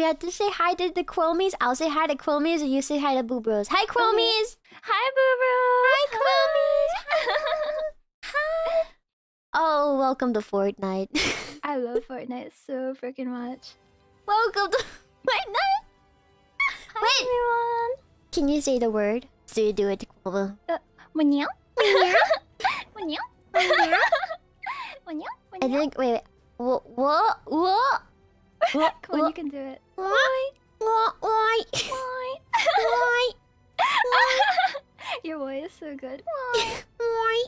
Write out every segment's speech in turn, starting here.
we have to say hi to the Chromies. I'll say hi to Chromies and you say hi to Boo Bros. Hi, Chromies! Hi, Boo Boo. Hi, Chromies! hi! Oh, welcome to Fortnite. I love Fortnite so freaking much. welcome to Fortnite! Hi, Wait. everyone. Can you say the word? So you do it, Chromu. Uh, Munyao. Munyao. Munyao. I Munyao. think, wait, wait. What? What? What? What? Come on, you can do it. Why? Why? Why? Why? Why? Your voice is so good. Why? Why?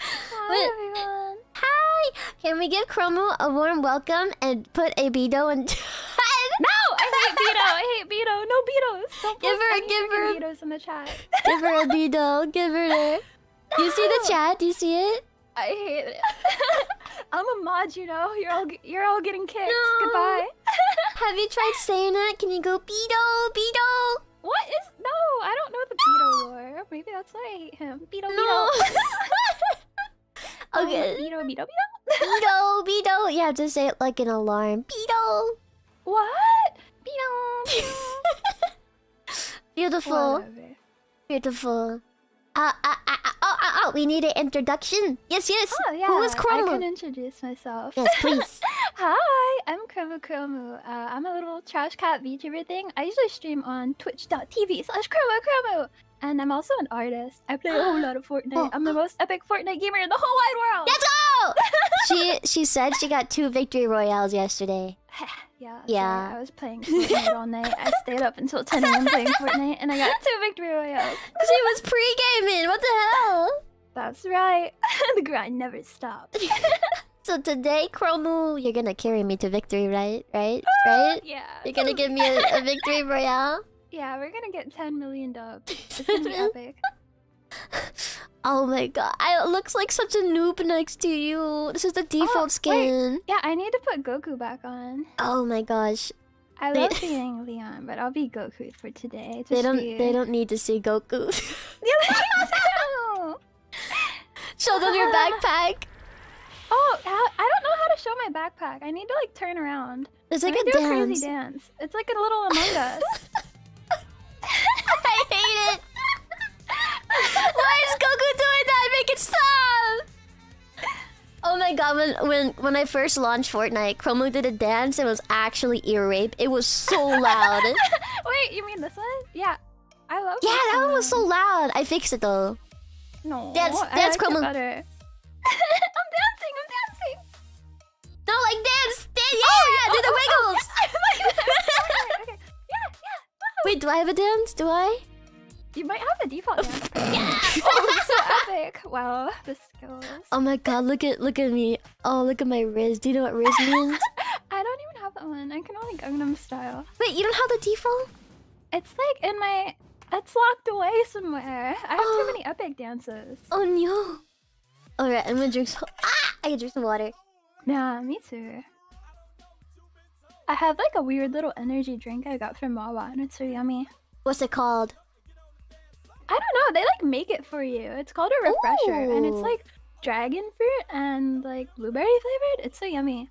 Hi, everyone. Hi! Can we give Chromu a warm welcome and put a Beto in No, I hate Beto. I hate Beto. No Betos. Don't Give her- give her- Betos in the chat. Give her a Beto. Give her there. Do you see the chat? Do you see it? I hate it. I'm a mod, you know. You're all you're all getting kicked. No. Goodbye. Have you tried saying it? Can you go Beetle, Beetle? What is no? I don't know the Beetle lore. Maybe that's why I hate him. Beetle, No. Um, okay. Beetle, Beetle. Beto. Beetle. Beto. You have to say it like an alarm. Beetle. What? Beetle. Beautiful. Whatever. Beautiful. Uh, uh, uh, uh, oh, oh, oh, we need an introduction. Yes, yes. Oh yeah. Who is I can introduce myself. Yes, please. Hi, I'm Chromu Chromu. Uh, I'm a little trash cat VTuber thing. I usually stream on twitch.tv slash Chromu Chromu. And I'm also an artist. I play a whole lot of Fortnite. Oh. I'm the most epic Fortnite gamer in the whole wide world. Let's go! she she said she got two victory royales yesterday. yeah. Yeah. sorry, I was playing Fortnite all night. I stayed up until 10 a.m. playing Fortnite, and I got two victory royales. She was pre-gaming. What the hell? That's right. the grind never stops. So today, Chromu, you're gonna carry me to victory, right? Right? Ah, right? yeah. You're gonna give me a, a victory royale. Yeah, we're gonna get 10 million dubs. It's gonna be epic. Oh my god! I it looks like such a noob next to you. This is the oh, default wait. skin. Yeah, I need to put Goku back on. Oh my gosh! I They- love being Leon, but I'll be Goku for today. They don't. They don't need to see Goku. Show them your backpack. Oh, how, I don't know how to show my backpack. I need to like turn around. It's like a do a crazy dance. It's like a little Among Us. I hate it. Why is Goku doing that? Make it stop! Oh my god, when when when I first launched Fortnite, Chromu did a dance and it was actually ear rape. It was so loud. Wait, you mean this one? Yeah, I love. yeah, that one was so loud. I fixed it though. No, Dance- I dance, it Chromu. better. I'm dancing. I'm dancing. No, like dance, dance, yeah, do the wiggles. okay, okay. Yeah, yeah. Wait, do I have a dance? Do I? You might have the default dance. yeah. Oh, so epic. Wow, the skills. Oh my god, look at look at me. Oh, look at my wrist. Do you know what wrist means? I don't even have that one. I can only Gangnam Style. Wait, you don't have the default? It's like in my. It's locked away somewhere. I have Oh. too many epic dances. Oh no. Alright, I'm gonna drink some. Ah! I can drink some water. Yeah, me too. I have like a weird little energy drink I got from Wawa, and it's so yummy. What's it called? I don't know. They like make it for you. It's called a refresher, and it's like dragon fruit and like blueberry flavored. It's so yummy.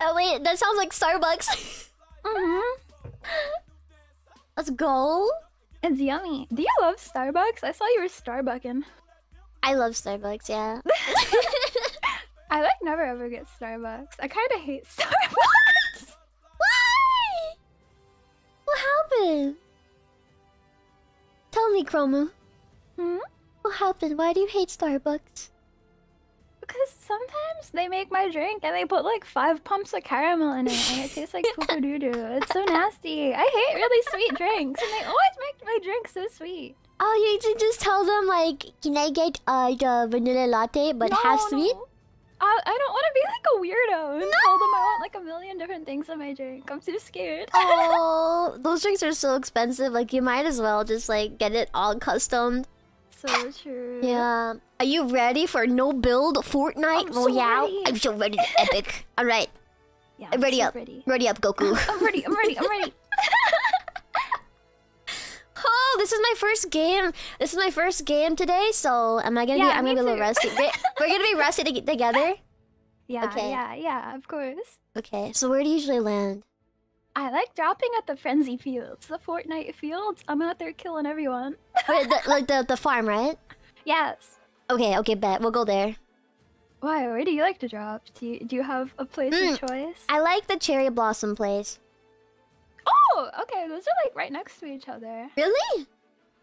Oh wait, that sounds like Starbucks. Mm-hmm. Let's go. It's yummy. Do you love Starbucks? I saw you were Starbucking. I love Starbucks, yeah. I like never ever get Starbucks. I kind of hate Starbucks. Why? What happened? Tell me, Chromu. hmm? What happened? Why do you hate Starbucks? Because sometimes they make my drink and they put like five pumps of caramel in it and it tastes like poo doo doo. It's so nasty. I hate really sweet drinks and they always make my drink so sweet. Oh, you should just tell them like, can I get uh the vanilla latte but half sweet? no. I, I don't want to be like a weirdo and tell them I want like a million different things in my drink. I'm too scared. Oh, those drinks are so expensive. Like you might as well just like get it all custom. so true. Yeah. Are you ready for no build Fortnite I'm so Royale? ready. I'm so ready to epic. All right, Yeah, I'm ready so up. Ready. ready up, Goku. I'm ready. I'm ready. I'm ready. Oh, this is my first game. This is my first game today. So am I gonna be? I'm gonna be a little rusty. We're, we're gonna be rusty to- together. Yeah, Okay. yeah, yeah. Of course. Okay. So where do you usually land? I like dropping at the frenzy fields, the Fortnite fields. I'm out there killing everyone. Wait, the, like the the farm, right? Yes. Okay, okay, bet we'll go there. Why? Where do you like to drop? Do you, do you have a place Mm. of choice? I like the cherry blossom place. Oh, okay. Those are like right next to each other. Really?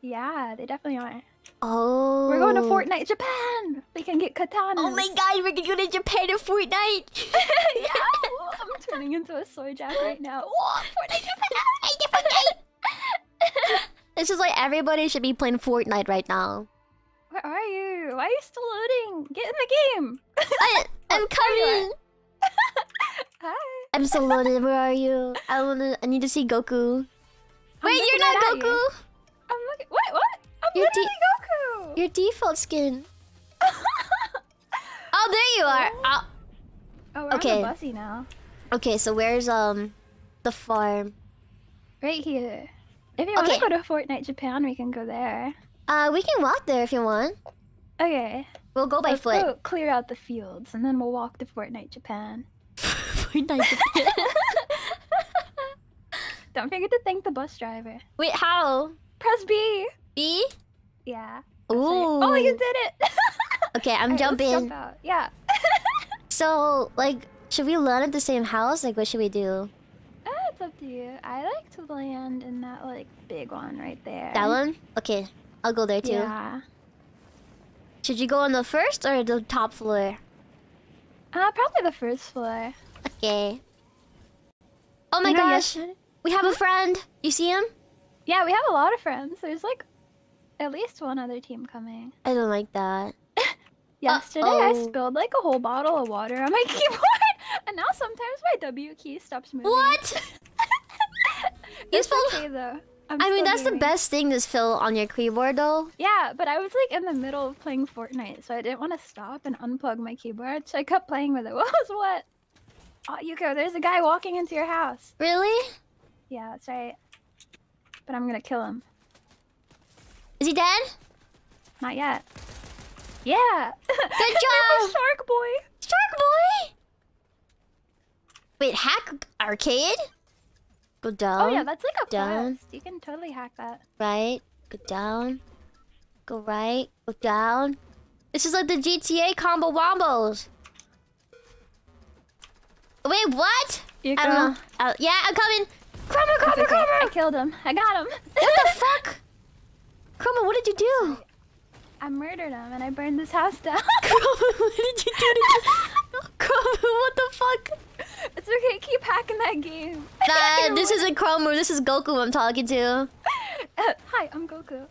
Yeah, they definitely are. Oh. We're going to oh. Fortnite Japan. We can get katanas. Oh my god, we're gonna go to Japan to Fortnite. yeah. I'm turning into a soy jack right now. Whoa, Fortnite Japan. This is like everybody should be playing Fortnite right now. Where are you? Why are you still loading? Get in the game. I, I'm oh, there coming. Hi. I'm so loaded. Where are you? I wanna. I need to see Goku. I'm Wait, you're not Goku. you. I'm looking. Wait, what? I'm You're literally Goku. Your default skin. Oh, there you are. Oh, Oh, we're Okay. on the bussy now. okay, so where's um the farm? Right here. If you want to go to Fortnite Japan, we can go there. Uh, we can walk there if you want. Okay. We'll go by Let's foot. go clear out the fields, and then we'll walk to Fortnite Japan. Don't forget to thank the bus driver. Wait, how? Press B. B? Yeah. Ooh. Oh, you did it. Okay, I'm let's jumping. Jump out. Yeah. So, like, should we land at the same house? Like, what should we do? Ah, it's up to you. I like to land in that like big one right there. That one? Okay, I'll go there too. Yeah. Should you go on the first or the top floor? Uh, probably the first floor. Okay. Oh my You know, gosh, yesterday- we have a friend. You see him? Yeah, we have a lot of friends. There's like at least one other team coming. I don't like that. Yesterday, I Uh-oh. spilled like a whole bottle of water on my keyboard, and now sometimes my W key stops moving. What? You It's okay though. I'm I mean, that's the best thing to fill on your keyboard, though. Yeah, but I was like in the middle of playing Fortnite, so I didn't want to stop and unplug my keyboard, so I kept playing with it. What was what? Uh, oh, Yuko, there's a guy walking into your house. Really? Yeah, that's right. But I'm gonna kill him. Is he dead? Not yet. Yeah. Good job! shark boy. Shark boy! Wait, hack arcade? Go down. Oh yeah, that's like a down. quest. You can totally hack that. right, go down, go right, go down. This is like the GTA combo wombos. Wait, what? Yuko. I don't know. Uh, yeah, I'm coming. Chromu, Chromu, okay. I killed him. I got him. What the fuck? Chromu, what did you do? I murdered him and I burned this house down. Chromu, what did you do to Chromu, what the fuck? it's okay. Keep hacking that game. Nah, this isn't Chromu. This is Goku I'm talking to. Hi, I'm Goku.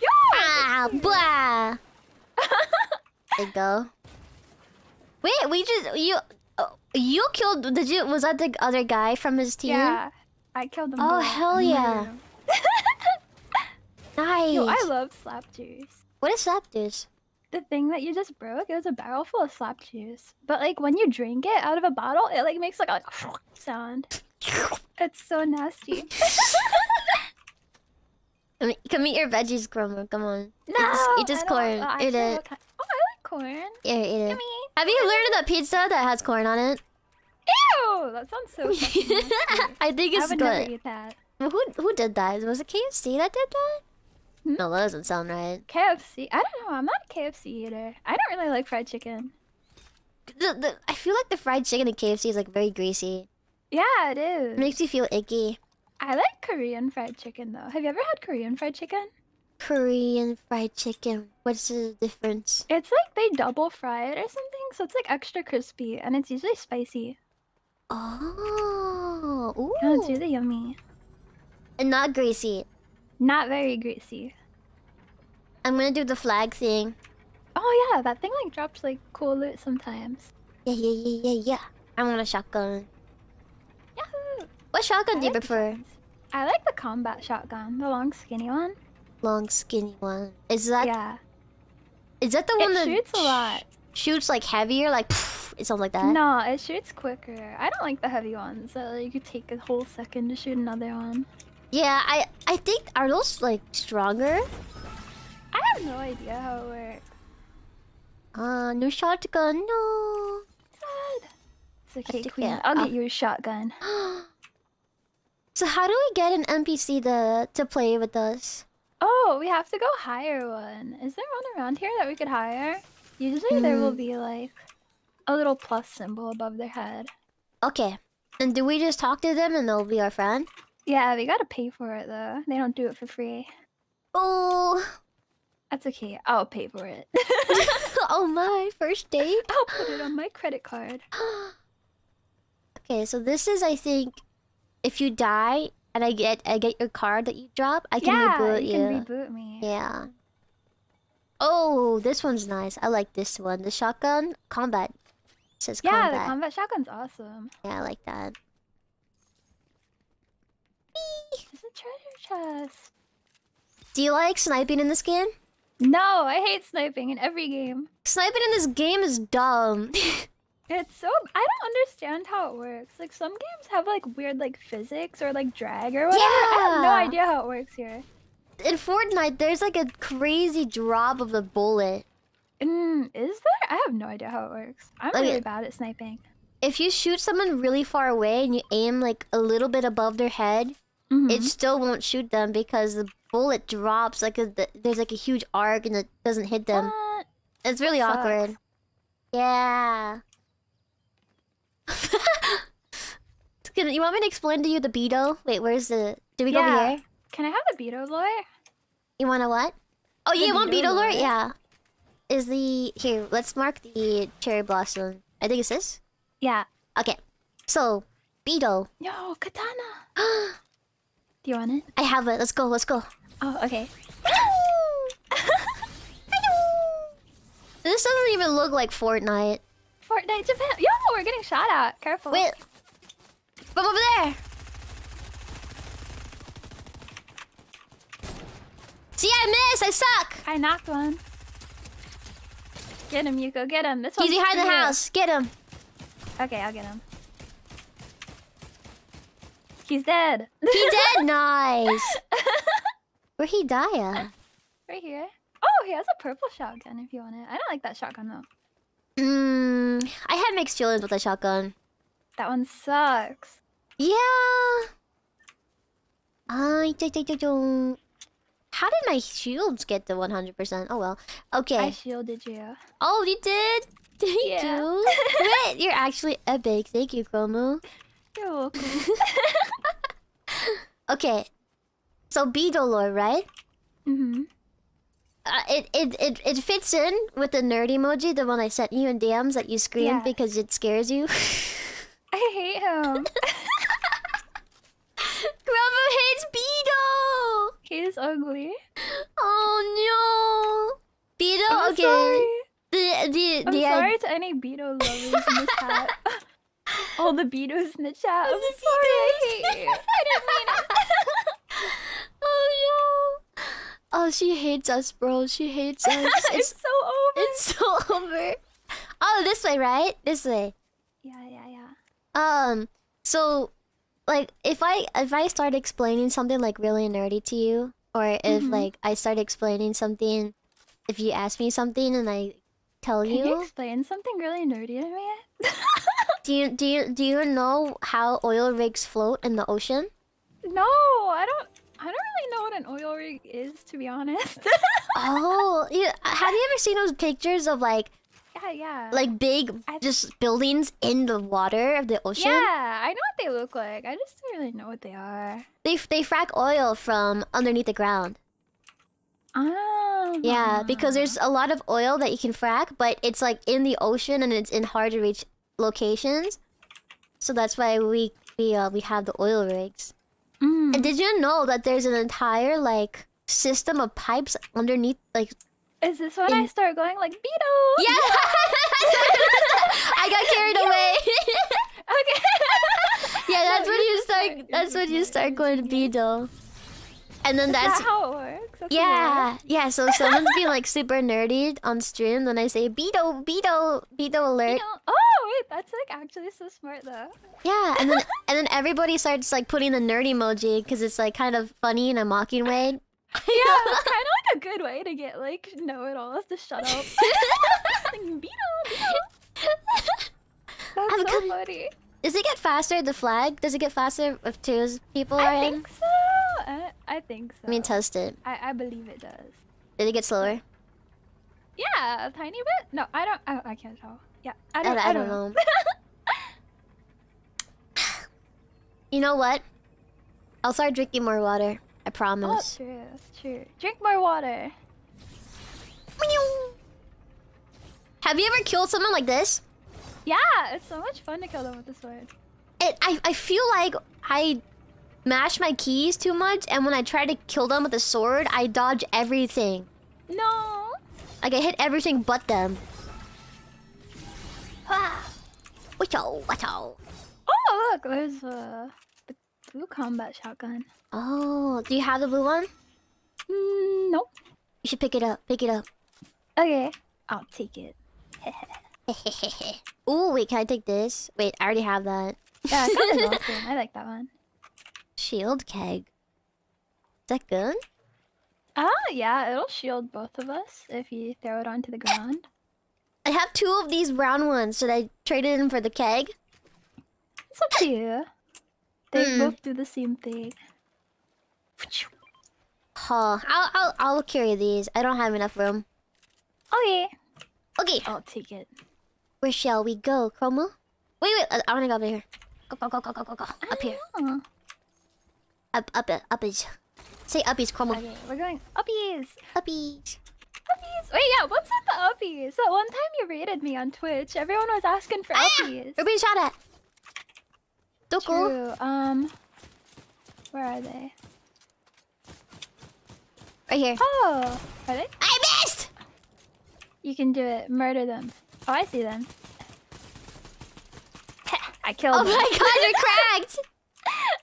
Yo! Ah, blah. There you go. Wait, we just you oh, you killed. Did you? Was that the other guy from his team? Yeah, I killed them. Oh, both. hell mm-hmm. yeah. Nice. Yo, I love slap juice. what is slap juice? The thing that you just broke, it was a barrel full of slap juice. But like when you drink it out of a bottle, it like makes like a sound. It's so nasty. Come eat- Come eat your veggies, Chromu. Come on. no, Eat this, eat this corn. eat feel it. Corn. Here, eat it. Yummy. Have you learned of the pizza that has corn on it? Ew, that sounds so. I think I it's would never good. eat that. Who who did that? Was it KFC that did that? Hmm? No, that doesn't sound right. KFC. I don't know. I'm not a KFC eater. I don't really like fried chicken. The, the, I feel like the fried chicken at KFC is like very greasy. Yeah, it is. It makes you feel icky. I like Korean fried chicken though. Have you ever had Korean fried chicken? Korean fried chicken. What's the difference? It's like they double fry it or something, so it's like extra crispy and it's usually spicy. Oh, ooh. And it's really yummy. and not greasy. Not very greasy. I'm gonna do the flag thing. Oh yeah, that thing like drops like cool loot sometimes. Yeah, yeah, yeah, yeah, yeah. I want a shotgun. Yahoo! What shotgun I do you like prefer? I like the combat shotgun, the long skinny one. Long, skinny one. Is that? yeah, Is that the one it that shoots a lot. shoots like heavier, like pff, something like that? No, it shoots quicker. I don't like the heavy ones. So you could take a whole second to shoot another one. Yeah, I I think are those like stronger? I have no idea how it works. Uh, no shotgun. No. Sad. okay, think- Queen. yeah, I'll I'll- get you a shotgun. so how do we get an NPC to to play with us? Oh, we have to go hire one. Is there one around here that we could hire? Usually there will Hmm. be like a little plus symbol above their head. Okay. And do we just talk to them and they'll be our friend? Yeah, we gotta pay for it though. They don't do it for free. Oh, That's okay. I'll pay for it. oh my first date. I'll put it on my credit card. okay, so this is I think if you die and I get I get your card that you drop, I can yeah, reboot you Yeah, you. can reboot me. yeah. Oh, this one's nice. I like this one. The shotgun combat. It says Yeah, combat. the combat shotgun's awesome. yeah, I like that. It's a treasure chest. Do you like sniping in this game? No, I hate sniping in every game. Sniping in this game is dumb. It's so I don't understand how it works. Like some games have like weird like physics or like drag or whatever. I have no idea how it works here. in Fortnite, there's like a crazy drop of the bullet. Mm, is there? I have no idea how it works. I'm Okay. really bad at sniping. If you shoot someone really far away and you aim like a little bit above their head, Mhm. it still won't shoot them because the bullet drops like a, the, there's like a huge arc and it doesn't hit them. What? It's really Sucks. awkward. Yeah. You want me to explain to you the beetle? Wait, where's the? Do we go over Yeah. here? Can I have the beetle lure? You want a what? Oh, The you want beetle lure? lure? Yeah. Is the here? Let's mark the cherry blossom. I think it's this. Yeah. Okay. So, beetle. Yo, katana. Do you want it? I have it. Let's go. Let's go. Oh, okay. This doesn't even look like Fortnite. Fortnite Japan. Yo, we're getting shot at. Careful. Wait. From over there. See, I missed. I suck. I knocked one. Get him, Yuko. Get him. This one's He's behind the you. house. Get him. Okay, I'll get him. He's dead. He dead. nice. Where he die at? right here. Oh, he has a purple shotgun if you want it. I don't like that shotgun though. Mm, I had mixed feelings with the shotgun. That one sucks. Yeah. I do- do- do- do. How did my shields get to 100%? Oh well. Okay. I shielded you. Oh, you did? Thank Yeah. you. Wait, you're actually epic. Thank you, Chromu. You're welcome. Okay. So Beetle Lord, right? mm-hmm. Uh, it, it it it fits in with the nerd emoji, the one I sent you in DMs that you scream Yeah. because it scares you. I hate him. Grandma hates Beetle. He's ugly. Oh no. Beetle, I'm okay. sorry. The the I'm the sorry to any Beto lovers in the chat. All the Betos in the chat. I'm the sorry. I hate you. I didn't mean it. Oh. She hates us, bro. She hates us. it's It's so over. it's so over. Oh, this way, right? This way. Yeah, yeah, yeah. Um, so like if I if I start explaining something like really nerdy to you, or if Mhm. like I start explaining something, if you ask me something and I tell Can you, you explain something really nerdy to me? do you do you do you know how oil rigs float in the ocean? No, I don't. I don't really know what an oil rig is, to be honest. oh, yeah. Have you ever seen those pictures of like yeah, yeah. like big just buildings in the water of the ocean? Yeah, I know what they look like. I just don't really know what they are. They they frack oil from underneath the ground. Oh. Yeah, because there's a lot of oil that you can frack, but it's like in the ocean and it's in hard to reach locations. So that's why we we uh, we have the oil rigs. Mm. And did you know that there's an entire like system of pipes underneath like Is this when I start going like Beto? Yeah. I got carried away. Okay. yeah, that's when you start that's when you start going. Beetle. And then that's that how it works? That's Yeah, yeah. So if someone's being like super nerdy on stream, then I say Beto, Beto, Beto alert. Beto- Oh wait, that's like actually so smart though. Yeah, and then and then everybody starts like putting the nerd emoji because it's like kind of funny in a mocking way. Yeah, it's kind of like a good way to get like know-it-alls to shut up. like, Beto, Beto. That's I'm so funny. Does it get faster, the flag? Does it get faster if two people are I think so. I, I think so. Let me test it. I, I believe it does. Did it get slower? Yeah, a tiny bit. No, I don't. I, I can't tell. Yeah, I I, don't. I don't know. you know what? I'll start drinking more water. I promise. oh, true. True. Drink more water. Have you ever killed someone like this? Yeah, it's so much fun to kill them with the sword. It, I, I feel like I mash my keys too much, and when I try to kill them with a sword, I dodge everything. No. Like I hit everything but them. Ah. Watch out, watch out. Oh, look, there's uh, the blue combat shotgun. Oh, do you have the blue one? Mm, nope. You should pick it up. Pick it up. Okay, I'll take it. Ooh, wait, can I take this? Wait, I already have that. Yeah, it's kind of awesome. I like that one. Shield keg. Is that good? Ah, yeah, it'll shield both of us if you throw it onto the ground. I have two of these brown ones. Should I trade it in for the keg? It's up to you. They Hmm. both do the same thing. Huh. I'll, I'll, I'll carry these. I don't have enough room. Okay, Okay, I'll take it. where shall we go, Chromu? Wait, wait, I, I wanna go over here. Go, go, go, go, go, go, go. Up here. Oh. Up, up, uppies. Say uppies, Chromu. Okay, we're going uppies. Uppies. Uppies. Wait, yeah, what's with the uppies? That one time you rated me on Twitch, everyone was asking for Ah! uppies. Being shot at. Don't. True. Um, where are they? Right here. Oh, are they? I missed! You can do it. Murder them. Oh, I see them. I killed Oh them. my god, you're cracked!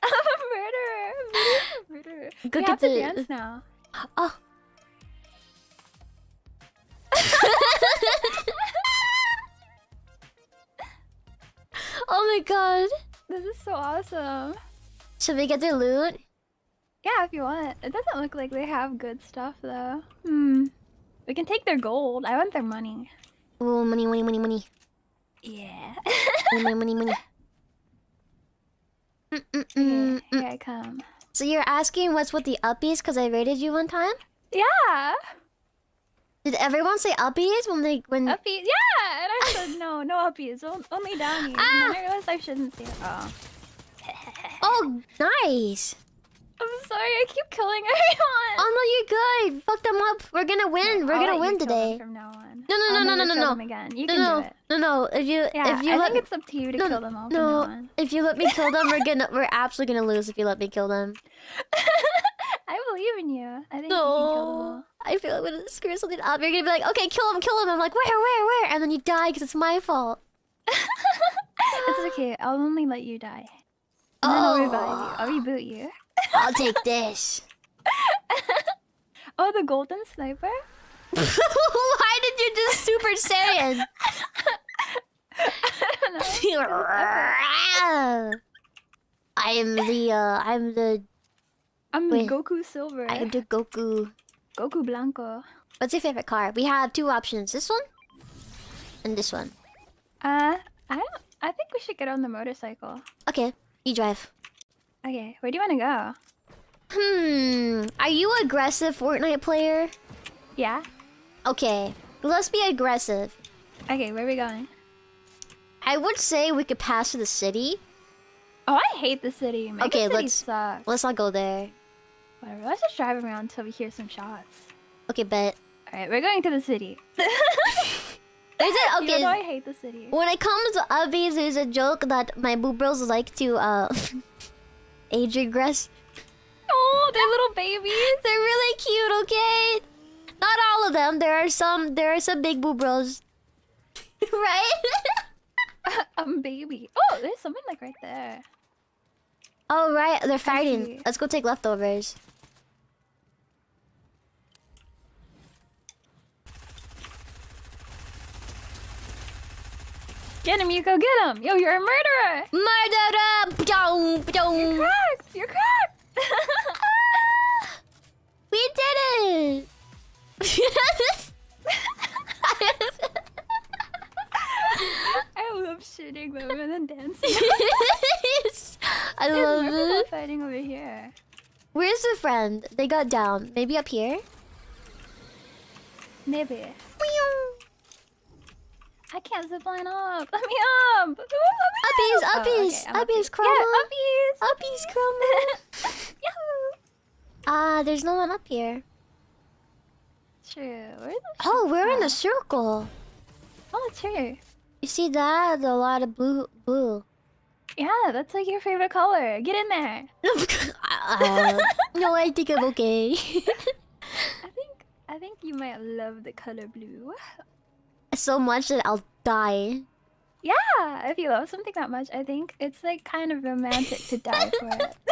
I'm a murderer. Murderer. Go we get have to the- dance now. Oh. oh my god. This is so awesome. Should we get their loot? Yeah, if you want. It doesn't look like they have good stuff though. Hmm. We can take their gold. I want their money. Oh, money, money, money, money. Yeah. Money, money, money. Mm, Here, here I come. So you're asking what's with the uppies because I rated you one time? Yeah. Did everyone say uppies when they when? Uppies. Yeah. And I said no, no uppies. on- Only downies. Ah! And I realized I shouldn't say it. Oh. Oh, nice. I'm sorry. I keep killing everyone. Oh no, you're good. Fuck them up. We're gonna win. We're I'll gonna win you kill them today. From now on. No, no, no, I'll no, no, no. them again. You No, can no, do it. no, no. If you Yeah, if you I let think it's up to you to no, kill them all from now no, on. if you let me kill them, we're gonna we're absolutely gonna lose if you let me kill them. I believe in you. I think you can kill them No, all. I feel like we're gonna screw something up. You're gonna be like, okay, kill him, kill him. I'm like, where, where, where? And then you die because it's my fault. It's okay. I'll only let you die. And then I'll revive you. I'll reboot you. I'll take this. Oh, the golden sniper? Why did you just Super Saiyan? I don't know. I am the uh, I'm the I'm Wait. Goku Silver. I am the Goku. Goku Blanco. What's your favorite car? We have two options. This one and this one. Uh, I don't. I think we should get on the motorcycle. Okay, you drive. Okay, where do you want to go? Hmm. Are you aggressive Fortnite player? Yeah. Okay, let's be aggressive. Okay, where are we going? I would say we could pass to the city. Oh, I hate the city. Mega Okay, City let's- sucks. Let's not go there. Whatever. Let's just drive around until we hear some shots. Okay, bet. All right, we're going to the city. There's a, Even though I hate the city. When it comes to ubbies, there's a joke that my boo bros like to uh age regress. Oh, they're little babies. They're really cute, okay? Not all of them. There are some. There are some big boo bros. right? I'm um, baby. Oh, there's someone like right there. oh right, they're fighting. Let's go take leftovers. Get him, Yuko, get him! Yo, you're a murderer! Murder! Ba-dum, ba-dum. Cracked! You're cracked! We did it! I love shooting them and then dancing. I There's love it. fighting over here. Where's the friend? They got down. Maybe up here? Maybe. I can't zip line up. Let me up. Ooh, let me Uppies, up. Oh, uppies, okay, uppies. Chromu. Yeah, Uppies, Chromu. uppies. Yahoo! Ah, there's no one up here. True. Oh, we're in a circle. Oh, true. You see that? A lot of blue. Blue. Yeah, that's like your favorite color. Get in there. uh, no, I think I'm okay. I think I think you might love the color blue. So much that I'll die. Yeah, if you love something that much, I think it's like kind of romantic to die for it.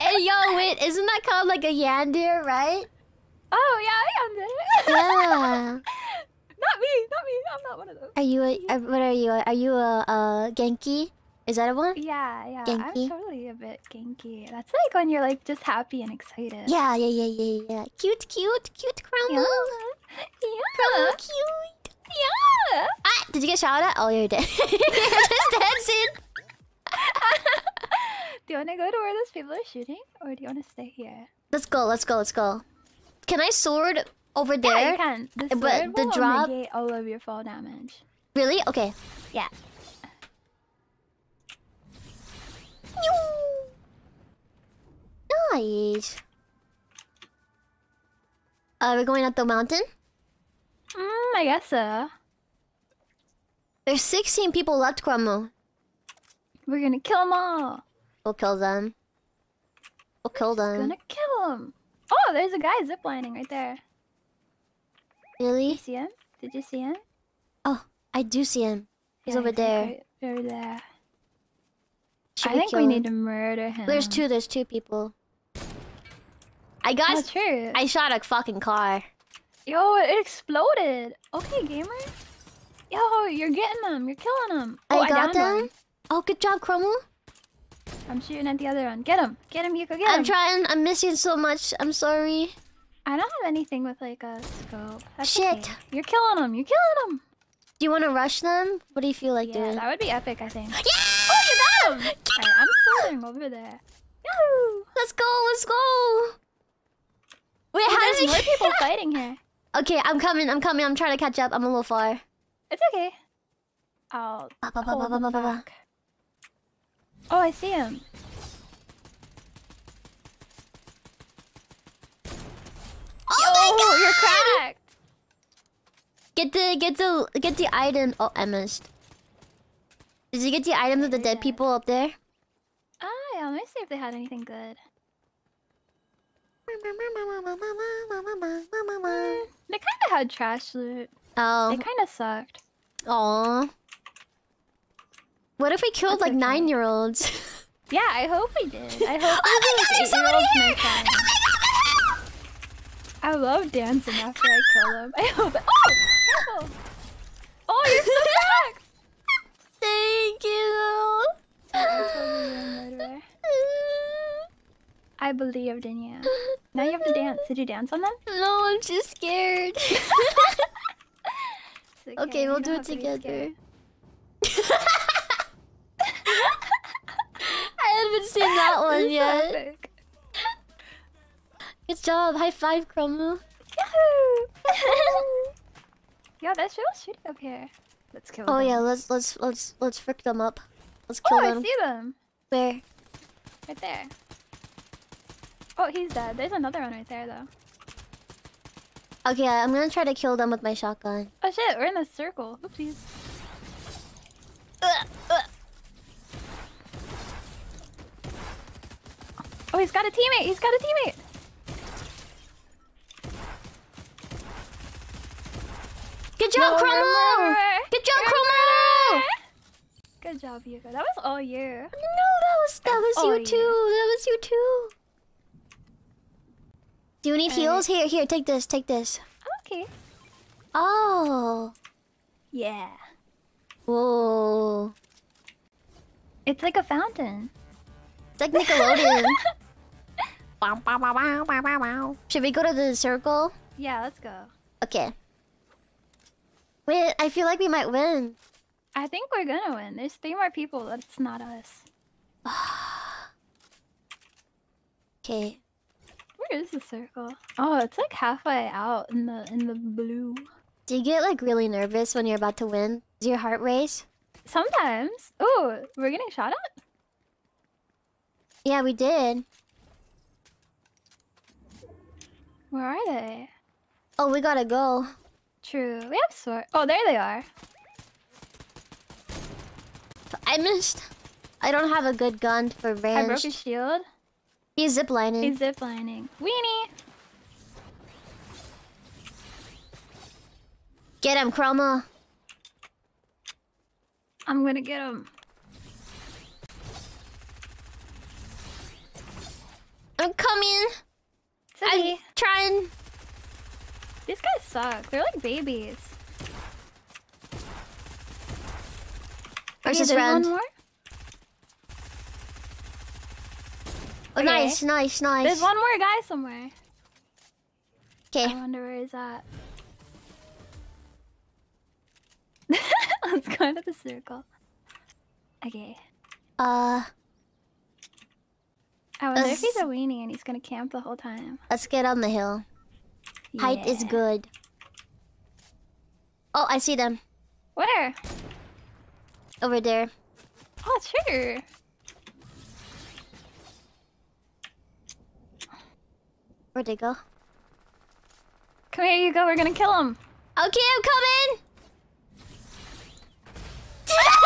Hey, yo, wait, isn't that called like a yandere, right? Oh yeah, I am there. Yeah. not me, not me. I'm not one of those. Are you a? uh, What are you? Are you a, a Genki? Is that a one? Yeah, yeah. Genki? I'm totally a bit genki. That's like when you're like just happy and excited. Yeah, yeah, yeah, yeah, yeah. Cute, cute, cute Yeah. Chromu. Yeah. Chromu, cute. Yeah. Ah, did you get shot at? Oh, you're dead. you're just dancing. do you want to go to where those people are shooting, or do you want to stay here? Let's go, let's go, let's go. Can I sword over Yeah, there? you can. The but sword the will drop- negate all of your fall damage. Really? Okay. Yeah. Nice. Uh, we're going up the mountain? Mm, I guess so. There's 16 people left, Chromu. We're gonna kill them all. We'll kill them. We'll kill them. gonna kill them. Oh, there's a guy ziplining right there. Did you Really? see him? Did you see him? Oh, I do see him. He's Yeah, over like, there. right over there. Should I we think we him? need to murder him. There's two, there's two people. I got... That's true. I shot a fucking car. Yo, it exploded. Okay, gamer. Yo, you're getting them. You're killing them. Oh, I Oh, got downed one. them. Oh, good job, Chromu. I'm shooting at the other one. Get him. Get him, Yuko. Get him. I'm trying. I'm missing so much. I'm sorry. I don't have anything with like a scope. That's Shit. okay. You're killing them. You're killing them. Do you want to rush them? What do you feel like Yeah, doing? that would be epic, I think. Yeah! Oh, you got him! I'm soaring over there. Yahoo! Let's go. Let's go. Wait, Hey, how there's did more people fighting here. Okay, I'm coming. I'm coming. I'm trying to catch up. I'm a little far. It's okay. I'll Ba, ba, ba, ba, ba, ba, ba. Oh, I see him. Oh my god! you're cracked. Get the get the get the item. Oh, I missed. Did you get the items of the dead people up there? Ah, yeah, let me see if they had anything good. They kind of had trash loot. Oh, They kind of sucked. aw. What if we killed That's like okay. nine-year-olds? Yeah, I hope we did. I hope oh my god, there's somebody here! Oh my god! I love dancing after I kill them. I hope. Oh, careful! Oh, you're so cracked. Thank you told you you're a murderer. I believed in you. Now you have to dance. Did you dance on them? no, I'm too scared. It's okay, we'll don't it have to together. I haven't seen that one yet. epic. Good job. High five, Chromu. Yahoo! Yo, there's people shooting up here. Let's kill Oh them. Oh yeah, let's let's let's let's frick them up. Let's kill Oh, kill I them. see them. Where? Right there. Oh, he's dead. There's another one right there, though. Okay, I'm gonna try to kill them with my shotgun. Oh shit, we're in a circle. Oopsies. Oh, he's got a teammate. He's got a teammate. Good job, No, Chromu! Good job, You're Chromu! Good job, Yuko. That was all you. No, that was that was Oh, you yeah. too. That was you too. Do you need heals? Here, here, take this, take this. Okay. Oh. Yeah. Whoa. It's like a fountain. It's like Nickelodeon. Bow, bow, bow, bow, bow, bow. Should we go to the circle? Yeah, let's go. Okay. Wait, I feel like we might win. I think we're gonna win. There's three more people, it's not us. Okay. Where is the circle? Oh, it's like halfway out in the in the blue. Do you get like really nervous when you're about to win? Does your heart race? Sometimes. Oh, we're getting shot at. Yeah, we did. Where are they? Oh, we gotta go. True. We have sword. Oh, there they are. I missed. I don't have a good gun for range. I broke range. his shield. He's ziplining. He's ziplining. Weenie. Get him, Chromu. I'm gonna get him. I'm coming. I'm trying. These guys suck. They're like babies. His friend? One more. Oh, Okay. nice, nice, nice. There's one more guy somewhere. Okay. I wonder where he's at. Let's go into the circle. Okay. Uh, I wonder if he's a weenie and he's gonna camp the whole time. let's get on the hill. Height is good. Oh, I see them Where? over there. Oh, trigger. Where'd they go? Come here, you go. We're gonna kill him. Okay, I'm coming.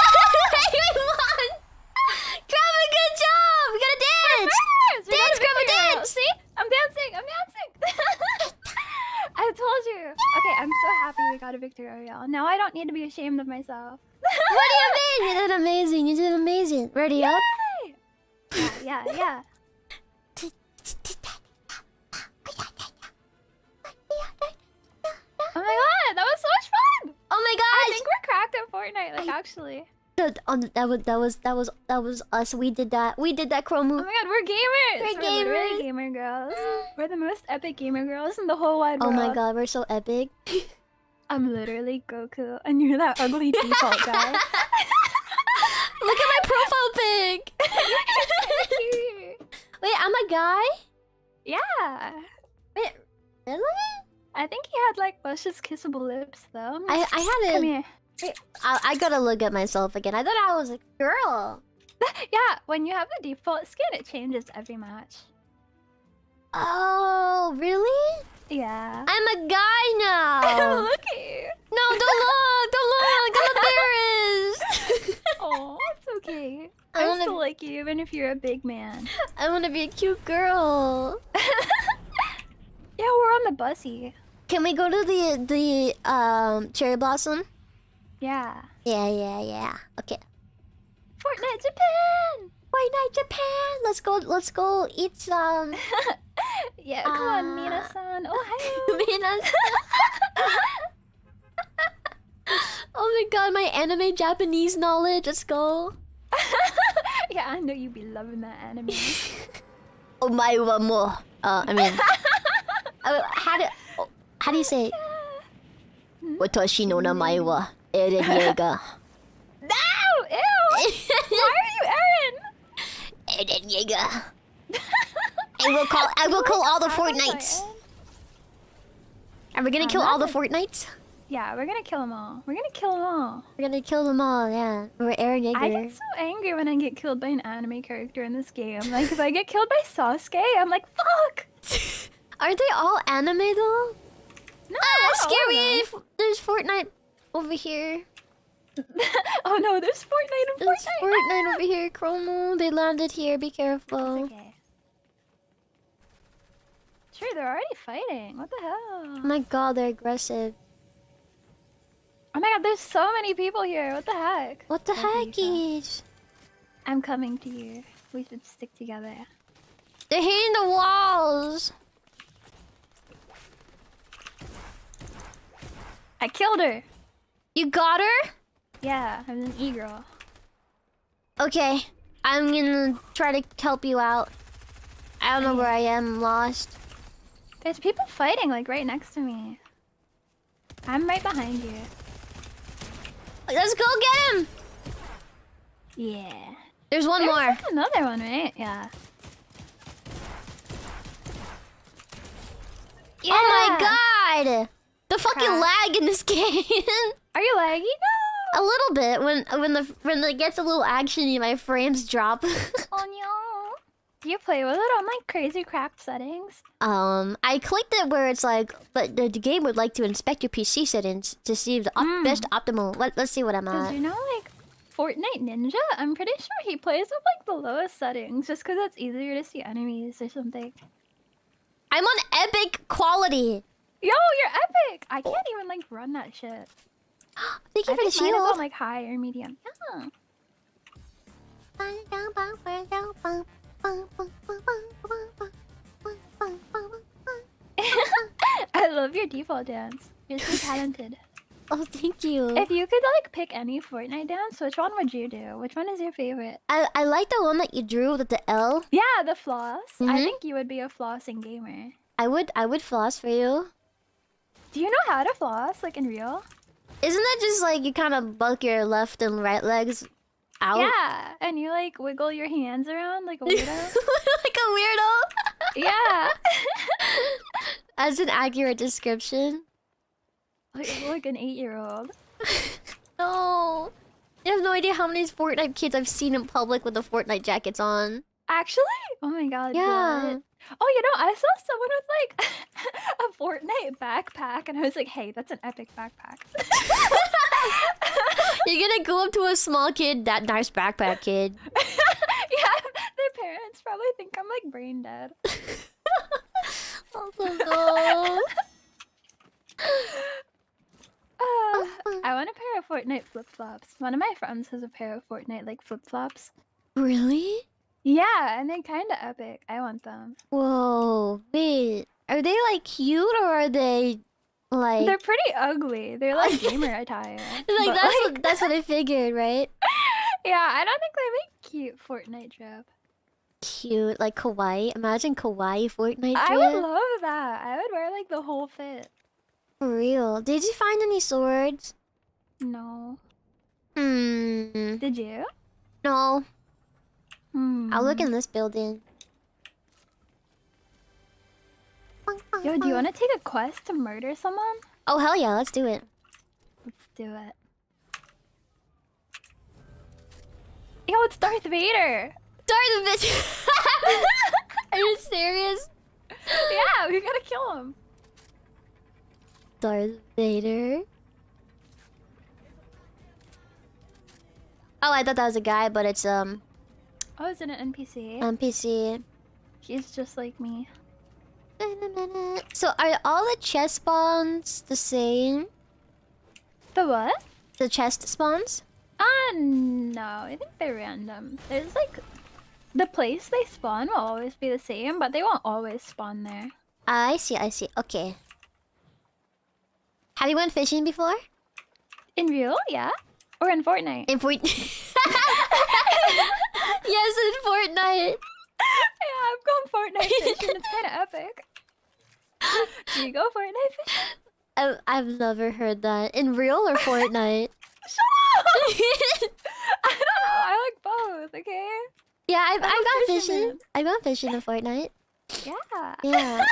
Grandma, good job. We got a dance. We Dance, Grandma, dance. See? I'm dancing. I'm dancing. I told you. Okay, I'm so happy we got a victory royale. Now I don't need to be ashamed of myself. What do you mean? You did amazing. You did amazing. Ready up? Yay! Yeah, yeah, yeah. Oh my I think we're cracked at Fortnite, like actually. That, um, that was that was that was that was us. We did that. We did that Chromu. Oh my god, we're gamers! We're literally gamer girls. We're the most epic gamer girls in the whole wide world. Oh my god, we're so epic. I'm literally Goku, and you're that ugly default guy. Look at my profile pic. Wait, I'm a guy. yeah. Wait, really? I think he had like luscious kissable lips though. I I Come had a. here. I, I gotta look at myself again. I thought I was a girl. Yeah, when you have the default skin, it changes every match. Oh, really? Yeah. I'm a guy now. Look at you. no, don't look, don't look. I'm embarrassed. Oh, it's okay. I I wanna- still like you even if you're a big man. I want to be a cute girl. Yeah, we're on the bussy. Can we go to the the um cherry blossom? Yeah. Yeah, yeah, yeah. Okay. Fortnite Japan! Fortnite Japan. Let's go. Let's go eat some. Yeah, come on, Ah. Mina-san. Oh, hi. Minas. oh my god, my anime Japanese knowledge. Let's go. yeah, I know you'd be loving that anime. Oh my one more. Uh, I mean, uh, how do how do you say? Watashi no namae wa Eren Yeager. no! Ew! Why are you Aaron? Eren Yeager. I will call. I will kill all the Fortnites. Are we gonna kill uh, all the Fortnites? Yeah, we're gonna kill them all. We're gonna kill them all. We're gonna kill them all. Yeah, we're Eren Yeager. I get so angry when I get killed by an anime character in this game. Like, if I get killed by Sasuke, I'm like, fuck! Aren't they all anime though? No, Ah, of scary! There's Fortnite over here. oh no, there's Fortnite and There's Fortnite. Fortnite over here. Chromu, they landed here. Be careful. Okay. Sure, they're already fighting. What the hell? Oh my god, they're aggressive. Oh my god, there's so many people here. What the heck? What the heck is? I'm coming to you. We should stick together. They're hitting the walls. I killed her. You got her? Yeah, I'm an e-girl. Okay, I'm gonna try to help you out. I don't know where I am. I'm lost. There's people fighting like right next to me. I'm right behind you. Let's go get him. Yeah. There's one There's more. like another one, right? Yeah. Oh my god! The fucking Crap. lag in this game. Are you laggy? a little bit when when the when it gets a little actiony, my frames drop. Oh no. Do you play with it on like crazy cracked settings? um, I clicked it where it's like, but the, the game would like to inspect your PC settings to see the op- Mm. best optimal. Let, let's see what I'm at. you know, like Fortnite Ninja, I'm pretty sure he plays with like the lowest settings just because it's easier to see enemies or something. I'm on epic quality. Yo, you're epic! I can't even like run that shit. Thank you I for the think mine is on shield. like high or medium. Yeah. I love your default dance. You're so talented. Oh, thank you. if you could like pick any Fortnite dance, which one would you do? Which one is your favorite? I I like the one that you drew with the L. Yeah, the floss. I Mhm. think you would be a flossing gamer. I would I would floss for you. Do you know how to floss, like in real? Isn't that just like you kind of buck your left and right legs out? Yeah, and you like wiggle your hands around like a weirdo. like a weirdo. yeah, As an accurate description. like, like an eight-year-old. No. You have no idea how many Fortnite kids I've seen in public with the Fortnite jackets on. Actually, oh my god. Yeah. what? Oh, you know, I saw someone with like a Fortnite backpack, and I was like, "Hey, that's an epic backpack." You're gonna go up to a small kid, that nice backpack kid. yeah, their parents probably think I'm like brain dead. oh. Uh, I want a pair of Fortnite flip flops. One of my friends has a pair of Fortnite like flip flops. Really? Yeah, and they're kind of epic. I want them. Whoa. Wait. Are they like cute or are they like They're pretty ugly. They're like gamer attire. like but, that's like- what that's what I figured, right? yeah, I don't think they make cute Fortnite drip. Cute, like kawaii. Imagine kawaii Fortnite I would love that. I would wear like the whole fit. For real. Did you find any swords? No. Hmm. Did you? No. Hmm. I'll look in this building. Yo, do you want to take a quest to murder someone? Oh hell yeah, let's do it. Let's do it. Yo, it's Darth Vader. Darth Vader! Are you serious? yeah, we gotta kill him. Darth Vader. Oh, I thought that was a guy, but it's um Oh, is it an NPC? NPC. She's just like me. So are all the chest spawns the same? The what? The chest spawns? Uh, no. I think they're random. There's like... The place they spawn will always be the same, but they won't always spawn there. I see, I see. Okay. Have you went fishing before? In real? Yeah. Or in Fortnite. In Fort Yes, in Fortnite. yeah, I've gone Fortnite fishing. it's kind of epic. Do you go Fortnite fishing? I've, I've never heard that. In real or Fortnite? Shut up! I don't know. I like both, okay? yeah, I've, I've gone fishing. I've gone fishing in Fortnite. Yeah. Yeah.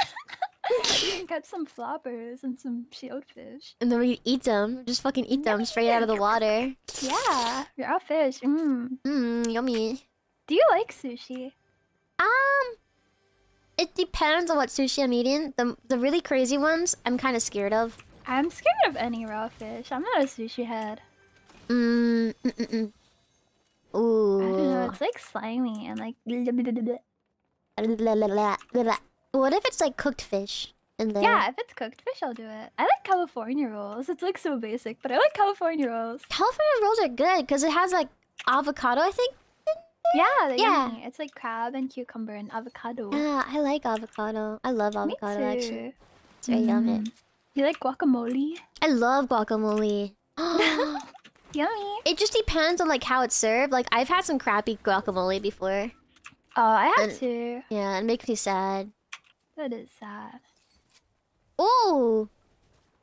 you can catch some floppers and some shieldfish. and then we eat them. Just fucking eat them straight out of the water. Yeah, raw fish. Mm. Mmm, yummy. Do you like sushi? Um, it depends on what sushi I'm eating. The the really crazy ones, I'm kind of scared of. I'm scared of any raw fish. I'm not a sushi head. Mmm, mm, mm, mm. I don't know. Ooh. It's like slimy and like. What if it's like cooked fish in there? Yeah, if it's cooked fish, I'll do it. I like California rolls. It's like so basic, but I like California rolls. California rolls are good because it has like avocado, I think. Yeah, Yeah. yummy. It's like crab and cucumber and avocado. Yeah, I like avocado. I love avocado too. actually. It's very yummy. Mm. You like guacamole? I love guacamole. Yummy. it just depends on like how it's served. Like I've had some crappy guacamole before. Oh, I have And- to. Yeah, it makes me sad. That is sad. Ooh.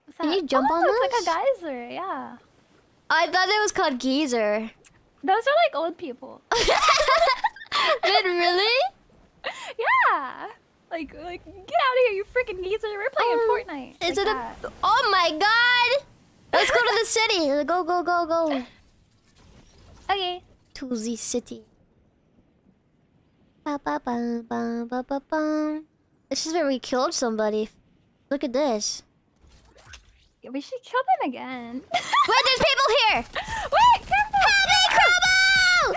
What's Can you jump oh, on it's like a geyser. Yeah. I thought it was called geezer. Those are like old people. Wait, really? yeah. Like, like, get out of here, you freaking geezer. We're playing Um, Fortnite. Is like it that. a? Oh my god! Let's go to the city. Go go go go Okay. to the city. Ba, ba, ba, ba, ba, ba, ba. This is where we killed somebody. Look at this. Yeah, we should kill them again. Wait, there's people here. Wait, careful! Help me!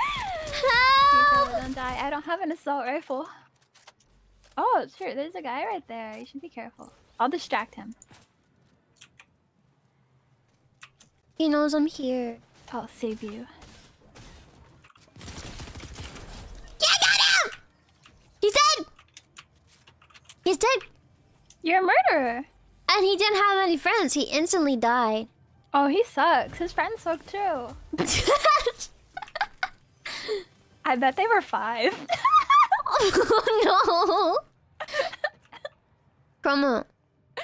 Careful, Help! don't die. I don't have an assault rifle. Oh, sure. There's a guy right there. You should be careful. I'll distract him. He knows I'm here. I'll save you. Yeah, I got him! He's dead! He's dead! You're a murderer. And he didn't have any friends. He instantly died. Oh, he sucks. His friends suck too. I bet they were five. oh no! Chromu,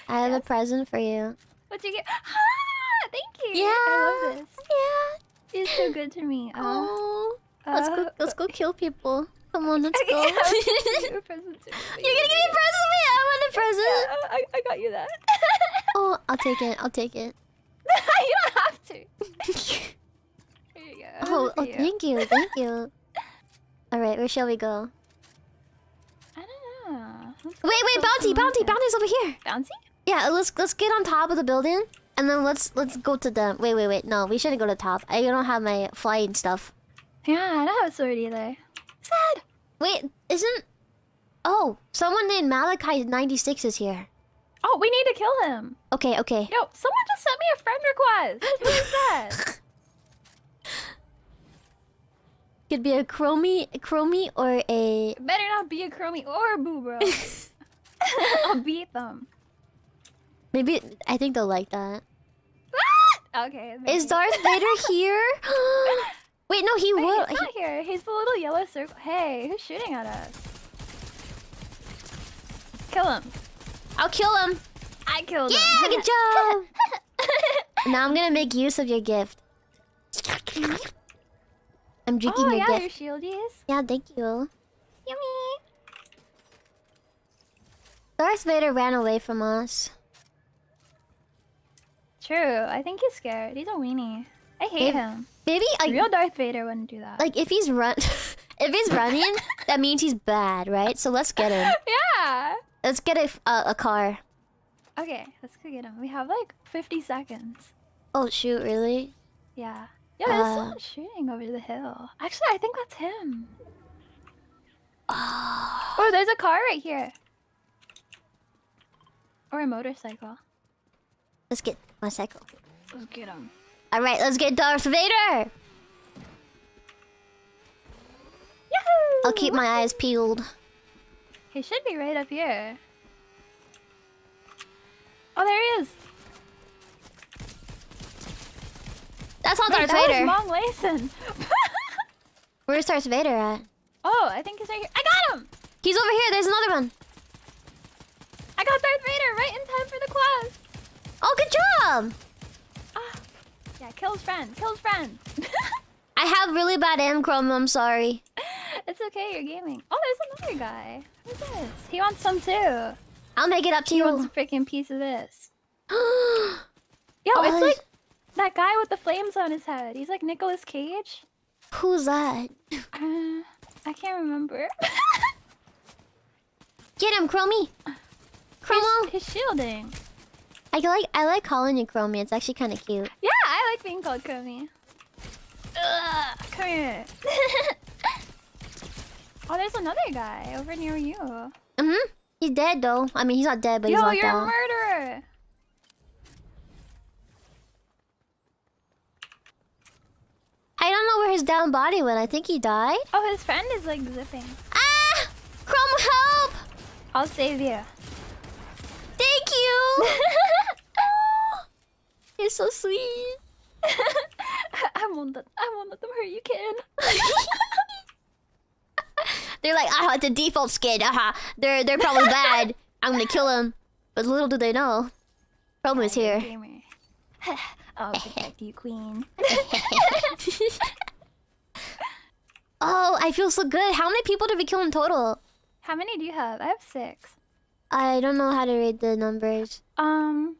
I have a present for you. What'd you get? Ah, thank you. Yeah. I love this. Yeah. He's so good to me. Uh, Oh. Let's go. uh, Let's go kill people. Come on, let's Okay, go. You're you a present too. gonna give me a present? I want a present. Yeah, I, I got you that. Oh, I'll take it. I'll take it. you don't have to. Here you go. oh, oh, you. thank you, thank you. All right, where shall we go? I don't know. Let's Wait, wait, bounty, bounty, bounty's over here. Bouncy? Yeah, let's let's get on top of the building, and then let's let's go to the. Wait, wait, wait. No, we shouldn't go to the top. I don't have my flying stuff. Yeah, I don't have a sword either. Sad. Wait, isn't? Oh, someone named Malachi ninety six is here. Oh, we need to kill him. Okay, okay. Yo, someone just sent me a friend request. Who is that? Could be a chromie, chromie, or a. Better not be a Chromie or a Boo Bro. I'll beat them. Maybe I think they'll like that. okay. Is maybe. Darth Vader here? Wait, no, he Wait, will. he's not here. He's the little yellow circle. Hey, who's shooting at us? Kill him. I'll kill him. I killed him. Yeah, good job. now I'm gonna make use of your gift. I'm drinking oh your yeah, gift. your shieldies. Yeah, thank you. Yummy. Darth Vader ran away from us. True. I think he's scared. He's a weenie. I hate him. Maybe like Real Darth Vader wouldn't do that. like if he's run if he's running, that means he's bad, right? So let's get him. yeah. Let's get a uh, a car. Okay, let's go get him. We have like 50 seconds. Oh shoot, really? Yeah. Yeah, there's Uh. someone shooting over the hill. Actually, I think that's him. Oh, there's a car right here. Or a motorcycle. Let's get my cycle. Let's get him. All right, let's get Darth Vader. Yahoo! I'll keep my eyes peeled. He should be right up here. Oh, there he is. That's not Wait, Darth that Vader. was Mong Layson. Where's Darth Vader at? oh, I think he's right here. I got him! He's over here. There's another one. I got Darth Vader right in time for the quest. Oh, good job. Ah. Yeah, kill his friend. Kill his friend. I have really bad aim, Chrome. I'm sorry. it's okay, you're gaming. Oh, there's another guy. Who's this? He wants some too. I'll make it up to He wants a you. freaking piece of this. Yo, Oh, it's like that guy with the flames on his head. He's like Nicolas Cage. Who's that? Uh, I can't remember. Get him, Chromie. Chromu. He's, he's shielding. I like I like calling you Chromie. It's actually kind of cute. Yeah, I like being called Chromie. Ugh, come here. oh, there's another guy over near you. Mhm. He's dead though. I mean, he's not dead, but he's Yo, knocked you're a murderer. I don't know where his down body went. I think he died. Oh, his friend is like zipping. Ah! Chrome, help! I'll save you. Thank you. you're so sweet. I won't let I won't let them hurt you, kid. They're like, ah, it's a default skin. Aha, they're they're probably bad. I'm gonna kill them. But little do they know, problem is here. I'll protect you, queen. oh, I feel so good. How many people did we kill in total? How many do you have? I have six. I don't know how to read the numbers. Um,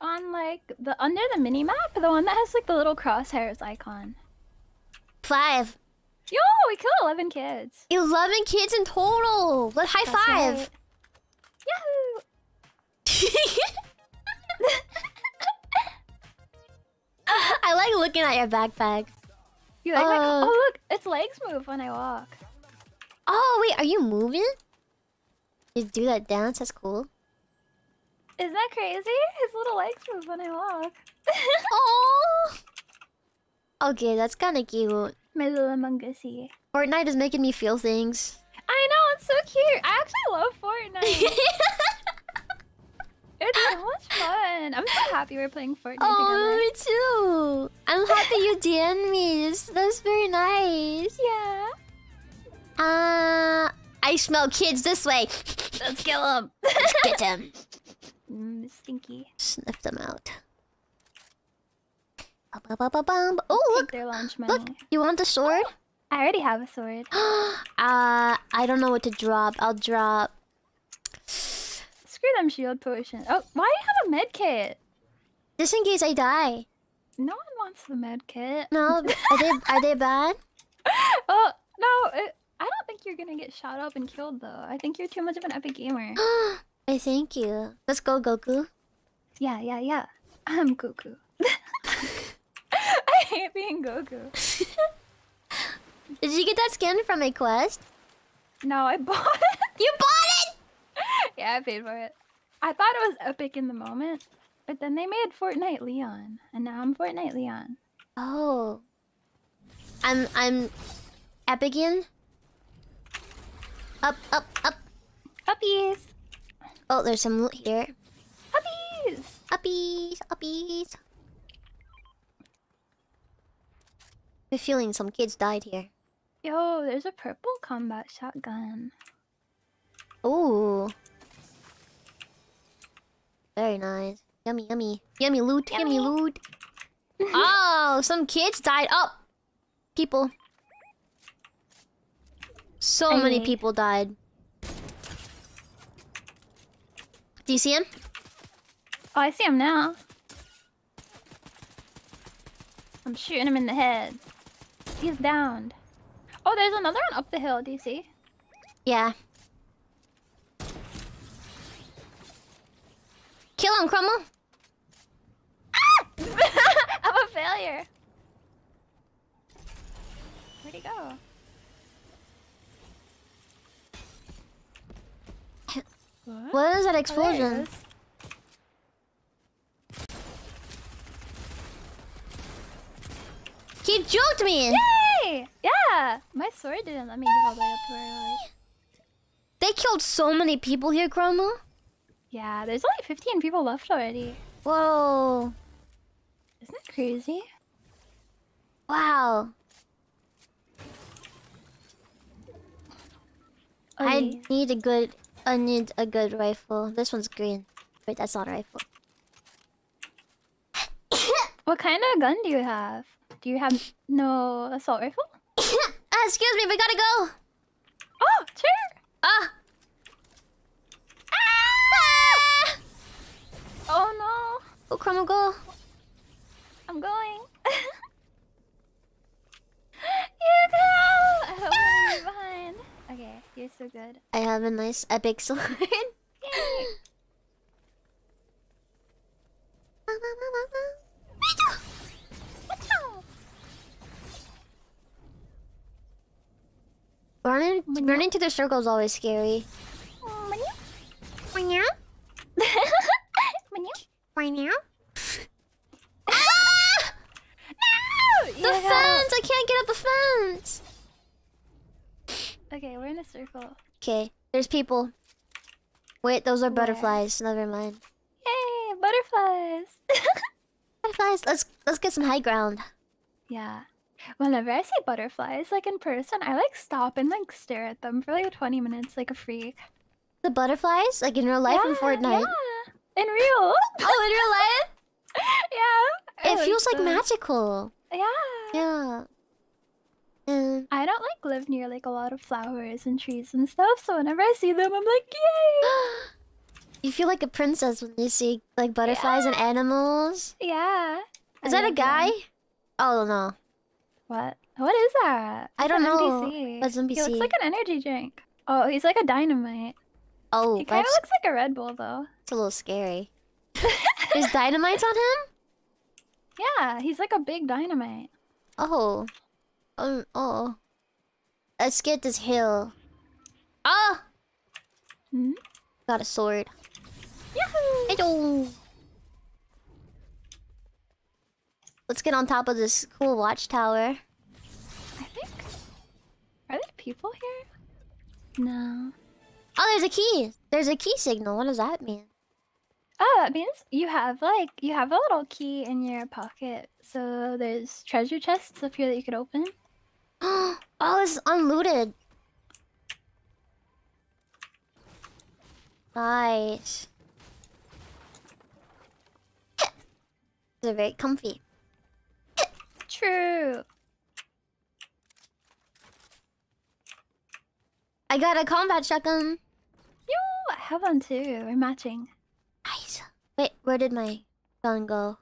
on like the under the mini map, the one that has like the little crosshairs icon. Five. Yo, we killed eleven kids. 11 kids in total. Let high That's five. right. Yahoo! I like looking at your backpack. You like my? Uh, Oh look, its legs move when I walk. Oh, wait, are you moving? You do that dance? That's cool. Isn't that crazy? His little legs move when I walk. Oh. Okay, that's kind of cute. my little mungusy. Fortnite is making me feel things. I know it's so cute. I actually love Fortnite. it's so much fun. I'm so happy we're playing Fortnite oh, me too. I'm happy you DM'd me. That's very nice. Yeah. Uh, I smell kids this way. Let's kill them. Let's Get them. mm, stinky. Sniff them out. Oh, look. Look, you want the sword? I already have a sword. uh, I don't know what to drop. I'll drop. Screw them shield potion. Oh, why do you have a med kit? Just in case I die. No one wants the med kit. No, are they are they bad? Oh no, it, I don't think you're gonna get shot up and killed though. I think you're too much of an epic gamer. I thank you. Let's go, Goku. yeah, yeah, yeah. I'm Goku. I hate being Goku. Did you get that skin from a quest? No, I bought it. You bought it! yeah, I paid for it. I thought it was epic in the moment, but then they made Fortnite Leon, and now I'm Fortnite Leon. Oh. I'm I'm Epigian. Up, up, up. Puppies! Oh, there's some loot here. Puppies! Puppies, puppies. I'm feeling some kids died here. Yo, there's a purple combat shotgun. Ooh. Very nice. Yummy, yummy. Yummy loot, yummy, Yummy. loot. oh, some kids died. Oh, people. So many Hey. people died. Do you see him? Oh, I see him now. I'm shooting him in the head. He's downed. Oh, there's another one up the hill. Do you see? Yeah. Kill him, Crumble. Ah! I'm a failure. Where'd he go? What? What is that Oh, explosion? is. he juked me. Yay! Yeah! My sword didn't let me get all the way up to where I was. They killed so many people here, Chromu. Yeah, there's only 15 people left already. Whoa. Isn't that crazy? Wow. Oh, I yeah. need a good. I need a good rifle. This one's green. Wait, that's not a rifle. What kind of gun do you have? Do you have no assault rifle? Ah, excuse me, we gotta go. Oh, sure. Ah. Ah! Oh no, Go, Chromu, go. I'm going. you go. I hope I'm leave behind. Okay, you're so good. I have a nice epic sword. Running, running to the circle is always scary. Right Ah! The Yeah. fence! I can't get up the fence! Okay, we're in a circle. Okay, there's people. Wait, those are Where? butterflies. Never mind. Yay, butterflies. Butterflies, let's let's get some high ground. yeah. Whenever I see butterflies, like in person, I like stop and like stare at them for like 20 minutes like a freak. The butterflies? Like in real life in Fortnite. Yeah. In real. Oh, in real life? yeah. it oh, feels like magical. Yeah. Yeah. And I don't like live near like a lot of flowers and trees and stuff, so whenever I see them, I'm like, yay! you feel like a princess when you see like butterflies and animals. Yeah. Is I that a guy? them. Oh no. What? What is that? I don't know. NPC. That's He looks like an energy drink. Oh, he's like a dynamite. Oh, He kind of looks like a Red Bull though. It's a little scary. There's dynamites on him? Yeah, he's like a big dynamite. Oh. Oh, oh. Let's get this hill. Ah! Hmm? Got a sword. Yahoo! Hello. Let's get on top of this cool watchtower. I think. Are there people here? No. Oh, there's a key. There's a key signal. What does that mean? Oh, that means you have like you have a little key in your pocket. So there's treasure chests up here that you could open. oh, it's unlooted. Nice. They're very comfy. True. I got a combat shotgun. Yo, I have one too. We're matching. Nice. Wait, where did my gun go?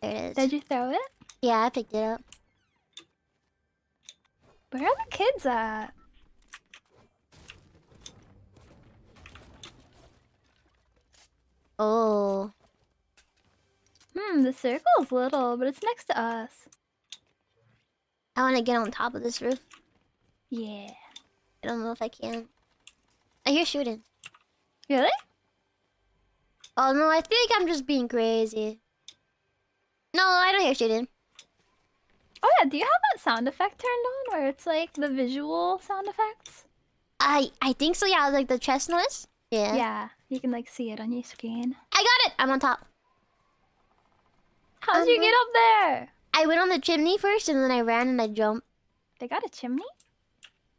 There it is. Did you throw it? Yeah, I picked it up. Where are the kids at? Oh. Hmm, the circle's little, but it's next to us. I want to get on top of this roof. Yeah. I don't know if I can. I hear shooting. Really? Oh no, I think I'm just being crazy. No, I don't hear shooting. Oh yeah, do you have that sound effect turned on where it's like the visual sound effects? I I think so. Yeah, like the chest noise. Yeah. Yeah, you can like see it on your screen. I got it. I'm on top. How'd Um, you get up there? I went on the chimney first, and then I ran and I jumped. They got a chimney?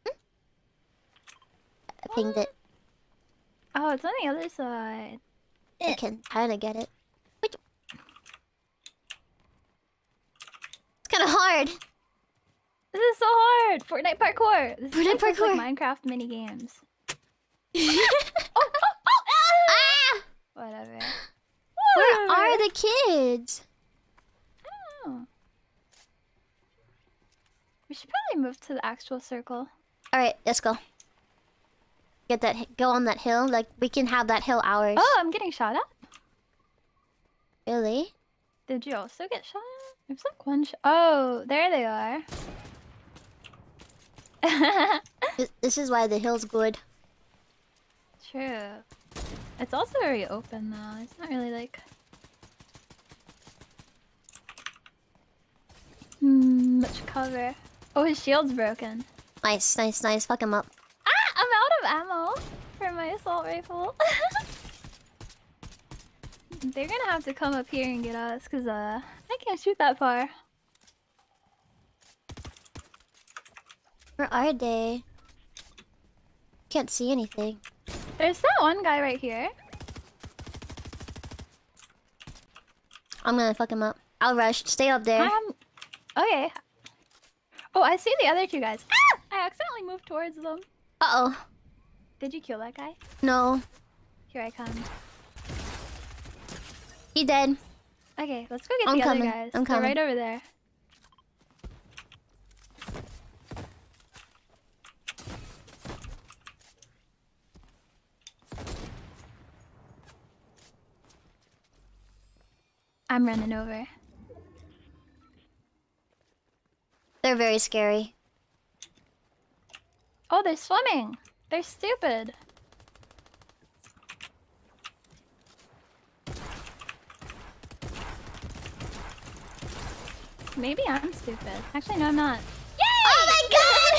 I pinged it. Oh, it's on the other side. I can kind of get it. Wait. It's kind of hard. This is so hard. Fortnite parkour. This Fortnite parkour. like Minecraft mini games. ah! Whatever. Where are the kids? Oh. We should probably move to the actual circle. All right, let's go. Get that. Go on that hill. Like we can have that hill ours. Oh, I'm getting shot at. Really? Did you also get shot at? There's like one. Sh- oh, there they are. This, this is why the hill's good. True. It's also very open though. It's not really like. Hmm, much cover. Oh, his shield's broken. Nice, nice, nice. Fuck him up. Ah, I'm out of ammo for my assault rifle. They're gonna have to come up here and get us, cause uh, I can't shoot that far. Where are they? Can't see anything. There's that one guy right here. I'm gonna fuck him up. I'll rush. Stay up there. Um, okay. Oh, I see the other two guys. Ah! I accidentally moved towards them. Uh oh. Did you kill that guy? No. Here I come. He dead. Okay, let's go get I'm the coming, other guys. I'm They're coming. right over there. I'm running over. They're very scary. Oh, they're swimming. They're stupid. Maybe I'm stupid. Actually, no, I'm not. Yay! Oh my god!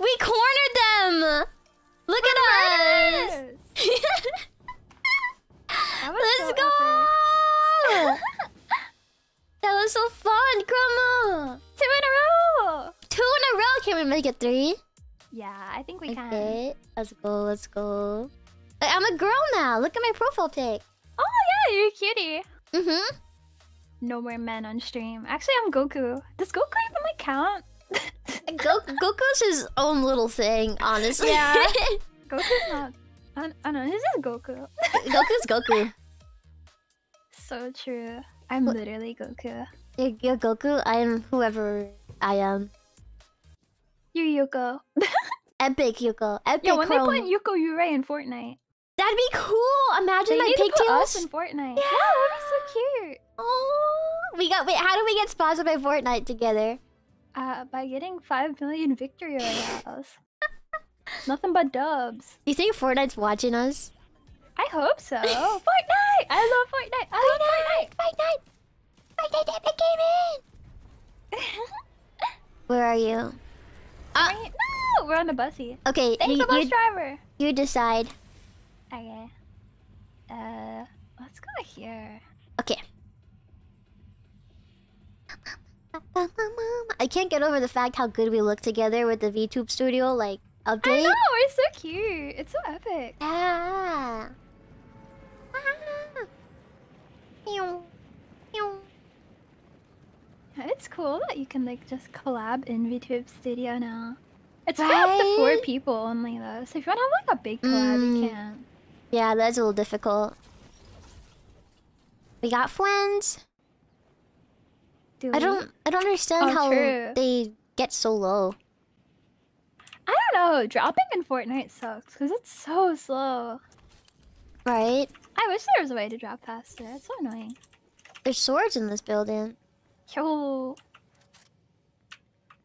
we cornered them! Look at us! That was Let's so go! that was so fun, Grandma! Two in a row! Two in a row! Can we make it three? Yeah, I think we can. Okay, let's go, let's go. I'm a girl now. Look at my profile pic. Oh yeah, you're a cutie. Mm-hmm. No more men on stream. Actually, I'm Goku. Does Goku even like count? Go- Goku's his own little thing, honestly. Yeah. Goku's not. I, I don't know. This is Goku. Goku's Goku. So true. I'm What- literally Goku. You're, you're Goku. I am whoever I am. You're Yuko. Epic Yuko. Epic Yeah, when they put Yuko Yurei in Fortnite, That'd be cool. Imagine they my need to put us pigtails. in Fortnite. Yeah. Yeah, that'd be so cute. Oh, we got. Wait, how do we get sponsored by Fortnite together? Uh, by getting five million victory royales. Nothing but dubs. Do you think Fortnite's watching us? I hope so. Fortnite! I love Fortnite. I love Fortnite! Fortnite! Fortnite Epic Gaming! Where are you? Ah, Fortnite. no, we're on the busy. okay. Thanks, You, the bus you, driver. you decide. Okay. Uh, let's go here. Okay. I can't get over the fact how good we look together with the VTube Studio like I update. know, we're so cute. It's so epic. Ah. Ah. Meow. It's cool that you can like just collab in VTube Studio now. It's for up to four people only though. So if you wanna have like a big collab, Mm. you can't. Yeah, that's a little difficult. We got friends. Do I don't I don't understand Oh, how true. they get so low. I don't know. Dropping in Fortnite sucks because it's so slow. Right? I wish there was a way to drop faster. It's so annoying. There's swords in this building. Yo.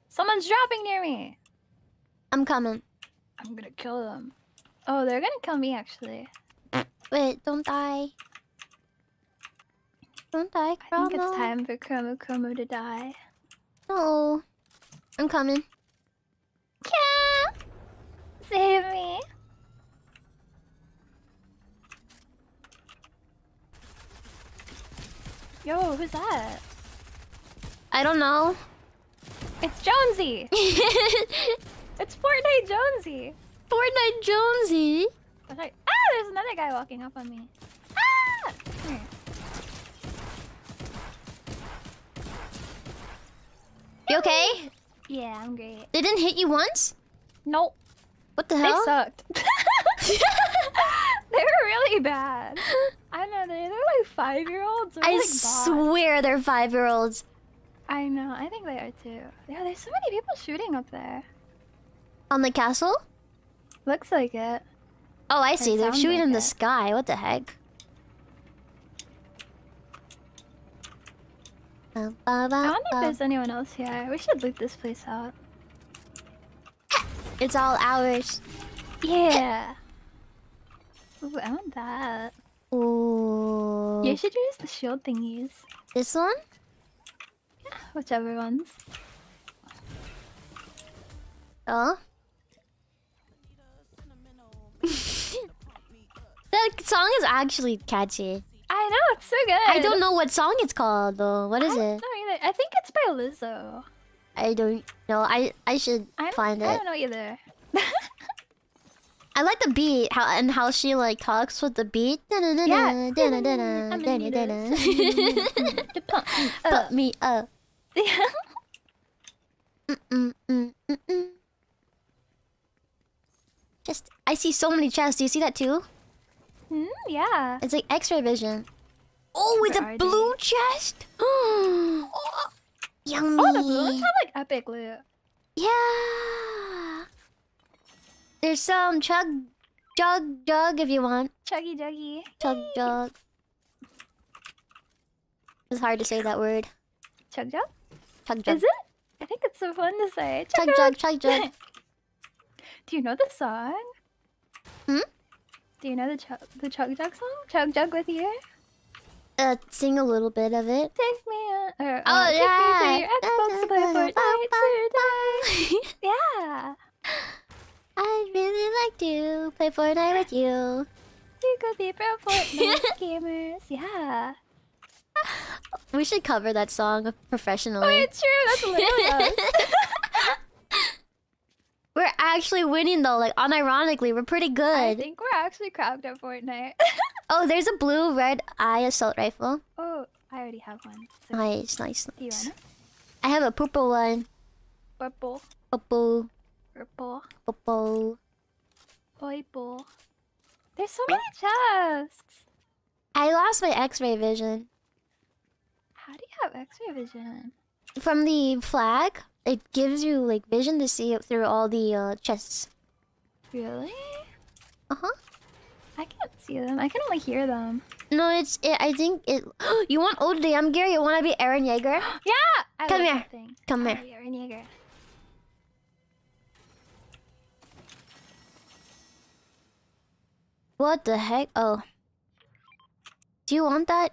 Someone's dropping near me. I'm coming. I'm gonna kill them. Oh, they're gonna kill me actually. Wait, don't die. Don't die, I think it's time for Chromu Chromu to die. No. I'm coming. Yeah. Save me. Yo, who's that? I don't know. It's Jonesy. It's Fortnite Jonesy. Fortnite Jonesy. Ah, there's another guy walking up on me. Ah! Here. You okay? Yeah, I'm great. They didn't hit you once? Nope, What the hell? they sucked. they were really bad. I know, they're, they're like five year olds. I like swear they're five year olds. I know, I think they are too. Yeah, there's so many people shooting up there. On the castle? Looks like it. Oh, I see. They're shooting like in the it. sky. What the heck? I wonder if there's anyone else here. We should loot this place out. It's all ours. Yeah. Ooh, I want that. Ooh. You should use the shield thingies. This one? Yeah, whichever ones. Oh. that song is actually catchy. I know, it's so good. I don't know what song it's called though. What I is don't it? know either. I think it's by Lizzo. I don't know. I I should I find I don't know either. I like the beat, how and how she like talks with the beat. Yeah. Yeah. I'm gonna need this. To pump me Put me up. Mm, mm, mm. Just, I see so many chests. Do you see that too? Hmm, yeah. It's like X-ray vision. Oh, it's a are blue chest. oh, yummy. Oh, the blue ones have like epic loot. Yeah. There's some chug, jug, jug if you want. Chuggy Juggy. Chug, jug. It's hard to say that word. Chug Jug? Chug, jug. Is it? I think it's so fun to say. Chug, jug, chug, jug. Do you know the song? Hmm? Do you know the chug the Chug Jug song? Chug Jug with you? Uh, sing a little bit of it. Take me on, or, uh, Oh, take yeah. me to your Xbox to play Fortnite today. Yeah. I'd really like to play Fortnite with you. We could be pro Fortnite gamers. Yeah. We should cover that song professionally. Oh, it's true. That's literally us. We're actually winning though, like unironically, we're pretty good. I think we're actually cracked at Fortnite. Oh, there's a blue red eye assault rifle. Oh, I already have one. So Nice, nice, nice. I have a purple one. Purple, Purple, purple, purple. purple. There's so many chests. I lost my X-ray vision How do you have X-ray vision? from the flag. It gives you like vision to see it through all the uh, chests. Really? Uh huh. I can't see them. I can only hear them. No, it's. It, I think it. you want ODM gear? You want to be Eren Yeager? Yeah! I Come here. Come Oh, here. you're an What the heck? Oh. Do you want that?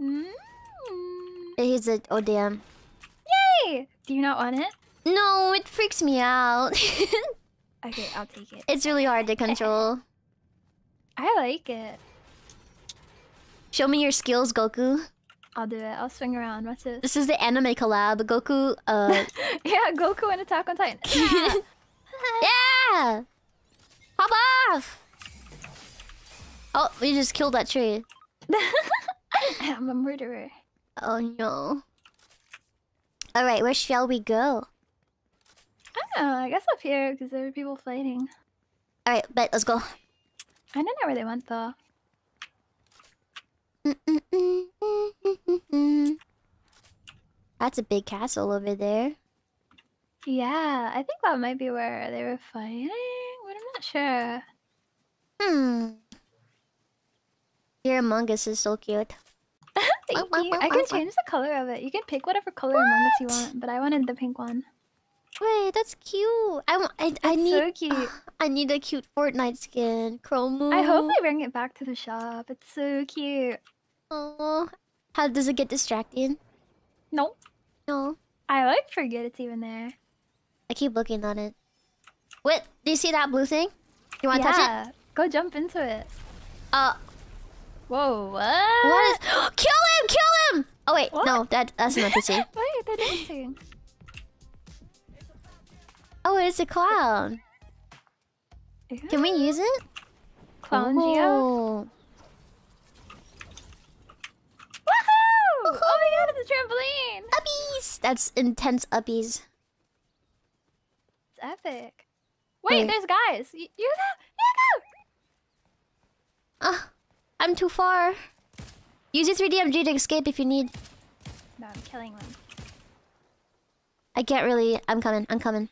Mm -hmm. He's a. Oh damn. Do you not want it? No, it freaks me out. Okay, I'll take it. it's really hard to control. I like it. Show me your skills, Goku. I'll do it. I'll swing around. Watch this. This is the anime collab. Goku. Uh. yeah, Goku and Attack on Titan. Yeah. yeah. Pop off. Oh, we just killed that tree. I'm a murderer. Oh no. All right, where shall we go? I don't know. I guess up here because there were people fighting. All right, but let's go. I don't know where they went though. That's a big castle over there. Yeah, I think that might be where they were fighting, but I'm not sure. Hmm. Your Among Us is so cute. I can change the color of it. You can pick whatever color Among Us you want, but I wanted the pink one. Wait, that's cute. I want. I, I need. so cute. I need a cute Fortnite skin. Chromu. I hope they bring it back to the shop. It's so cute. Oh, how does it get distracting? Nope. No, I like forget it's even there. I keep looking at it. Wait, do you see that blue thing? You want to touch it? yeah. Go jump into it. Uh, Whoa, what? what is? kill him! Kill him! Oh wait, What? no, that that's not NPC. Wait, they're dancing. Oh, it's a clown. Can we use it? Clown Geo? Oh. Woohoo! Oh my god, it's a trampoline! Uppies! That's intense uppies. It's epic. Wait, Wait. there's guys. Y- you go! Ah, I'm too far. Use your 3DMG to escape if you need. No, I'm killing them. I can't really. I'm coming. I'm coming.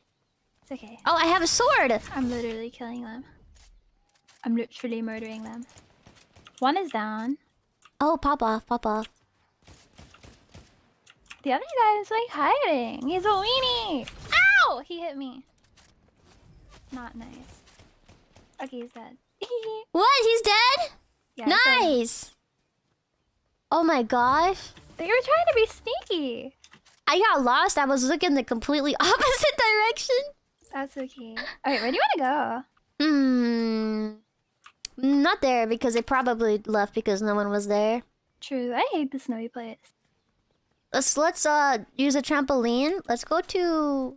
It's okay. Oh, I have a sword. I'm literally killing them. I'm literally murdering them. One is down. Oh, pop off, pop off. The other guy is like hiding. He's a weenie. Ow! He hit me. Not nice. Okay, he's dead. What? He's dead? Yeah, I killed him. nice. Oh my gosh. They were trying to be sneaky. I got lost. I was looking the completely opposite direction. That's okay. Alright, where do you want to go? Hmm. Not there because they probably left because no one was there. True, I hate the snowy place. Let's let's uh use a trampoline. Let's go to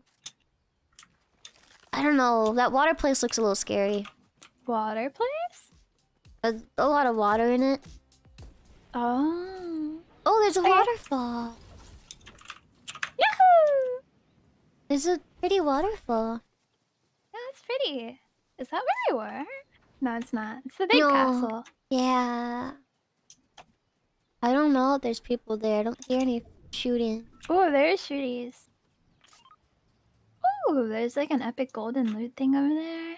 I don't know. That water place looks a little scary. Water place? There's a lot of water in it. Oh. Oh, there's a Okay. waterfall. Yahoo! There's a pretty waterfall. Yeah, that's pretty. Is that where we were? No, it's not. It's the big No. castle. Yeah. I don't know if there's people there. I don't hear any shooting. Oh, there's shooties. Oh, there's like an epic golden loot thing over there.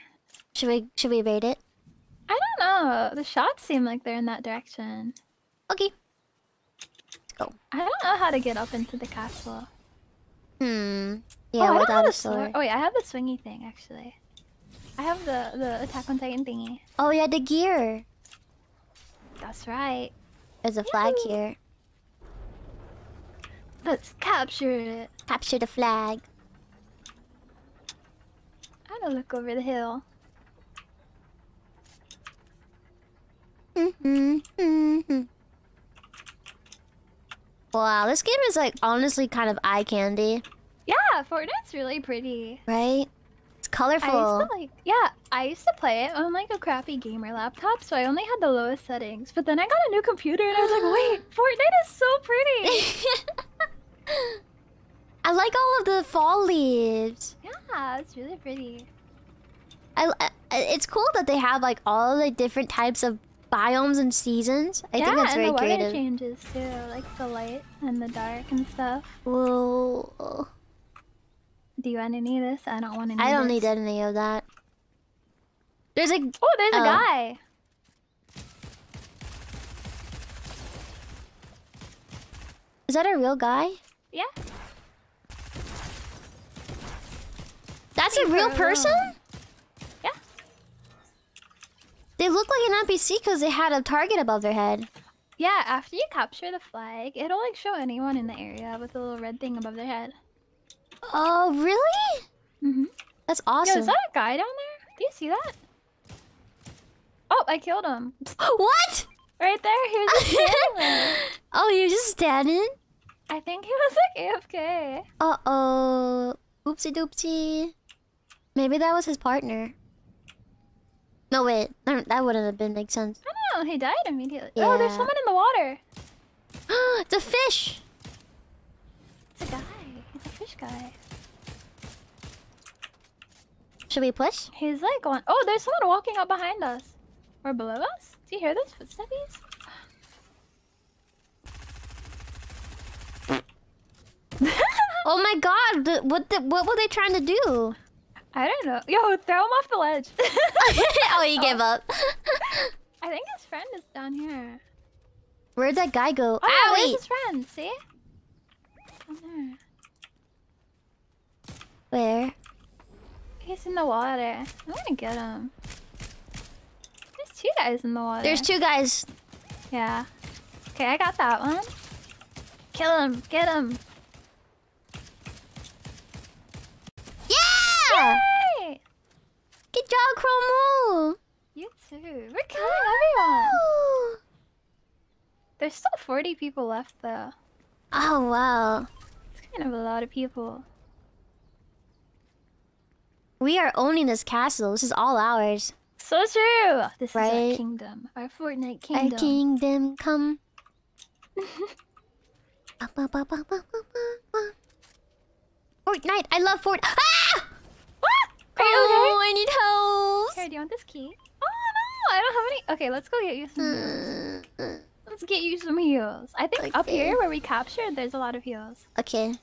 Should we should we raid it? I don't know. The shots seem like they're in that direction. Okay. Oh. I don't know how to get up into the castle. Hmm. oh, Yeah, I don't have a the sword. Oh wait, I have the swingy thing actually. I have the the Attack on Titan thingy. Oh yeah, the gear. That's right. There's a flag Yahoo! here. Let's capture it. Capture the flag. I gotta look over the hill. Mhm, mhm. Mm-hmm. Mm-hmm. Wow, this game is like honestly kind of eye candy, Yeah, Fortnite's really pretty. right? It's I colorful. used to like, yeah, I used to play it on like a crappy gamer laptop, so I only had the lowest settings. But then I got a new computer and I was like, wait, Fortnite is so pretty. I like all of the fall leaves. yeah, it's really pretty. I, I- it's cool that they have like all the different types of biomes and seasons. I yeah, think that's very creative. Yeah, and the weather creative. changes too, like the light and the dark and stuff. Whoa. Do you want any of this? I don't want any. I don't this. need any of that. There's a Oh, there's Oh. a guy. is that a real guy? Yeah. That's a real person? Yeah. They look like an NPC because they had a target above their head. Yeah, after you capture the flag, it'll like show anyone in the area with a little red thing above their head. Oh, really? Mm-hmm. That's Yo, awesome. is that a guy down there? Do you see that? Oh, I killed him. what? Right there, he was just. Oh, you're just standing? I think he was like AFK. Uh oh. Oopsie doopsie. Maybe that was his partner. No, wait. That wouldn't have been make sense. I don't know, he died immediately. Oh, there's someone in the water. it's a fish! It's a guy. It's a fish guy. Should we push? He's like going. Oh, there's someone walking up behind us. Or below us. Do you hear those footsteps? Oh my god, what the, what were they trying to do? I don't know. Yo, throw him off the ledge. oh, he gave up. I think his friend is down here. Where'd that guy go? Oh, Owie! there's his friend. See? Down there. Where? He's in the water. I'm gonna get him. There's two guys in the water. There's two guys. Yeah. Okay, I got that one. Kill him. Get him. Yeah! Hey! Good job, Chromu! You too. We're killing everyone. There's still 40 people left though. Oh, wow. It's kind of a lot of people. We are owning this castle. This is all ours. So true. This is our kingdom. Our Fortnite kingdom. Our kingdom come. Fortnite. I love Fort. Ah! Oh, I need help. okay? Here, do you want this key? Oh no, I don't have any. Okay, let's go get you some. heals. Let's get you some heals. I think up here where we captured, there's a lot of heals. Okay.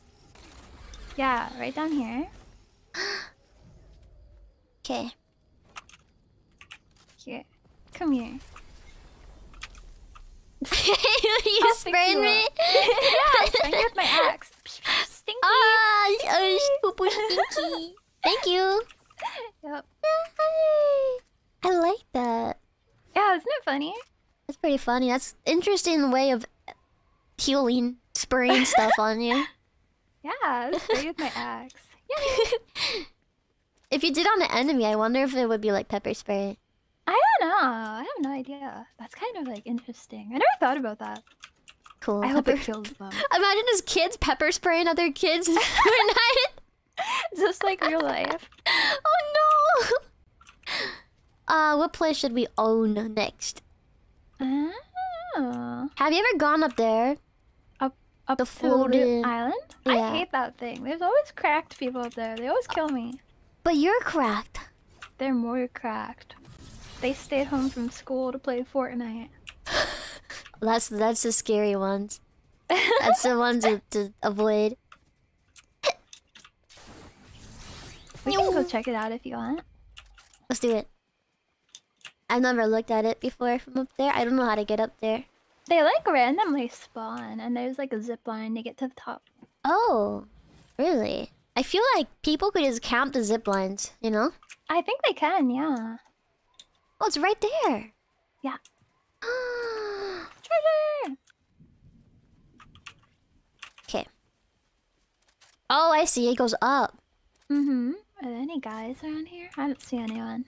Yeah, right down here. Okay. Here, come here. you sprayed me? yeah, you with my axe. Stinky. Ah, oh, poo-poo stinky. Thank you. Yep. I like that. Yeah, isn't it funny? That's pretty funny. That's interesting way of healing, spraying stuff on you. Yeah, spraying with my axe. Yeah. If you did on an enemy, I wonder if it would be like pepper spray. I don't know. I have no idea. That's kind of like interesting. I never thought about that. Cool. I hope it Pepper- kills them. Imagine as kids pepper spraying other kids in Fortnite. Just like real life. oh no! Uh, what place should we own next? Oh. Have you ever gone up there? Up The to floating- the island? Yeah. I hate that thing. There's always cracked people up there. They always kill me. But you're cracked. They're more cracked. They stayed home from school to play Fortnite. That's that's the scary ones. That's the ones to, to avoid. We can go check it out if you want. Let's do it. I've never looked at it before from up there. I don't know how to get up there. They like randomly spawn, and there's like a zip line to get to the top. Oh, really? I feel like people could just count the zip lines, you know? I think they can, yeah. Oh, it's right there. Yeah. Treasure! okay. Oh, I see. It goes up. Mm-hmm. Are there any guys around here? I don't see anyone.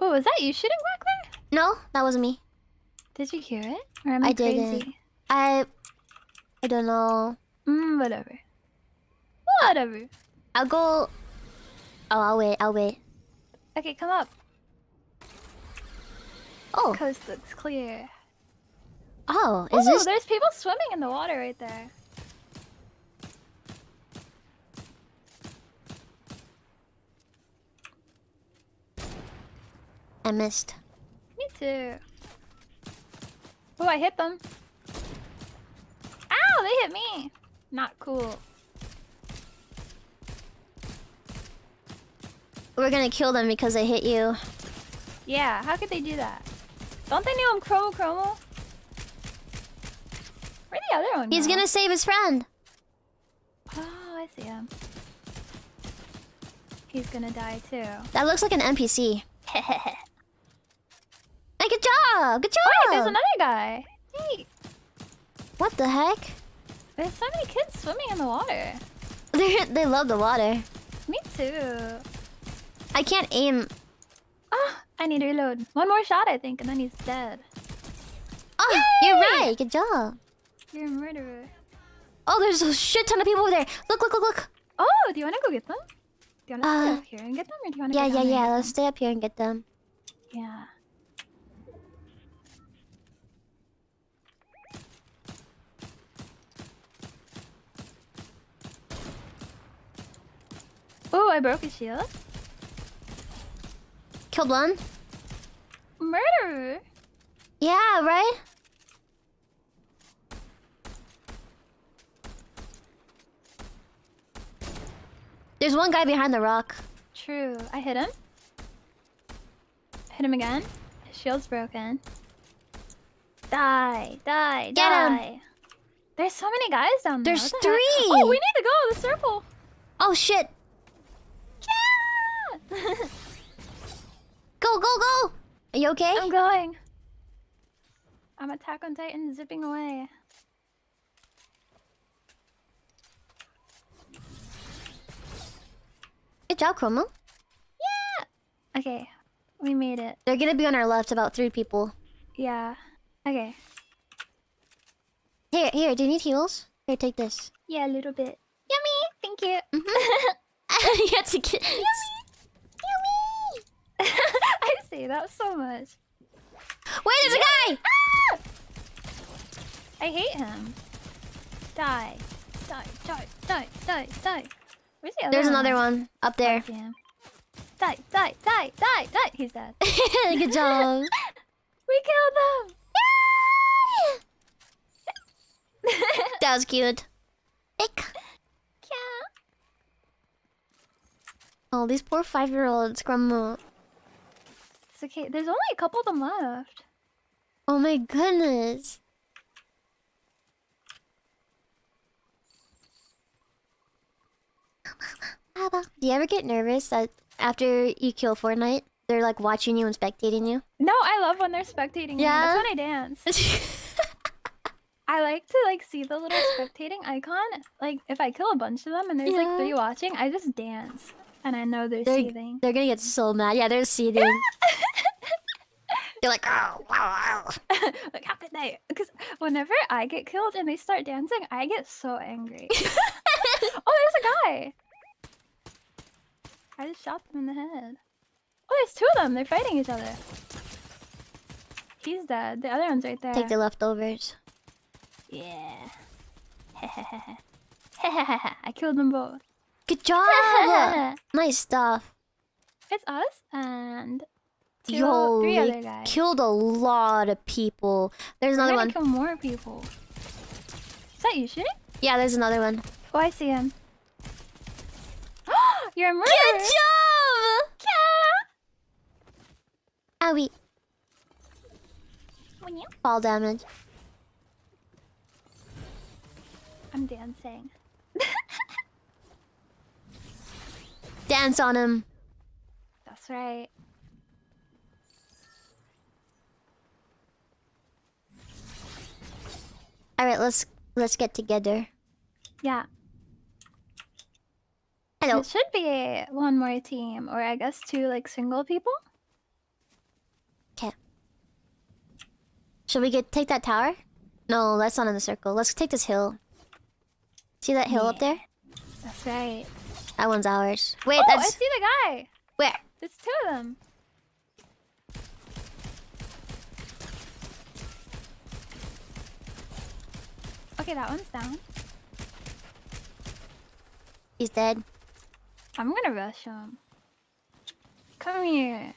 Oh, was that you shooting back there? No, that wasn't me. Did you hear it? Or am I, I didn't. I I don't know. Mm, whatever. Whatever. I'll go. Oh, I'll wait. I'll wait. Okay, come up. Oh, Coast looks clear. Oh, is oh, this? there's people swimming in the water right there. I missed. Me too. Oh, I hit them. Ow, they hit me. Not cool. We're gonna kill them because they hit you. Yeah, how could they do that? Don't they know I'm Chromu Chromu? Where'd the other one He's go? gonna save his friend. Oh, I see him. He's gonna die too. That looks like an NPC. Hey, good job! Good job! Wait, there's another guy. Hey, What the heck? there's so many kids swimming in the water. They they love the water. Me too. I can't aim. Ah, I need to reload. One more shot, I think, and then he's dead. Oh, you're right. Good job. You're a murderer. Oh, there's a shit ton of people over there. Look, look, look, look. Oh, do you want to go get them? Do you want to Uh, stay up here and get them, or do you want to Yeah, yeah, yeah. Let's stay up here and get them. them? Yeah. Oh, I broke a shield. Killed one. Murderer. Yeah, right? There's one guy behind the rock. True. I hit him. Hit him again. His shield's broken. Die, die, Get him. die. There's so many guys down there. There's the heck? three. Oh, we need to go. The circle. Oh shit! Yeah. Go, go, go! Are you okay? I'm going. I'm Attack on Titan zipping away. Good job, Chromu. Yeah. Okay, we made it. They're gonna be on our left, about three people. Yeah. Okay. Here, here. Do you need heals? Here, take this. Yeah, a little bit. Yummy. Thank you. you had to get. Yummy! Yummy! I say that so much. Wait, there's a guy. Ah! I hate him. Die. Die, die, die, die, die. Where's the other There's one? another one up there. him. Die, die, die, die, die. He's dead. Good job. we killed them. Yay! That was cute. Ick. Yeah. Oh, these poor five-year-olds, Grandma. It's okay. There's only a couple of them left. Oh my goodness. Do you ever get nervous that after you kill Fortnite, they're like watching you and spectating you? No, I love when they're spectating me. Yeah? That's when I dance. I like to like see the little spectating icon. Like if I kill a bunch of them and there's Yeah. like three watching, I just dance. And I know they're, They're, seething. they're gonna get so mad. Yeah, they're seething. they're like, oh, wow, wow. like how could they? Because whenever I get killed and they start dancing, I get so angry. oh, there's a guy. I just shot them in the head. Oh, there's two of them. They're fighting each other. He's dead. The other one's right there. Take the leftovers. Yeah. I killed them both. Good job. nice stuff. it's us and two, Yo, three other guys. killed a lot of people. There's We're another gonna one. kill more people. Is that you shooting? Yeah, there's another one. Oh, I see him. You're a murderer. Good job! Yeah. Owie. Fall damage. I'm dancing. Dance on him. That's right. All right, let's let's get together. Yeah. Hello. It should be one more team, or I guess two like single people. Okay. Should we get take that tower? No, that's not in the circle. Let's take this hill. See that hill up there? That's right. That one's ours. Wait, oh, I see the guy. where? There's two of them. Okay, that one's down. He's dead. I'm gonna rush him. Come here.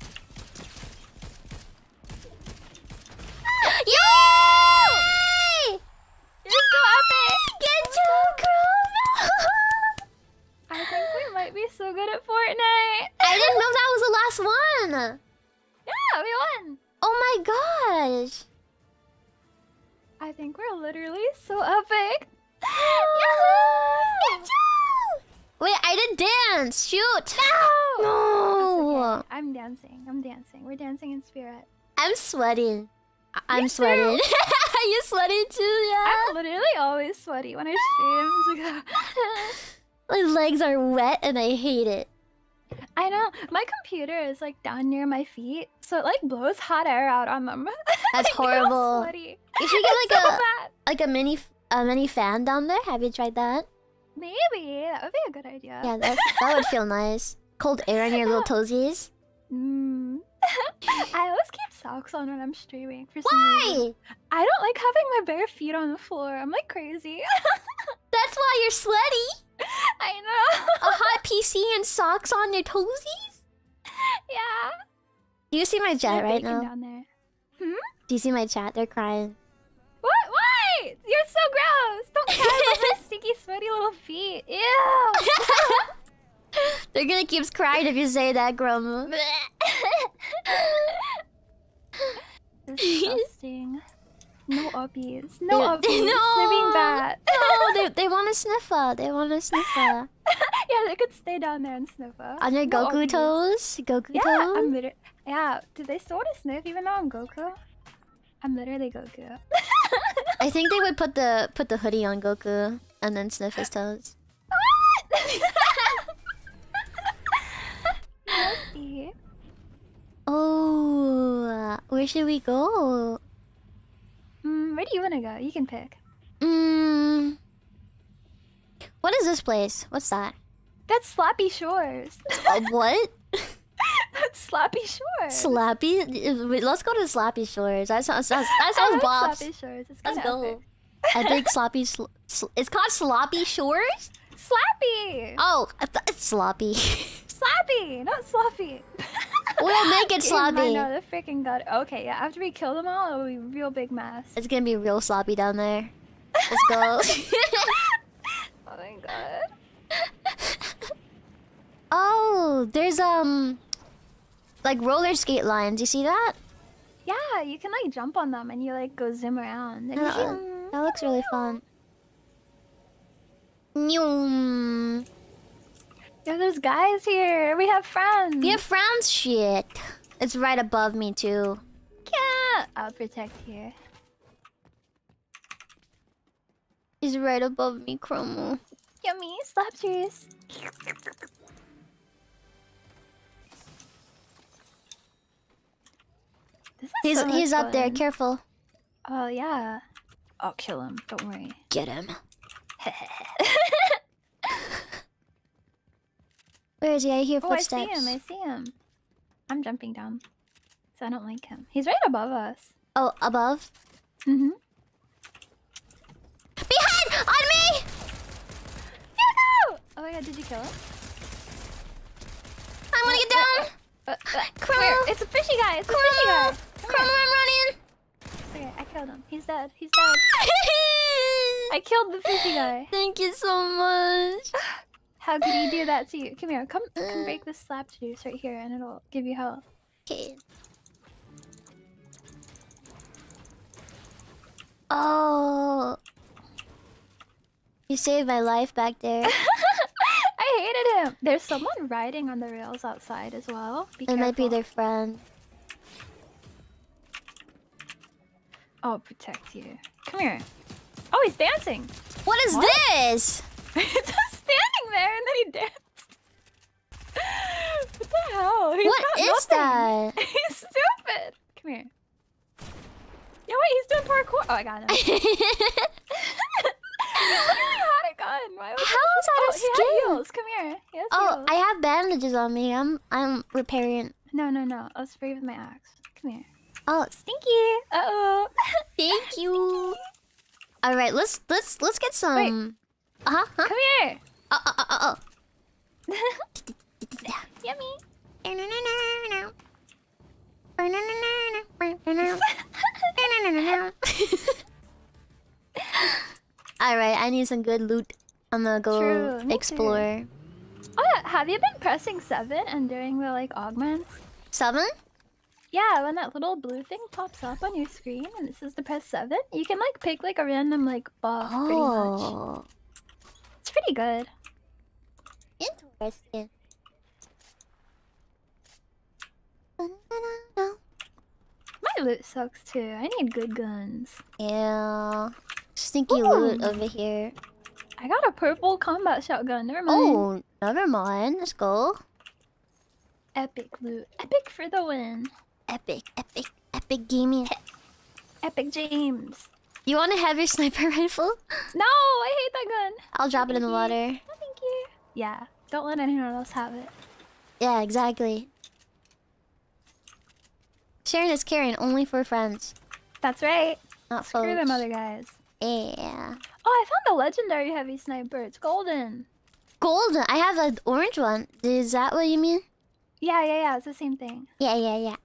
Yay! You're so epic! Good job, girl. I think we might be so good at Fortnite. I didn't know that was the last one. Yeah, we won. Oh my gosh. I think we're literally so epic. Good job. Wait, I didn't dance. Shoot. No! No. I'm dancing. I'm dancing. We're dancing in spirit. I'm sweating. I- I'm sweating. Are you sweating too? Yeah. I'm literally always sweaty when I stream. Like, My legs are wet and I hate it. I know. My computer is like down near my feet, so it like blows hot air out on them. That's I get all horrible. You should get like so a bad. like a mini a mini fan down there. Have you tried that? Maybe that would be a good idea. Yeah, that that would feel nice. Cold air on your little toesies. Mm. I always keep socks on when I'm streaming. For some reason. Why? I don't like having my bare feet on the floor. I'm like crazy. That's why you're sweaty. I know. A hot PC and socks on your toesies. yeah. Do you see my chat right now? Down there. Do you see my chat? They're crying. Why? You're so gross. Don't cry about my sticky, sweaty little feet. Ew. They're gonna keep crying if you say that, Grandma. Disgusting. No uppies. No uppies. no. They're being bad. no, they they want to sniffer. They want to sniffer. yeah, they could stay down there and sniff us. On your No Goku uppies. toes. Goku Yeah, toes. I'm literally. Yeah, do they still want to sniff even though I'm Goku? I'm literally Goku. I think they would put the put the hoodie on Goku and then sniff his toes. Oh, where should we go? Mm, where do you want to go? You can pick. Mm. What is this place? What's that? That's Slappy Shores. Uh, what? That's Slappy Shores. Slappy? Let's go to Slappy Shores. That sounds that, that I sounds like bops. Slappy Shores. It's Let's go. I think sloppy. Sl- sl- it's called sloppy shores. Slappy. Oh, I thought it's sloppy. Slappy, not sloppy. we'll make it sloppy. I know, the freaking god. Okay, yeah. After we kill them all, it'll be a real big mess. It's gonna be real sloppy down there. Let's go. Oh my god. oh, there's um, like roller skate lines. You see that? Yeah, you can like jump on them and you like go zoom around. And that, looks really fun. Nyum. Yeah, there's guys here. We have friends. We have friends? Shit. It's right above me too. Yeah. I'll protect here. He's right above me, Chromu. Yummy. Slapsters. This He's so he's up there. Careful. Oh yeah. I'll kill him. Don't worry. Get him. Where is he? I hear footsteps. Oh, I see him. I see him. I'm jumping down. So I don't like him. He's right above us. Oh, above. Mm-hmm. Behind! On me! Oh my god, did you kill him? I want to get down. Uh, uh. It's a fishy guy. It's a fishy guy. I'm running. Okay, I killed him. He's dead. He's dead. I killed the fishy guy. Thank you so much. How could he do that to you? Come here. Come, Uh. come break this slap juice right here, and it'll give you health. Okay. Oh. You saved my life back there. I hated him. There's someone riding on the rails outside as well. Be It might be their friend. I'll protect you. Come here. Oh, he's dancing. What is What? this? He's just standing there, and then he danced. what the hell? He's What got is nothing. that? He's stupid. Come here. Yeah, wait, he's doing parkour. Oh, I got him. he's literally He's out Oh, of he had skin. heals. Come here. He Oh, heals. I have bandages on me. I'm I'm repairing. No, no, no. I'll spray with my axe. Come here. Oh, Stinky. Uh oh. thank you. All right, let's let's let's get some. Uh huh. Huh? Come here. Oh, oh, oh, oh, Yummy. All right, I need some good loot. I'm gonna go True, too. explore. Oh yeah. Have you been pressing seven and doing the like augments? Seven? Yeah, when that little blue thing pops up on your screen and it says to press seven, you can like pick like a random like buff pretty much. Oh, It's pretty good. interesting. My loot sucks too. I need good guns. Yeah, stinky loot over here. I got a purple combat shotgun. Never mind. Oh, never mind. Let's go. Epic loot. Epic for the win. Epic, epic, epic gaming. Epic Games. You want to have your sniper rifle? No, I hate that gun. I'll drop it in the Thank water. No, thank you. Yeah, don't let anyone else have it. Yeah, exactly. Sharing is caring only for friends, That's right. not Screw foes. them other guys. Yeah. Oh, I found a legendary heavy sniper. It's golden. Golden. I have an orange one. Is that what you mean? Yeah, yeah, yeah. It's the same thing. Yeah, yeah, yeah.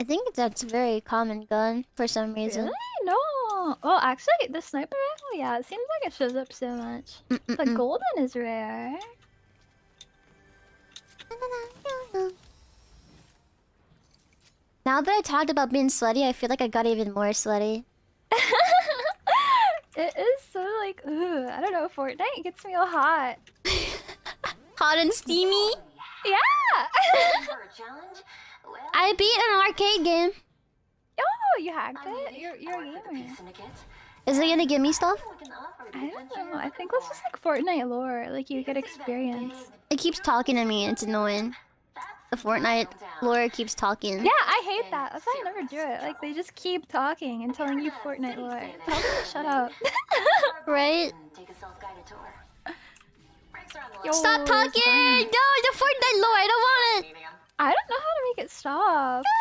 I think that's a very common gun for some reason. Really? No. Oh, actually, the sniper rifle. Yeah, it seems like it shows up so much. But Mm-mm-mm. golden is rare. Now that I talked about being sweaty, I feel like I got even more sweaty. it is so like, ooh, I don't know. Fortnite gets me all hot. Hot and steamy. Yeah. I beat an arcade game. oh, you hacked um, it. You're you're a gamer. Is it gonna give me stuff? I don't know. I think that's just like Fortnite lore. Like you get experience. It keeps talking to me. It's annoying. The Fortnite lore keeps talking. Yeah, I hate that. That's why I never do it. Like they just keep talking and telling you Fortnite lore. Tell them to shut up. Right? Yo, Stop talking! No, the Fortnite lore. I don't want it. I don't know how to make it stop.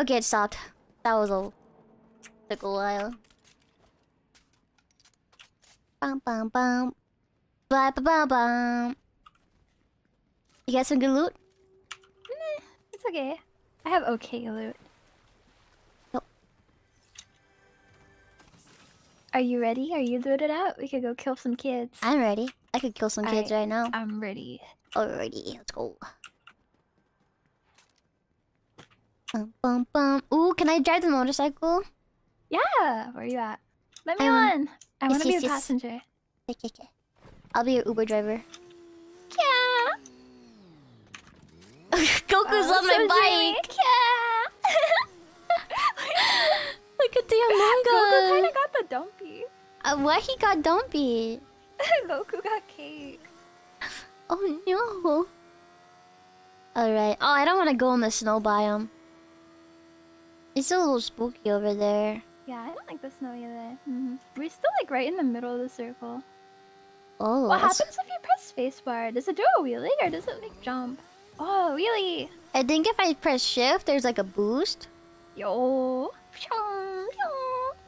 Okay, it stopped. That was a took a while. Bum bum bum. Ba ba ba bum. You got some good loot? Meh, it's okay. I have okay loot. Nope. Are you ready? Are you looted out? We could go kill some kids. I'm ready. I could kill some kids right now. I'm ready. Alrighty, let's go. Bum bum bum. Ooh, can I drive the motorcycle? Yeah, where are you at? Let me Um, on. I want to be yes, a passenger. Okay, okay, okay. I'll be your Uber driver. Yeah. Goku's Oh, on my so bike. Yeah. Look at the Goku kind of got the dumpy. Uh, why he got dumpy? Goku got cake. Oh no. Alright. Oh, I don't want to go in the snow biome. It's a little spooky over there. Yeah, I don't like the snow either. Mhm. We're still like right in the middle of the circle. Oh, What that's- happens if you press spacebar? Does it do a wheelie or does it like jump? Oh, wheelie! I think if I press shift, there's like a boost. Yo!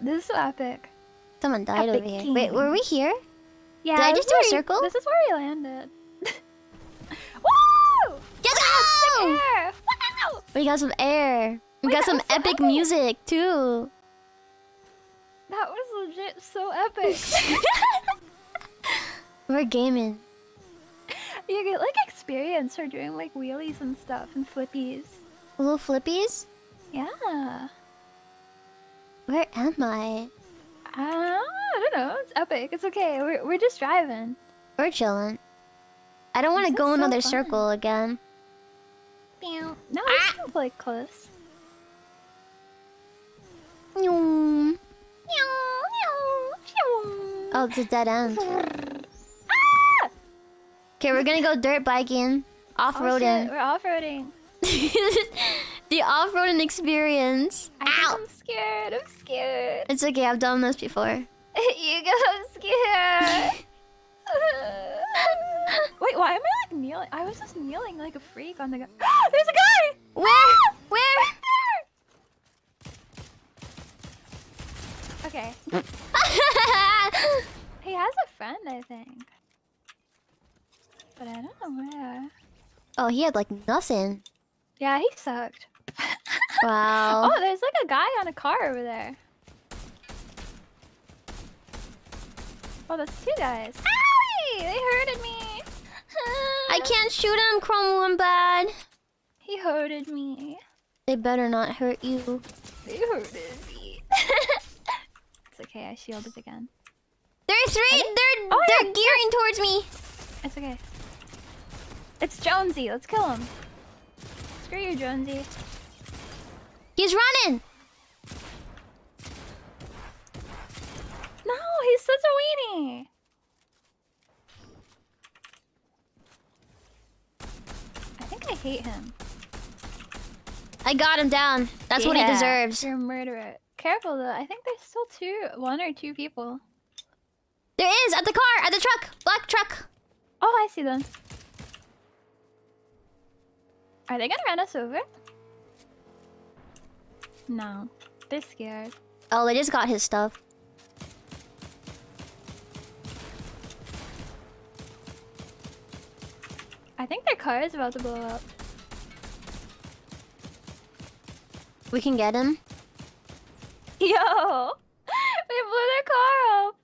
This is so epic. Someone died Epic over here. Wait, were king. we here? Yeah. Did I just do a circle? This is where we landed. Woo! Air! Wow! We got some air. We Wait, got some so epic epic. music too. That was legit so epic. We're gaming. you get like experience for doing like wheelies and stuff and flippies. Little flippies? Yeah. Where am I? Uh, I don't know. It's epic. It's okay. We're, we're just driving. We're chilling. I don't want to go so another circle again. No, we Ah! still play close. Oh, it's a dead end. Ah! Okay, we're gonna go dirt biking, off Oh, we're off-roading. the off roading experience. I Ow! I'm scared. I'm scared. It's okay, I've done this before. you go scared. Wait, why am I like kneeling? I was just kneeling like a freak on the guy. There's a guy! Where? Where? Okay. He has a friend, I think. But I don't know where. oh, he had like nothing. Yeah, he sucked. Wow. Oh, there's like a guy on a car over there. Oh, that's two guys. Owie! They hurted me. I can't shoot him, Chrome One Bad. He hurted me. They better not hurt you. They hurted me. Okay, I shielded again. They're three. They're Oh, they're yeah. gearing towards me. It's okay. It's Jonesy. Let's kill him. Screw you, Jonesy. He's running. No, he's such a weenie. I think I hate him. I got him down. That's what he deserves. You're a murderer. Careful though. I think there's still two, one or two people. There is at the car, at the truck, black truck. Oh, I see them. Are they gonna run us over? No, they're scared. Oh, they just got his stuff. I think their car is about to blow up. We can get him. Yo! They blew their car up!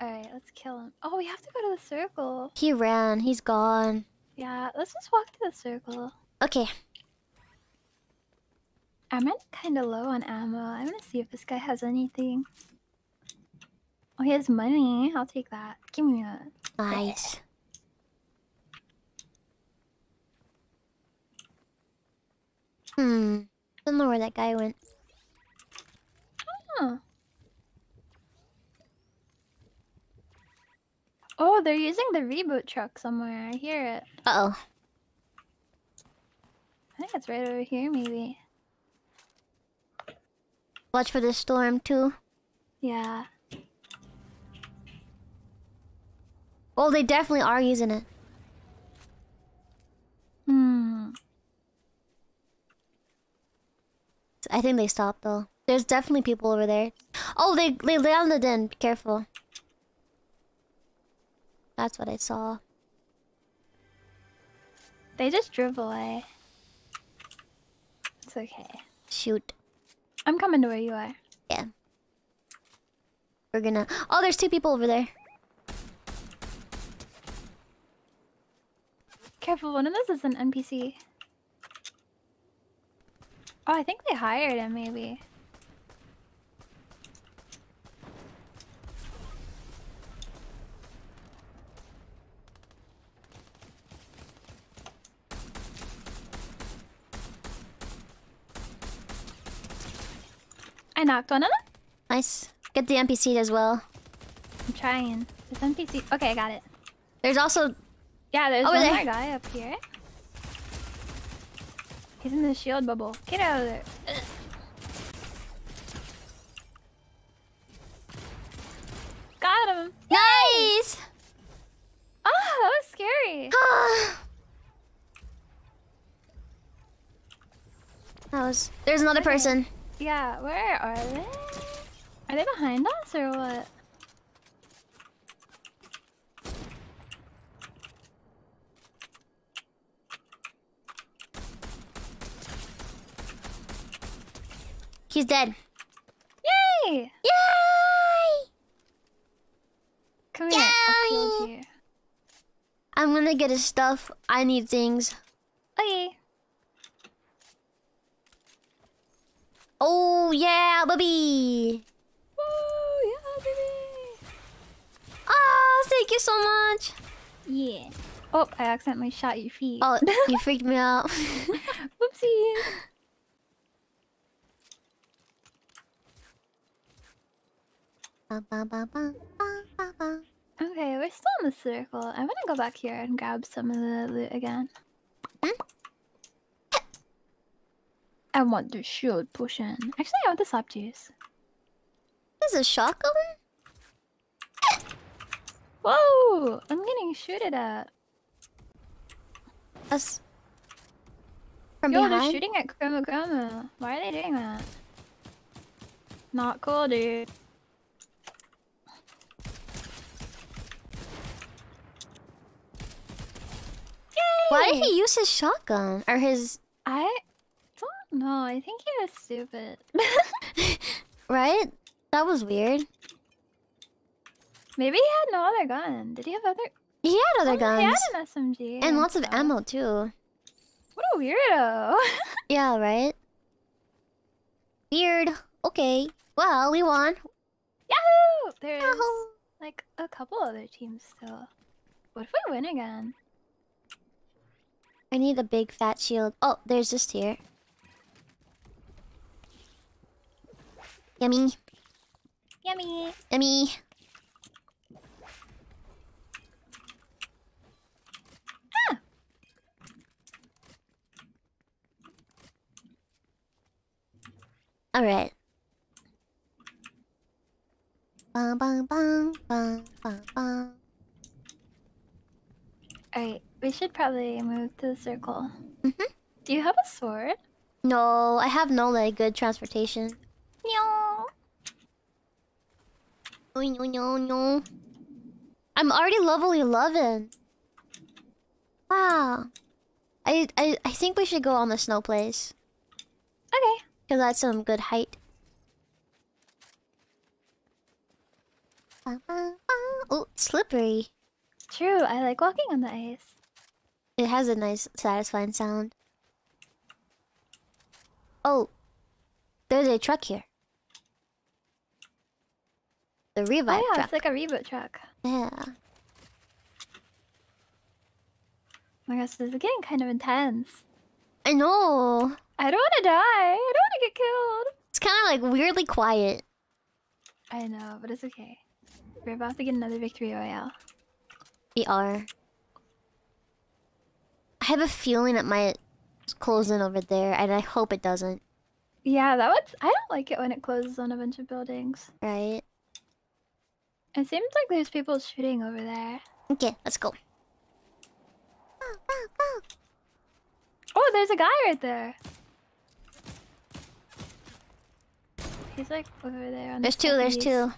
Alright, let's kill him. Oh, we have to go to the circle. He ran. He's gone. Yeah, let's just walk to the circle. Okay. I'm kind of low on ammo. I'm gonna see if this guy has anything. Oh, he has money. I'll take that. Give me that. Nice. Hmm. I Don't know where that guy went. Huh. Oh, they're using the reboot truck somewhere. I hear it. Uh oh. I think it's right over here, maybe. Watch for the storm too. Yeah. Oh, they definitely are using it. Hmm. I think they stopped though. There's definitely people over there. Oh, they they landed in. Be careful. That's what I saw. They just drove away. It's okay. Shoot. I'm coming to where you are. Yeah. We're gonna. Oh, there's two people over there. Careful, one of those is an NPC. Oh, I think they hired him, maybe. I knocked one of them. Nice. Get the NPC as well. I'm trying. This NPC. Okay, I got it. There's also. Yeah, there's Over one there. more guy up here. He's in the shield bubble. Get out of there. Ugh. Got him. Nice! Oh, that was scary. that was. There's another Okay. person. Yeah, where are they? Are they behind us or what? He's dead. Yay! Yay! Come here. I'll you. I'm gonna get his stuff. I need things. Okay. Oh yeah, baby. Woo, yeah, baby. Oh, thank you so much. Yeah. Oh, I accidentally shot your feet. Oh, you freaked me out. Whoopsie. Okay, we're still in the circle. I'm gonna go back here and grab some of the loot again. I want the shield potion. Actually, I want the slap juice. This is a shotgun? Whoa! I'm getting shooted at. Us. from Yo, they're shooting at Chromu Chromu. Why are they doing that? Not cool, dude. Why did he use his shotgun or his I don't. I think he was stupid. right? That was weird. Maybe he had no other gun. Did he have other? He had other Oh, He had an SMG and lots of ammo too. What a weirdo. Yeah, right. Weird. Okay. Well, we won. Yahoo! There's Yahoo! like a couple other teams still. What if we win again? I need a big fat shield. Oh, there's this here. Yummy. Yummy. Yummy. Ah. All right. Bum, bum, bum, bum, bum, bum. Alright, we should probably move to the circle. Mhm. Do you have a sword? No, I have no like good transportation. No. No, no, no, no. I'm already level 11. Wow. I, I I think we should go on the snow place. Okay. Because that's some good height. Ba, ba, ba. Oh, slippery. True, I like walking on the ice. It has a nice, satisfying sound. Oh, there's a truck here. The Oh yeah, it's like a reboot truck. Yeah. Oh my gosh, this is getting kind of intense. I know. I don't want to die. I don't want to get killed. It's kind of like weirdly quiet. I know, but it's okay. We're about to get another victory royale. We are. I have a feeling it might close in over there, and I hope it doesn't. Yeah, that was. I don't like it when it closes on a bunch of buildings. Right? It seems like there's people shooting over there. Okay, let's go. Go, go, go. Oh, there's a guy right there. He's like over there on There's the two, there's two.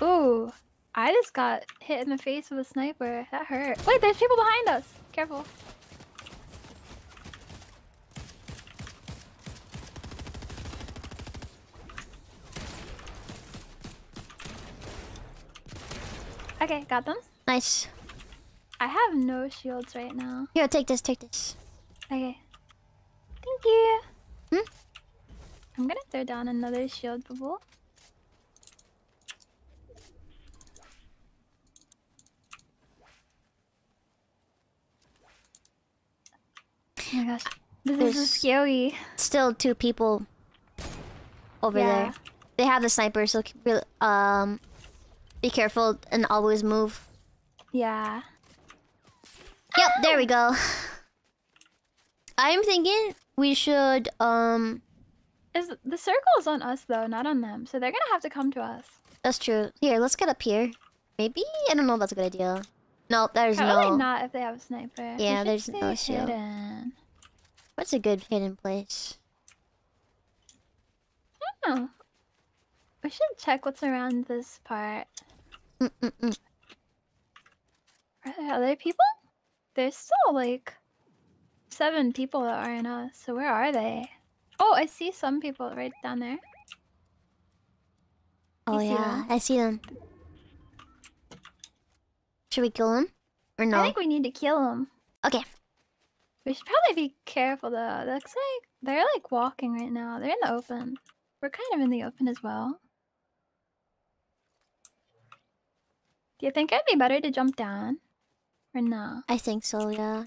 Ooh, I just got hit in the face with a sniper. That hurt. Wait, there's people behind us. Careful. Okay, got them. Nice. I have no shields right now. Here, take this, take this. Okay. Thank you. Hmm? I'm gonna throw down another shield bubble. Oh my gosh. This is so scary. Still two people over Yeah. there. They have the sniper, so um, be careful and always move. Yeah. Yep, there we go. I'm thinking we should um. Is the circle is on us though, not on them. So they're gonna have to come to us. That's true. Here, let's get up here. Maybe I don't know. if That's a good idea. No, there's Probably no. not if they have a sniper. Yeah, there's no shield. What's a good hidden place? Oh. We should check what's around this part. Mm-mm-mm. Are there other people? There's still like seven people that are in us. So where are they? Oh, I see some people right down there. Oh yeah, them? I see them. Should we kill them or not? I think we need to kill them. Okay. We should probably be careful though. Looks like they're like walking right now. They're in the open. We're kind of in the open as well. Do you think it'd be better to jump down? Or no? I think so. Yeah.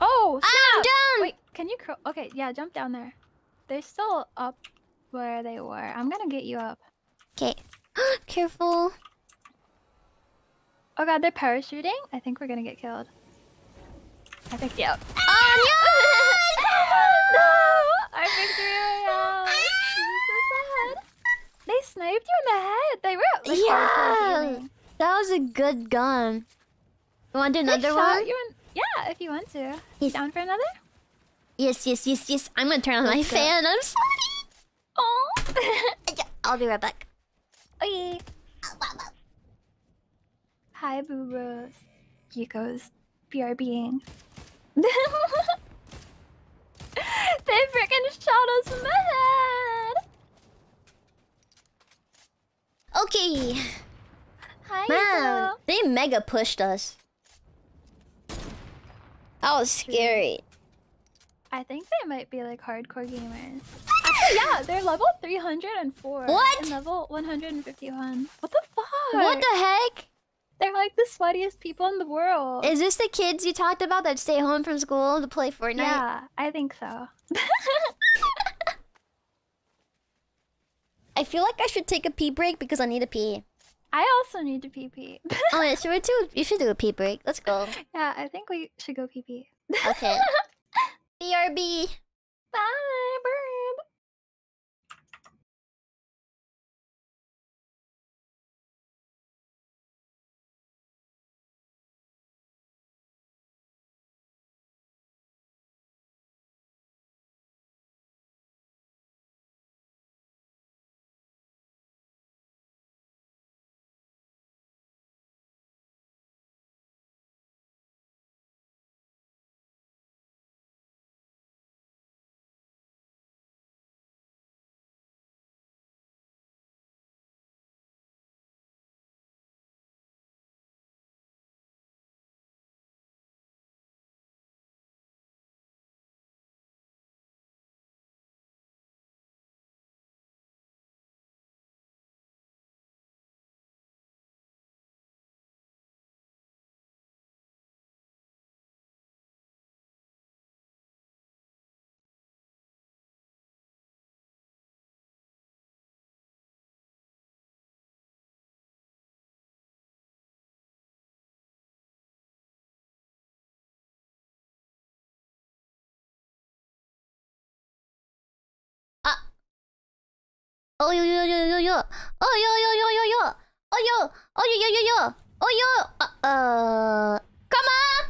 Oh, Ah, I'm down. Wait, can you cro- Okay, yeah, jump down there. They're still up where they were. I'm gonna get you up. Okay. Careful. Oh god, they're parachuting? I think we're gonna get killed. I think, you up. Oh no! Our victory royale! This is so sad. Yeah! gaming. That was a good gun. You want to do another one? You want, yeah, if you want to. Yes. Down for another? Yes, yes, yes, yes. I'm gonna turn on my Let's go. fan. I'm sweaty. Oh. I'll be right back. Oye. Hi, Boo Bros. Yuko's BRBing. they freaking shot us in the head. Okay. Hi, Man, they mega pushed us. That was scary. I think they might be like hardcore gamers. Actually, yeah, they're level 304. What? And level 151. What the fuck? What the heck? They're like the sweatiest people in the world. Is this the kids you talked about that stay home from school to play Fortnite? yeah, I think so. I feel like I should take a pee break because I need a pee. I also need to pee pee. Oh, yeah, should we do? You should do a pee break. Let's go. yeah, I think we should go pee pee. Okay. BRB. Bye, bird. Oh yo yo yo yo yo. Oh yo yo yo yo yo. Oh yo. Oh yo yo yo yo. Oh yo. Uh, uh come on.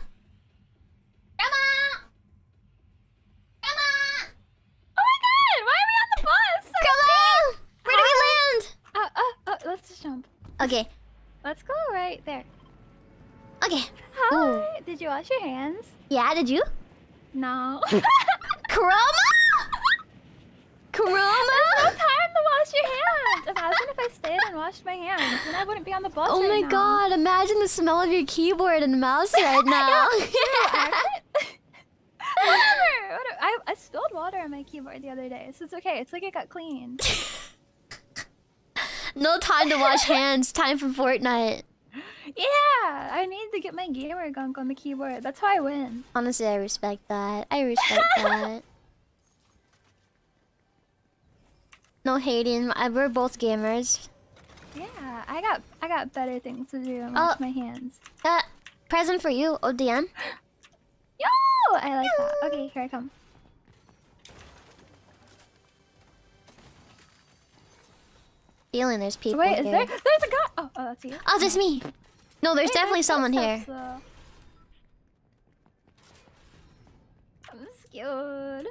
Come on. Come on. Oh my god, why are we on the bus? So Come on. Where do we land? Uh, uh, uh, let's just jump. Okay. Let's go right there. Okay. Hi. Ooh. Did you wash your hands? Yeah, did you? No. Chromu? Chromu? To wash your hands. Imagine if I stayed and washed my hands, then I wouldn't be on the bus. Oh right my now. god, imagine the smell of your keyboard and mouse right now. Yeah. Whatever, whatever. I, I spilled water on my keyboard the other day, so it's okay. It's like it got cleaned. no time to wash hands, time for Fortnite. Yeah, I need to get my gamer gunk on the keyboard. That's how I win. Honestly, I respect that. I respect that. No hating. We're both gamers. Yeah, I got I got better things to do than Oh. wash my hands. Uh, present for you, ODM. Yo, I like that. Okay, here I come. Feeling there's people Wait, is here. there? There's a guy. Oh, oh, that's you. Oh, that's me. No, there's Hey, definitely someone here. I'm scared.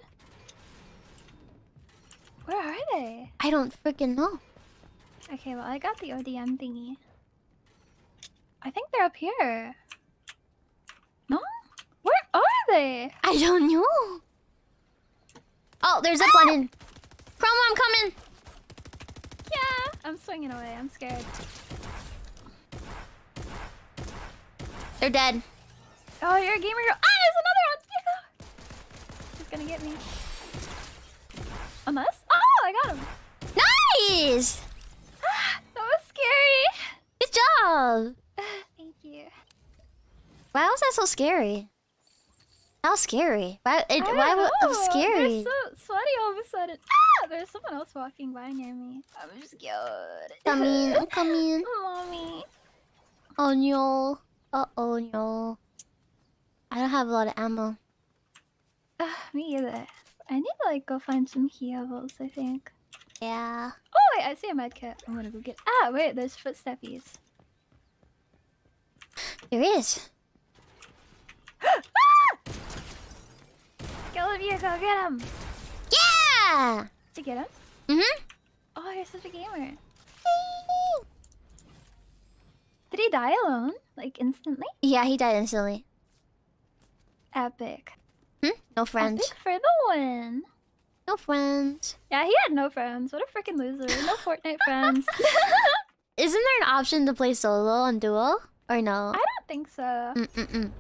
Where are they? I don't freaking know. Okay, well, I got the ODM thingy. I think they're up here. No? Where are they? I don't know. Oh, there's a button. Chromu, I'm coming. Yeah, I'm swinging away. I'm scared. They're dead. Oh, you're a gamer girl. Ah, there's another one. She's gonna get me. Unless. I got him. Nice. That was scary. Good job. Thank you. Why was that so scary? That was scary. Why? It, why was that was scary? They're so sweaty all of a sudden. Ah, there's someone else walking by near me. I'm scared. Coming, I'm coming. Mommy. Oh no. Uh oh no. I don't have a lot of ammo. Ah, me either. I need to like go find some heals. I think. Yeah. Oh, wait, I see a med kit. I'm gonna go get. Ah, wait, there's footsteppies. There is. Go of you, go get him. Yeah! Did you get him? Mm-hmm. Oh, you're such a gamer. Did he die alone? Like instantly? Yeah, he died instantly. Epic. Hmm? No friends. Epic for the win. No friends. Yeah, he had no friends. What a freaking loser. No Fortnite friends. Isn't there an option to play solo on duo? Or no? I don't think so. Mm-mm-mm.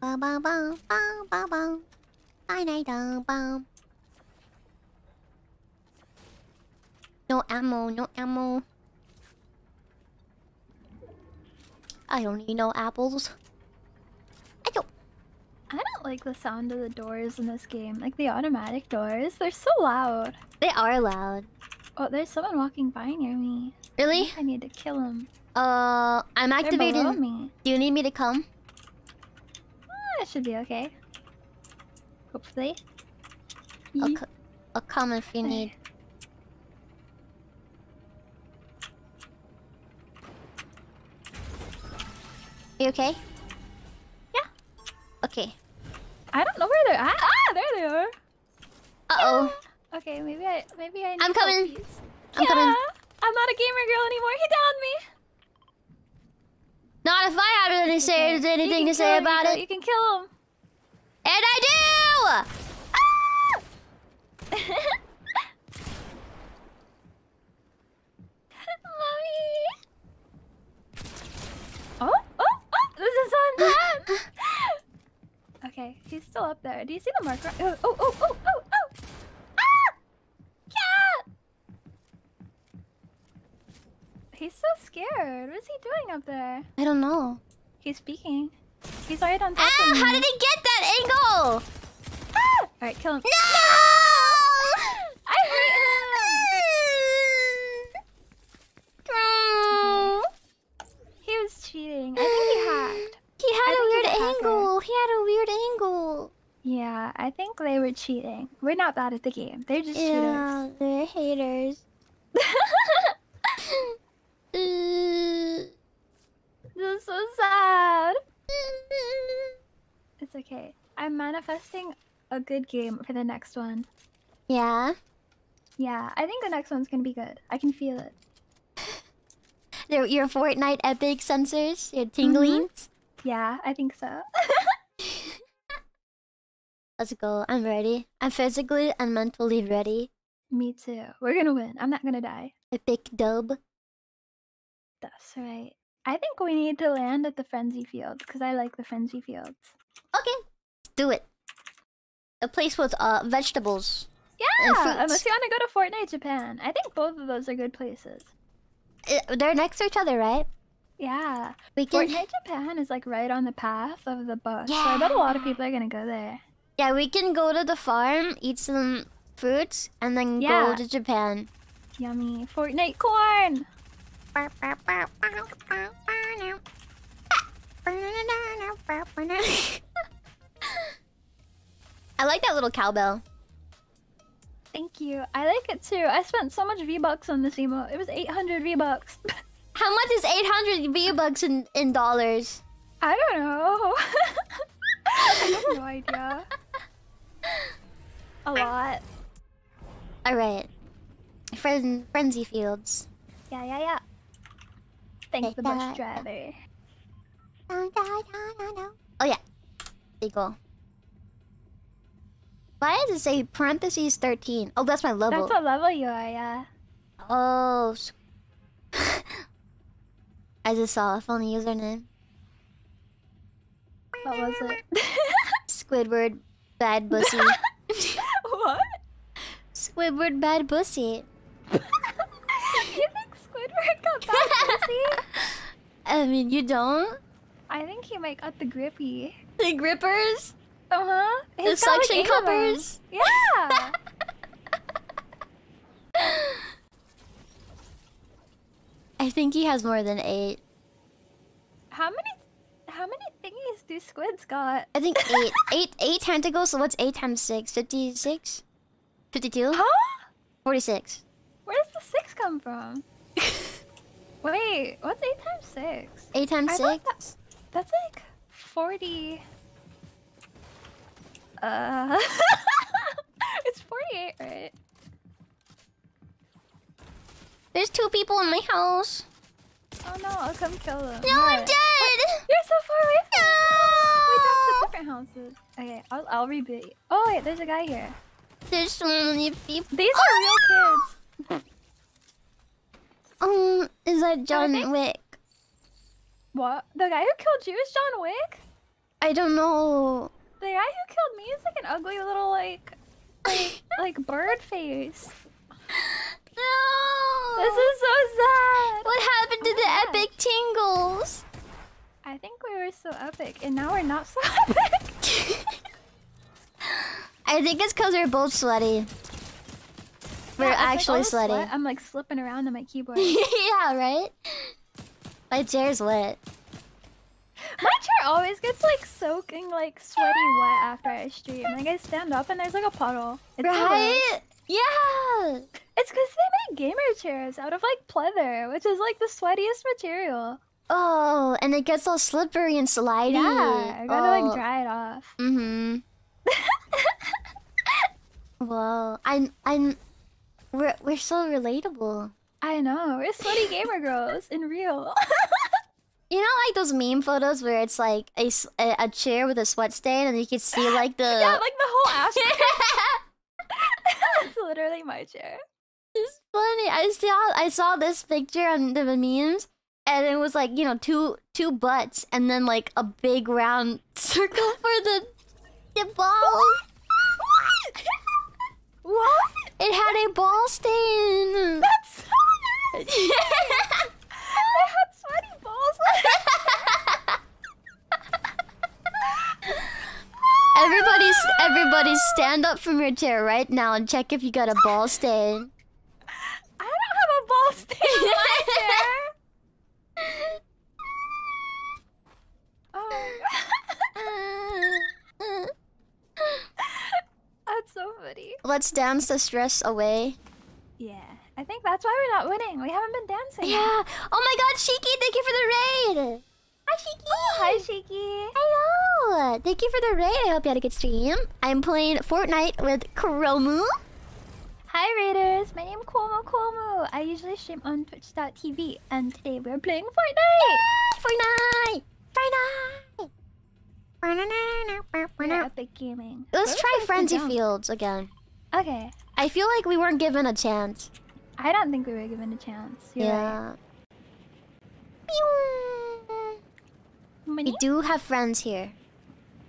Ba ba ba ba ba ba. Bye night ba. No ammo, no ammo. I don't need no apples. I don't. I like the sound of the doors in this game. Like the automatic doors. They're so loud. They are loud. Oh, there's someone walking by near me. Really? I need to kill him. Uh, I'm activating. me. Do you need me to come? Ah, it should be okay. Hopefully. I'll, I'll come if you need. You okay? Yeah. Okay. I don't know where they're at. Ah, there they are. Uh oh. Okay, maybe I maybe I need I'm coming. I'm yeah, coming. I'm not a gamer girl anymore. He downed me. Not if I have any say Okay. Anything to say him, about you it. You can kill him. And I do! Mommy. Oh, oh, oh! This is intense. okay, he's still up there. Do you see the marker? Oh, oh, oh, oh, oh, oh! Ah! Cat! He's so scared. What is he doing up there? I don't know. He's speaking. He's right on top Ah, of me. how did he get that angle? Ah! All right, kill him. No! I hate him. no. He was cheating. I think he. He had I a weird angle. He had a weird angle. Yeah, I think they were cheating. We're not bad at the game. They're just Yeah, they're haters. cheaters. this is so sad. It's okay. I'm manifesting a good game for the next one. yeah. Yeah, I think the next one's gonna be good. I can feel it. Your Fortnite epic sensors, your mm-hmm. tinglings. Yeah, I think so. Let's go. I'm ready. I'm physically and mentally ready. Me too. We're gonna win. I'm not gonna die. Epic dub. That's right. I think we need to land at the frenzy fields because I like the frenzy fields. Okay. Do it. A place with uh vegetables. Yeah, unless you want to go to Fortnite Japan. I think both of those are good places. Uh, They're next to each other, right? Yeah, We can Fortnite Japan is like right on the path of the bus. So I bet a lot of people are gonna go there. Yeah, we can go to the farm, eat some fruits, and then Yeah. go to Japan. Yummy. Fortnite corn! I like that little cowbell. Thank you. I like it too. I spent so much V-Bucks on this emote. It was 800 V-Bucks. How much is 800 V-Bucks in, in dollars? I don't know. I have no idea. A lot. Alright. Fren Frenzy Fields. Yeah, yeah, yeah. Thanks, the bus driver. Oh yeah. Go. Why does it say parentheses 13? Oh, that's my level. That's what level you are, yeah. Oh. I just saw a funny username. What was it? Squidward Bad Bussy. what? Squidward Bad Bussy. you think Squidward got that pussy? I mean, you don't? I think he might got the grippy. The grippers? Uh huh. The suction cuppers? Yeah. I think he has more than eight. how many? How many thingies do squids got? I think eight. eight eight tentacles, so what's eight times six? 56? 52? Huh? 46. Where does the six come from? Wait, what's eight times six? 8 times I 6? thought that- That's like forty. Uh, it's forty-eight, right? There's two people in my house. Oh no, I'll come kill them. No, I'm What? dead! You're so far away from me. We No! different houses. Okay, I'll I'll reboot. Oh wait, there's a guy here. There's so many people. These are real kids. Um, is that John think- Wick? What? The guy who killed you is John Wick? I don't know. The guy who killed me is like an ugly little like like like bird face. No! This is so sad. What happened to Oh the epic tingles? I think we were so epic, and now we're not so epic. I think it's because we're both sweaty. We're Yeah, it's like actually sweaty. sweat, I'm like slipping around on my keyboard. yeah, right? My chair's wet. my chair always gets like soaking like sweaty wet after I stream. Like I stand up and there's like a puddle. It's. Right? Yeah! It's because they make gamer chairs out of like pleather, which is like the sweatiest material. Oh, and it gets all slippery and slidey. Yeah, I gotta oh. like dry it off. Mm-hmm. well, I'm, I'm, we're, we're so relatable. I know, we're sweaty gamer girls in real. You know, like those meme photos where it's like a a chair with a sweat stain, and you can see like the. yeah, like the whole ass. That's literally my chair. it's funny. I saw I saw this picture on the memes, and it was like you know two two butts, and then like a big round circle for the the ball. What? what? It had a ball stain. That's so. I had sweaty balls. Everybody's everybody stand up from your chair right now and check if you got a ball stain. I don't have a ball stain in my chair. Oh, that's so funny. Let's dance the stress away. Yeah, I think that's why we're not winning. We haven't been dancing. Yeah. Oh my God, Shiki, thank you for the raid. Hi, Shiki. Oh, hi, Shiki. Hello. Thank you for the raid. I hope you had a good stream. I'm playing Fortnite with Chromu. Hi, Raiders. My name is Chromu Chromu. I usually stream on Twitch.tv, and today we're playing Fortnite. Fortnite. Fortnite. We're Epic Gaming. Let's Where try Frenzy? Fields again. Okay. I feel like we weren't given a chance. I don't think we were given a chance. You're yeah. Pew. We do have friends here.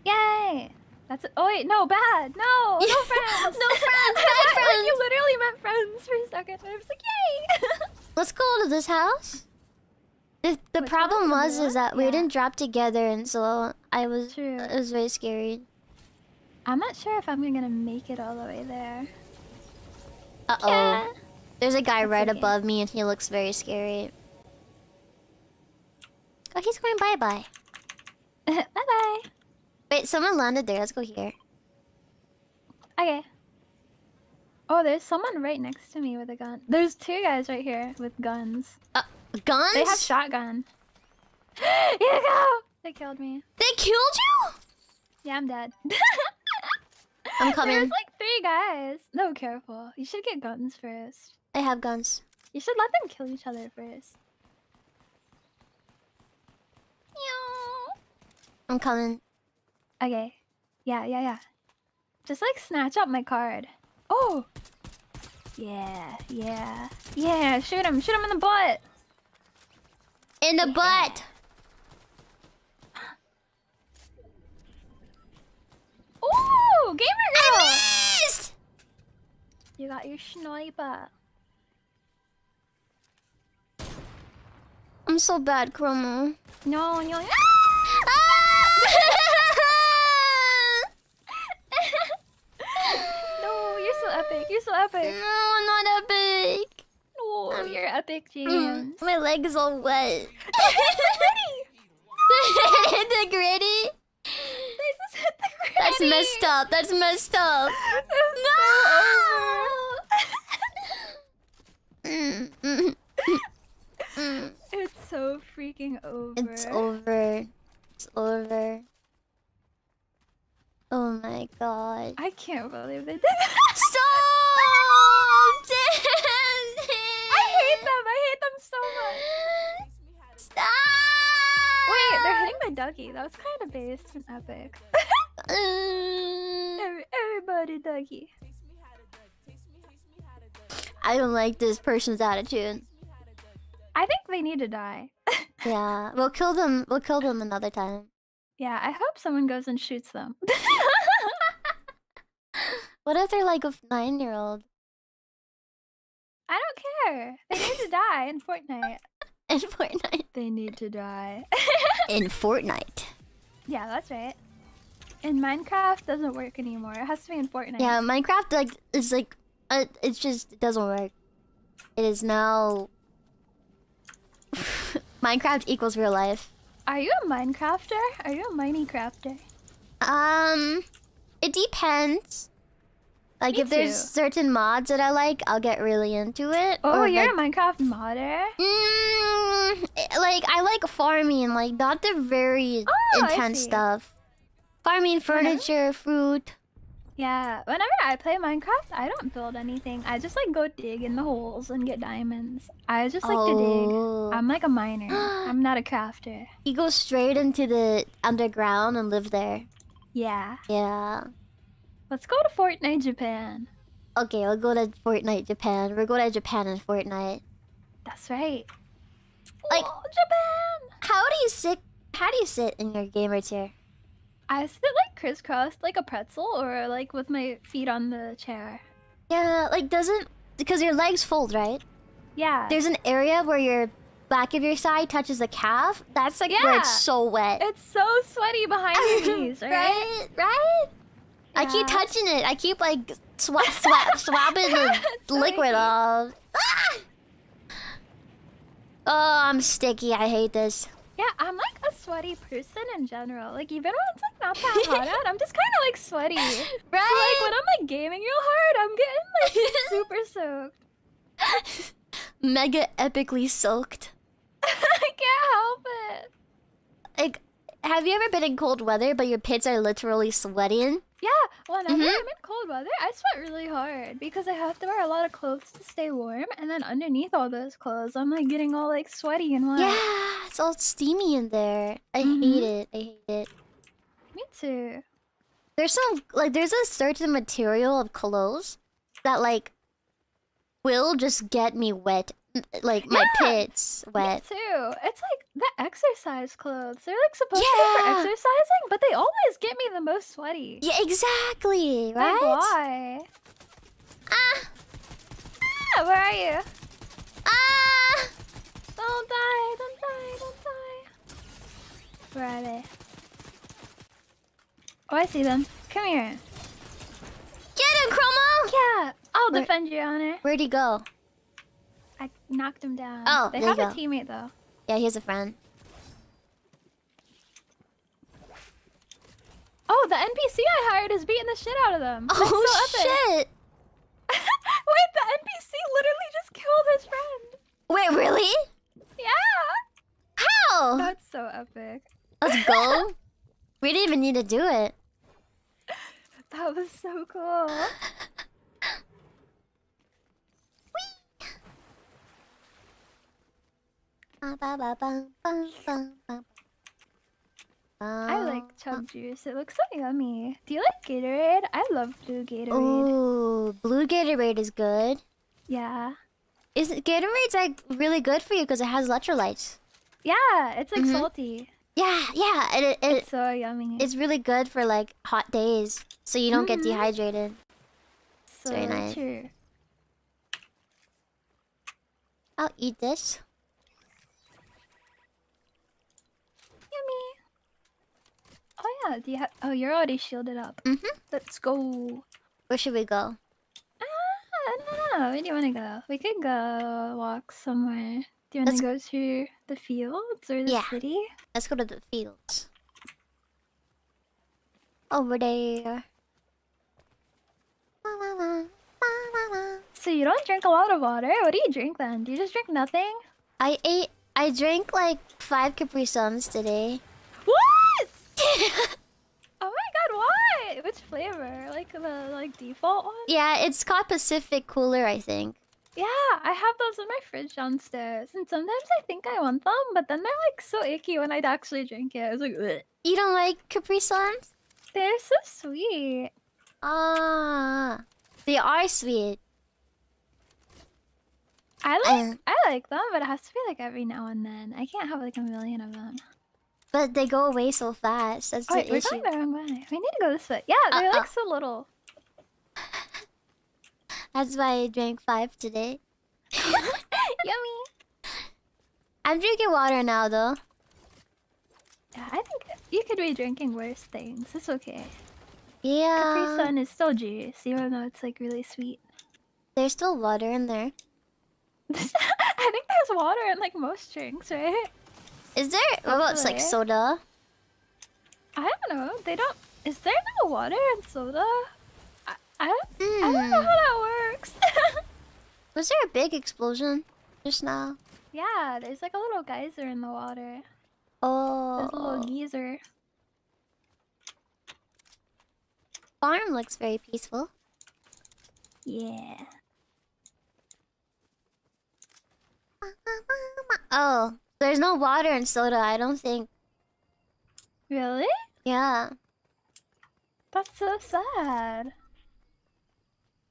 Yay! That's oh wait, no, bad. No, no friends. No friends, I bad like, friends. you literally meant friends for a second. I was like, yay! Let's go to this house. The, the Which problem was is that we didn't drop together, and so I was True. it was very scary. I'm not sure if I'm gonna make it all the way there. Uh oh. Yeah. There's a guy That's right okay. above me, and he looks very scary. Oh, he's going bye bye. bye bye. Wait, someone landed there. Let's go here. Okay. Oh, there's someone right next to me with a gun. There's two guys right here with guns. Uh, guns? They have shotgun. Here you go! They killed me. They killed you? Yeah, I'm dead. I'm coming. There's like three guys. No, careful. You should get guns first. I have guns. You should let them kill each other first. I'm coming. Okay. Yeah, yeah, yeah. Just like snatch up my card. Oh! Yeah, yeah. Yeah, shoot him. Shoot him in the butt. In the Yeah. butt. Ooh! Gamer I girl! missed! You got your sniper. I'm so bad, Chromu. No, no. no, you're so epic. You're so epic. no, I'm not epic. No, you're epic, Mm, James. My leg is all wet. the gritty? That's messed up. That's messed up. no! No! Mm, mm, mm. It's so freaking over. It's over. It's over. Oh my god. I can't believe they did that. Stop! I hate them. I hate them so much. Stop! Wait, they're hitting my Dougie. That was kind of based and epic. Mm, Every, everybody Dougie. I don't like this person's attitude. I think they need to die. Yeah, we'll kill them. We'll kill them another time. Yeah, I hope someone goes and shoots them. What if they're like a nine-year-old I don't care. They need to die in Fortnite. in Fortnite? They need to die. In Fortnite. yeah, that's right. In Minecraft doesn't work anymore. It has to be in Fortnite. Yeah, Minecraft like is like, uh, it's just it doesn't work. It is now. Minecraft equals real life. Are you a Minecrafter? Are you a Minecrafter? Um, it depends. Like Me if there's certain mods that I like, I'll get really into it. Oh, or, you're like, a Minecraft modder? Mm, eh, like I like farming, like not the very Oh, intense stuff. Farming furniture, fruit. Yeah, whenever I play Minecraft, I don't build anything. I just like go dig in the holes and get diamonds. I just like to dig. Oh. I'm like a miner. I'm not a crafter. You go straight into the underground and live there. Yeah. Yeah. Let's go to Fortnite Japan. Okay, we'll go to Fortnite Japan. We're going to Japan in Fortnite. That's right. Like- Oh, Japan! How do you sit? How do you sit in your gamer chair? I sit like crisscrossed like a pretzel or like with my feet on the chair. Yeah, like doesn't because your legs fold, right? Yeah. There's an area where your back of your side touches the calf. That's like where Yeah. it's so wet. It's so sweaty behind your knees, right? right? Right? I keep touching it. I keep like swap, swap, swapping the liquid off. Ah! Oh, I'm sticky. I hate this. Yeah, I'm like a sweaty person in general. Like even when it's like not that hot out, I'm just kind of like sweaty. Right. So like when I'm like gaming real hard, I'm getting like super soaked. Mega epically soaked. I can't help it. Like, have you ever been in cold weather, but your pits are literally sweating? Yeah, whenever Mhm. I'm in cold weather, I sweat really hard because I have to wear a lot of clothes to stay warm, and then underneath all those clothes, I'm like getting all like sweaty and wet. Yeah, it's all steamy in there. I hate Mhm. it. I hate it. Me too. There's some like there's a certain material of clothes that like will just get me wet, like my Yeah, pits wet. Me too. It's like the exercise clothes. They're like supposed to be for exercising, but they always get me the most sweaty. Yeah, exactly. Like, Right? why? Ah, Ah, where are you? ah. Don't die! Don't die! Don't die! Where are they? Oh, I see them. Come here. Get him, Chromu. Yeah, I'll Where- defend your honor. Where'd he go? I knocked him down. Oh, they have a go. teammate though. Yeah, he has a friend. Oh, the NPC I hired is beating the shit out of them. Oh so epic. shit! Wait, the NPC literally just killed his friend. Wait, really? Yeah. How? That's so epic. Let's go. we didn't even need to do it. That was so cool. I like chub juice. It looks so yummy. Do you like Gatorade? I love blue Gatorade. Ooh, blue Gatorade is good. Yeah. Is Gatorade's like really good for you because it has electrolytes? Yeah, it's like Mhm. salty. Yeah, yeah, it, it It's so yummy. it's really good for like hot days, so you don't get Mhm. dehydrated. so very nice. true. I'll eat this. Yummy. Oh yeah, do you have Oh, you're already shielded up. Mhm. Let's go. Where should we go? Ah, I don't know. Where do you want to go? We could go walk somewhere. Do you want to go to the fields or the Yeah. city? Let's go to the fields. Over there. So you don't drink a lot of water? What do you drink then? Do you just drink nothing? I ate. I drank like five Capri Suns today. Oh my god, why? Which flavor? Like the like default one? yeah, it's called Pacific Cooler, I think. Yeah, I have those in my fridge downstairs, and sometimes I think I want them, but then they're like so icky when I'd actually drink it. I was like, Ugh. You don't like Capri Suns? they're so sweet. Ah, they are sweet. I like Uh, I like them, but it has to be like every now and then. I can't have like a million of them. But they go away so fast. That's Oh, the we're issue. going the wrong way. We need to go this way. Yeah, they're Uh, like uh. so little. That's why I drank five today. Yummy. I'm drinking water now, though. Yeah, I think you could be drinking worse things. It's okay. Yeah. Capri Sun is still juice, even though it's like really sweet. there's still water in there. I think there's water in like most drinks, right? Is there? What about like soda? I don't know. They don't. Is there no water in soda? I, I, don't, I don't know Hmm. how that works. Was there a big explosion just now? yeah, there's like a little geyser in the water. Oh. There's a little geyser. farm looks very peaceful. Yeah. Oh, there's no water in soda. I don't think. Really? Yeah. That's so sad.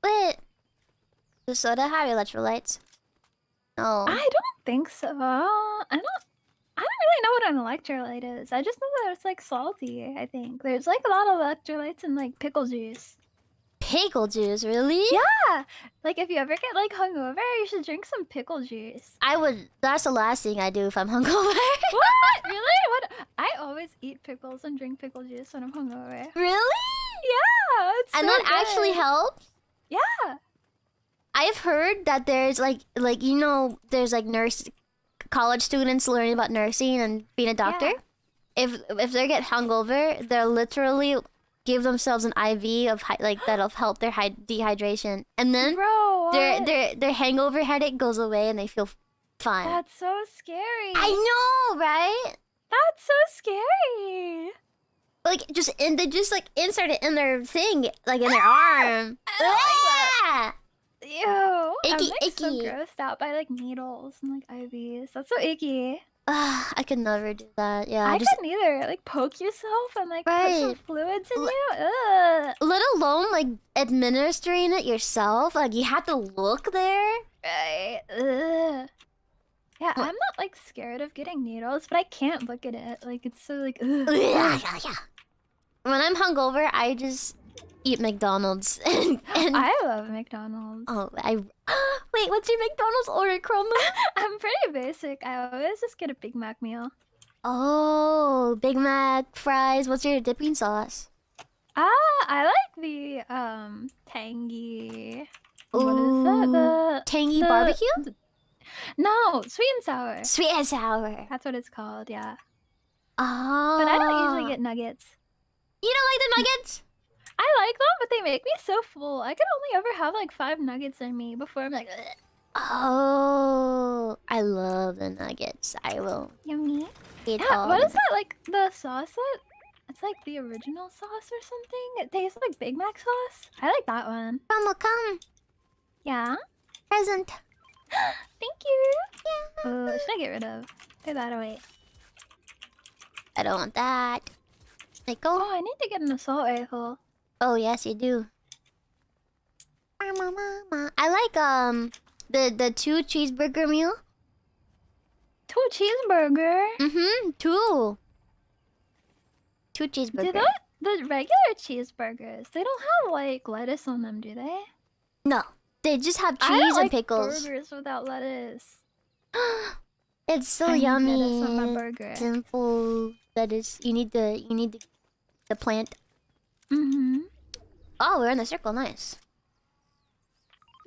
Wait. Does soda have electrolytes? No. I don't think so. I don't. I don't really know what an electrolyte is. I just know that it's like salty. I think there's like a lot of electrolytes in like pickle juice. Pickle juice, really? Yeah, like if you ever get like hungover, you should drink some pickle juice. I would. That's the last thing I do if I'm hungover. what? Really? What? I always eat pickles and drink pickle juice when I'm hungover. really? Yeah, it's And so that actually helps. Yeah. I've heard that there's like like you know there's like nurse college students learning about nursing and being a doctor. Yeah. If if they get hungover, they're literally give themselves an IV of like that'll help their hy- dehydration, and then Bro, their their their hangover headache goes away and they feel fine. That's so scary. I know, right? That's so scary. Like just and they just like insert it in their thing, like in their arm. I Ah! Ew. I'm Icky, like so grossed out by like needles and like IVs. That's so icky. Ah, I could never do that. Yeah, I just couldn't either. Like poke yourself and like put some fluids in L- you. Ugh. let alone like administering it yourself. Like you have to look there. Right. Ugh. Yeah? I'm not like scared of getting needles, but I can't look at it. Like it's so like ugh. Yeah, yeah, yeah. When I'm hungover, I just eat McDonald's and, and I love McDonald's. oh, I wait. What's your McDonald's order, Chromu? I'm pretty basic. I always just get a Big Mac meal. Oh, Big Mac fries. What's your dipping sauce? Ah, I like the um tangy. What is that? The tangy the- barbecue? th- No, sweet and sour. Sweet and sour. That's what it's called. Yeah, Oh, but I don't usually get nuggets. You don't like the nuggets? I like them, but they make me so full. I could only ever have like five nuggets in me before I'm like, "Ugh, Oh, I love the nuggets. I will yummy. eat Yeah, all. what is that like the sauce that? It's like the original sauce or something. It tastes like Big Mac sauce. I like that one. Come, come. Yeah. Present. Thank you. Yeah. Oh, should I get rid of? Throw that away. I don't want that. Like, oh, I need to get an assault rifle. Oh yes, you do. I like um the the two cheeseburger meal. Two cheeseburger. Mm-hmm. Two. Two cheeseburger. Do those the regular cheeseburgers? They don't have like lettuce on them, do they? No, they just have I cheese don't and like pickles. burgers without lettuce. it's so I need yummy. lettuce on my burger. Simple lettuce. You need the you need the, the plant. Mm-hmm. Oh, we're in the circle. Nice.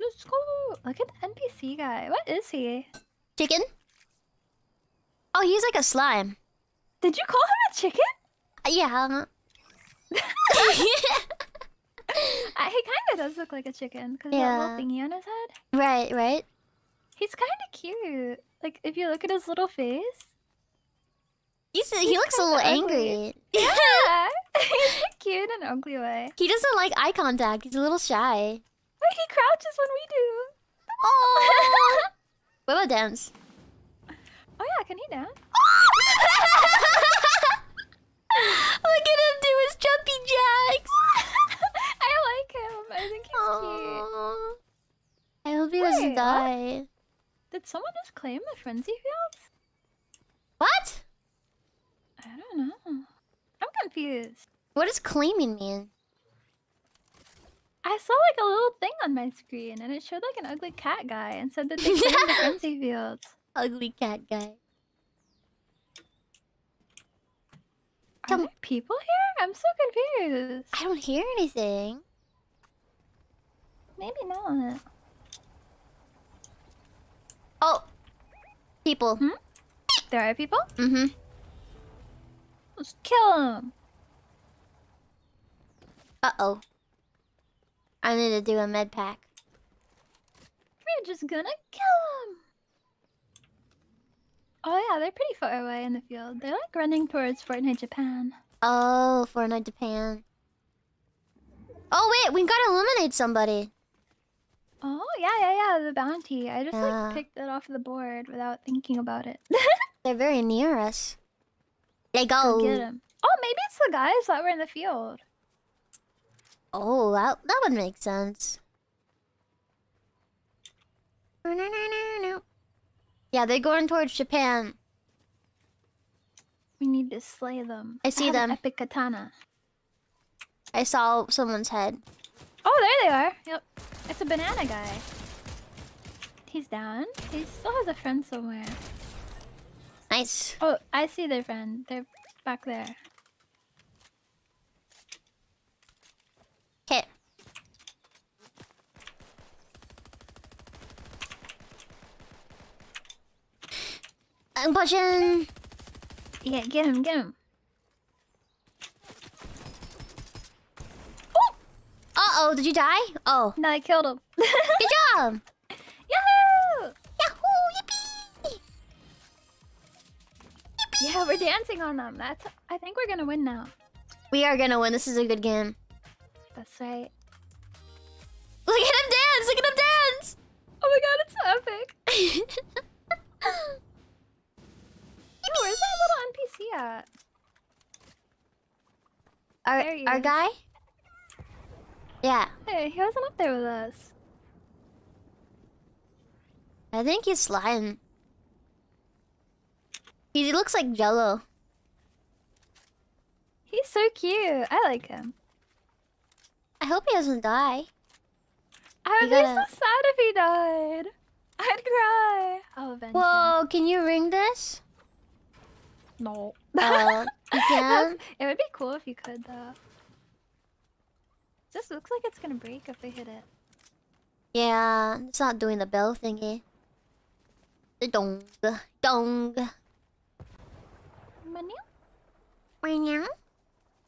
Let's go. Look at the NPC guy. What is he? Chicken. Oh, he's like a slime. Did you call him a chicken? Uh, Yeah. Uh, he kind of does look like a chicken because Yeah. that little thingy on his head. Right, right. He's kind of cute. Like if you look at his little face. He's, he He's looks a little angry. Yeah, he's cute and ugly way. He doesn't like eye contact. He's a little shy. Wait, he crouches when we do. Oh. what about dance? Oh yeah, can he dance? Look at him do his jumpy jacks. I like him. I think he's cute. I hope he doesn't Wait, what? die. Did someone just claim the frenzy fields? What? I don't know. I'm confused. What does claiming mean? I saw like a little thing on my screen and it showed like an ugly cat guy and said that they claimed the frenzy fields. Ugly cat guy. Are there people here? I'm so confused. I don't hear anything. Maybe not. Oh. People. Hmm? There are people? Mm-hmm. Let's kill him. Uh-oh. I need to do a med pack. We're just gonna kill him! Oh yeah, they're pretty far away in the field. They're like running towards Fortnite Japan. Oh, Fortnite Japan. Oh wait, we gotta eliminate somebody. Oh yeah, yeah, yeah, the bounty. I just Yeah. like picked it off the board without thinking about it. They're very near us. They Go go. get him. Oh, maybe it's the guys that were in the field. Oh, that that would make sense. No, no, no, no. Yeah, they're going towards Japan. We need to slay them. I see an them. Epic katana. I saw someone's head. Oh, there they are. Yep. It's a banana guy. He's down. He still has a friend somewhere. Nice. Oh, I see their friend. They're back there. Okay. I'm pushing. Yeah, get him, get him. Uh oh, did you die? Oh, No, I killed him. good job. Yeah, we're dancing on them. That's. I think we're gonna win now. We are gonna win. This is a good game. That's right. Look at him dance! Look at him dance! Oh my god, it's epic. Where's that little NPC at? our our is. guy? Yeah, Hey, he wasn't up there with us. I think he's sliding. He looks like Jello. He's so cute. I like him. I hope he doesn't die. I would be gotta- so sad if he died. I'd cry. I'll avenge him. Whoa, can you ring this? No. Uh, you can? It would be cool if you could, though. This looks like it's gonna break if we hit it. Yeah, it's not doing the bell thingy. The dong, dong. Manu? Meow,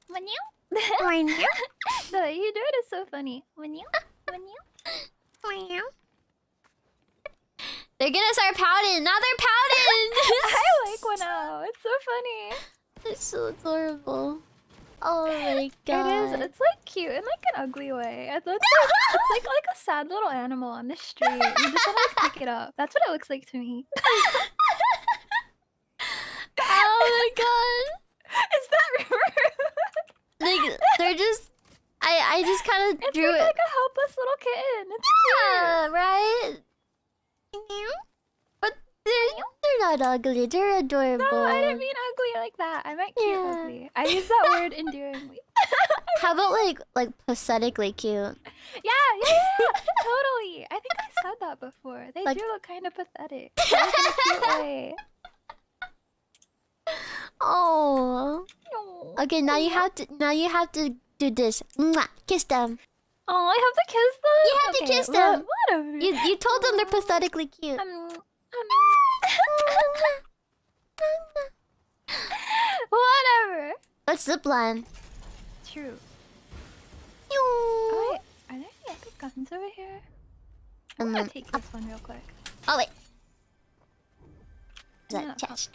Manu? meow, the way you do it is so funny. Manu? Manu? meow. They're gonna start pouting. Now they're pouting. I like Wano. It's so funny. It's so adorable. Oh my god. It is. It's like cute in like an ugly way. It looks like, it's like like a sad little animal on the street. You just want to pick it up. That's what it looks like to me. Oh my god. Is that god. Like they're just. I I just kind of drew like, it. like a helpless little kitten. It's Yeah, right. But they're they're not ugly. They're adorable. No, I didn't mean ugly like that. I meant cute Yeah. ugly. I use that word endearingly. How about like like pathetically cute? Yeah, yeah, yeah, totally. I think I said that before. They Like- do look kind of pathetic. but, Like in a cute way. Oh. Okay, now you have to now you have to do this. Mwah, kiss them. Oh, I have to kiss them. You have to kiss them. Whatever. You you told them they're pathetically cute. Um, um, whatever. Let's zip line. True. Oh, wait. Are there any epic over here? I'm And gonna take this one real quick. Oh wait. Is that chest?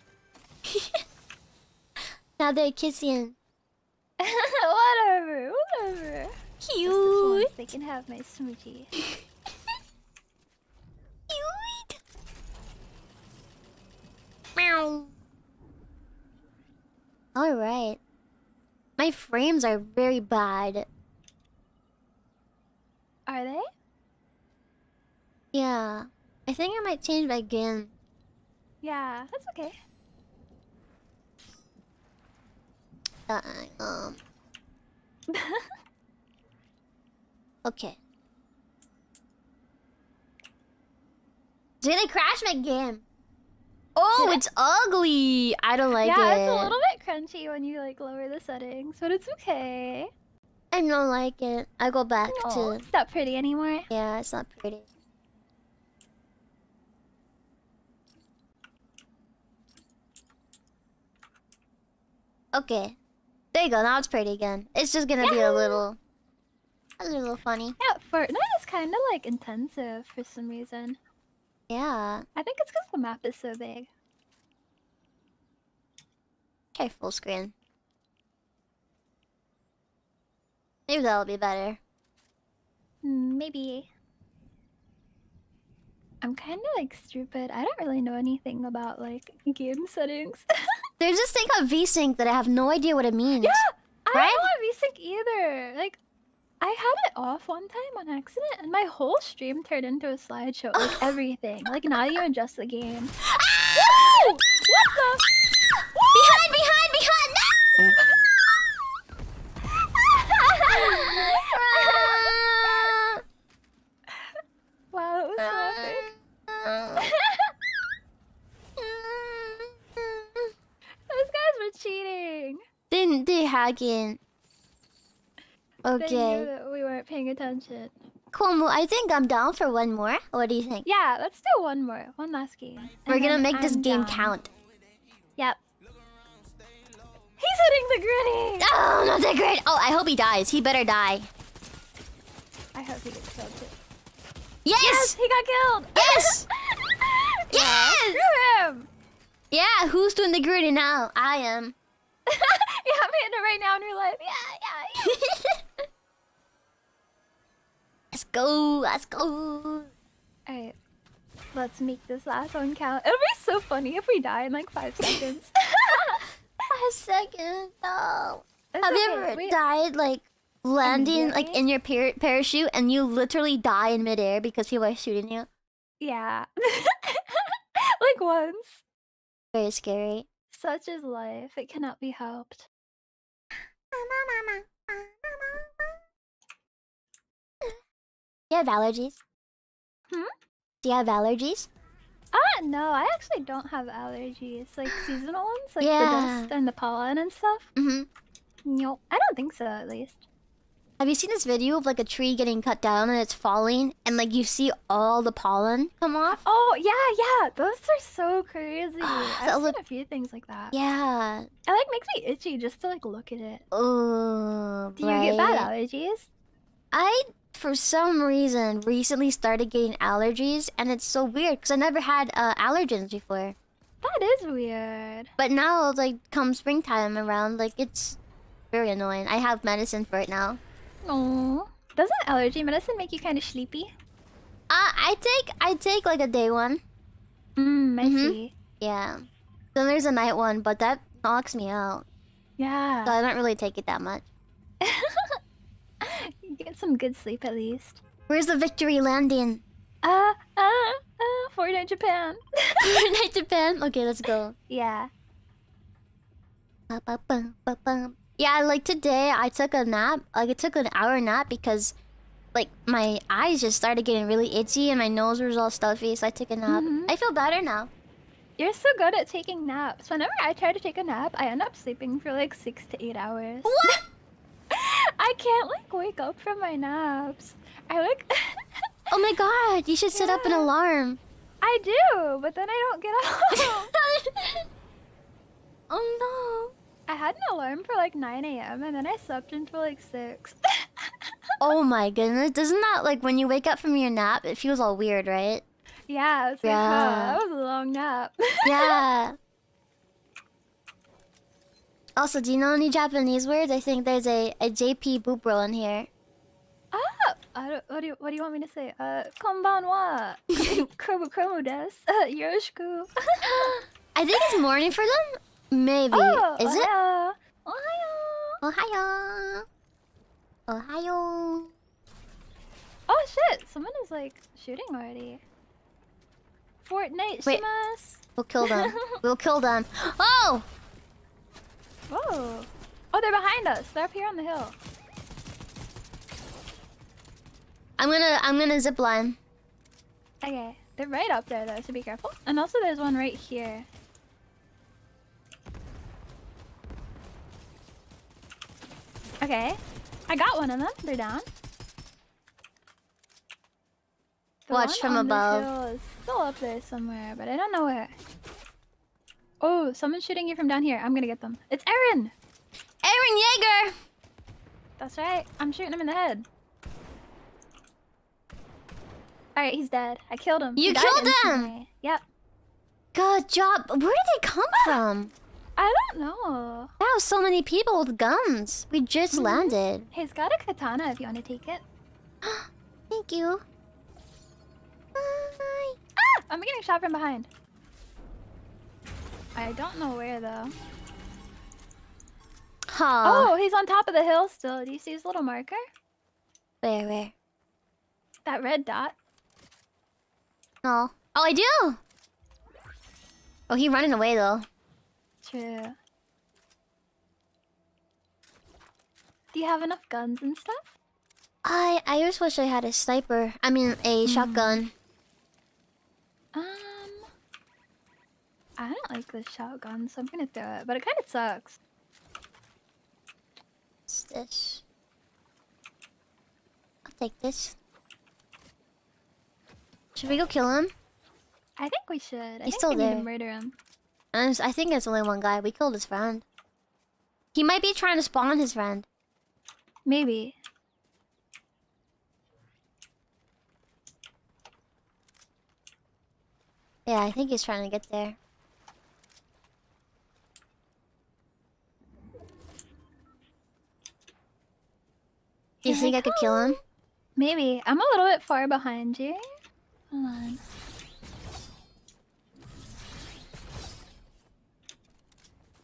now they're kissing. whatever, whatever. Cute. They can have my smoochie. Cute. Meow. All right. My frames are very bad. Are they? Yeah. I think I might change my game. Yeah, that's okay. Uh, um. Okay. Did they crash my game? Oh, Did I- it's ugly. I don't like yeah, it. it's a little bit crunchy when you like lower the settings, but it's okay. I don't like it. I go back Oh, to. it's not pretty anymore. Yeah, it's not pretty. Okay. There you go. Now it's pretty again. It's just gonna be a little. A little funny. Yeah, Fortnite is kind of like intensive for some reason. Yeah. I think it's because the map is so big. Okay, full screen. Maybe that'll be better. Hmm, Maybe. I'm kind of like stupid. I don't really know anything about like game settings. There's this thing called VSync that I have no idea what it means. yeah, I Right? don't want VSync either. Like, I had it off one time on accident, and my whole stream turned into a slideshow. Like everything. Like not even just the game. Ah! Whoa! Ah! What the? Behind, behind, behind! wow, it was so epic. Those guys were cheating. Didn't they hacking? Okay. we weren't paying attention. Cool. I think I'm down for one more. What do you think? Yeah, let's do one more. One last game. We're and gonna make this I'm game down. count. Yep. He's hitting the gritty! Oh, not that great. Oh, I hope he dies. He better die. I hope he gets killed too. Yes! Yes, he got killed! Yes! yeah, Yes! screw him! Yeah, who's doing the gritty now? I am. yeah, I'm hitting it right now in real life. Yeah, yeah, yeah. let's go. Let's go. Alright. Let's make this last one count. It'll be so funny if we die in like five seconds. A second. No. It's Have you ever we- died like landing like in your par- parachute and you literally die in midair because people are shooting you? Yeah. like once. Very scary. Such is life. It cannot be helped. Do you have allergies? Hmm? Do you have allergies? Ah, no, I actually don't have allergies. Like seasonal ones, like Yeah. the dust and the pollen and stuff. Mm-hmm. Nope, I don't think so. At least. Have you seen this video of like a tree getting cut down and it's falling and like you see all the pollen come off? Oh yeah, yeah. Those are so crazy. I've seen a few things like that. Yeah. It like makes me itchy just to like look at it. Oh, Do you get bad allergies? I, for some reason, recently started getting allergies, and it's so weird because I never had uh, allergens before. That is weird. But now, like, come springtime around, like, it's very annoying. I have medicine for it now. Oh, doesn't allergy medicine make you kind of sleepy? Uh, I take, I take like a day one. Mm, I Mhm. see. Yeah. Then there's a night one, but that knocks me out. Yeah. So I don't really take it that much. you get some good sleep at least. Where's the victory landing? Uh, uh, uh, Fortnite Japan. Fortnite Japan? Okay, let's go. yeah. Ba-ba-bum, ba-bum. Yeah, like today I took a nap. Like I took an hour nap because like my eyes just started getting really itchy and my nose was all stuffy, so I took a nap. Mhm. I feel better now. You're so good at taking naps. Whenever I try to take a nap, I end up sleeping for like six to eight hours. What? I can't like wake up from my naps. I like. Oh my god, you should set up an alarm. I do, but then I don't get up. oh I had an alarm for like 9 a.m. and then I slept until like 6. Oh my goodness. Doesn't that, like, when you wake up from your nap, it feels all weird, right? Yeah, it's like, Yeah. huh, that was a long nap. Yeah. Also, do you know any Japanese words? I think there's a, a JP Boopro in here. ah, I don't, what do you what do you want me to say? Uh, konbanwa, Chromu Chromu desu, uh, yoroshiku. I think it's morning for them? Maybe. oh, Is it? Ohio. Ohio. Ohio. Ohio. Oh shit! Someone is like shooting already. Fortnite Wait. shimas. We'll kill them. we'll kill them. Oh! Whoa! Oh, they're behind us. They're up here on the hill. I'm gonna I'm gonna zip line. Okay, they're right up there though, so be careful. And also, there's one right here. Okay, I got one of them. They're down. The Watch from above. is still up there somewhere, but I don't know where. Oh, someone's shooting you from down here. I'm gonna get them. It's Eren. Eren Yeager! That's right. I'm shooting him in the head. Alright, he's dead. I killed him. You killed him! Yep. Good job. Where did they come ah! from? I don't know. Wow, so many people with guns. We just Mhm. landed. He's got a katana if you want to take it. Thank you. Bye. Ah! I'm getting shot from behind. I don't know where though. Huh. Oh, he's on top of the hill still. Do you see his little marker? Where, where? That red dot. No. Oh, I do! Oh, he running away though. True. Do you have enough guns and stuff? I I just wish I had a sniper. I mean, a shotgun. Um, I don't like this shotgun, so I'm gonna throw it. But it kind of sucks. What's this? I'll take this. Should we go kill him? I think we should. I think still we need to murder him. And I think it's only one guy. We killed his friend. He might be trying to spawn his friend. Maybe. Yeah, I think he's trying to get there. Do you Here think I could kill him? Maybe. I'm a little bit far behind you. Hold on.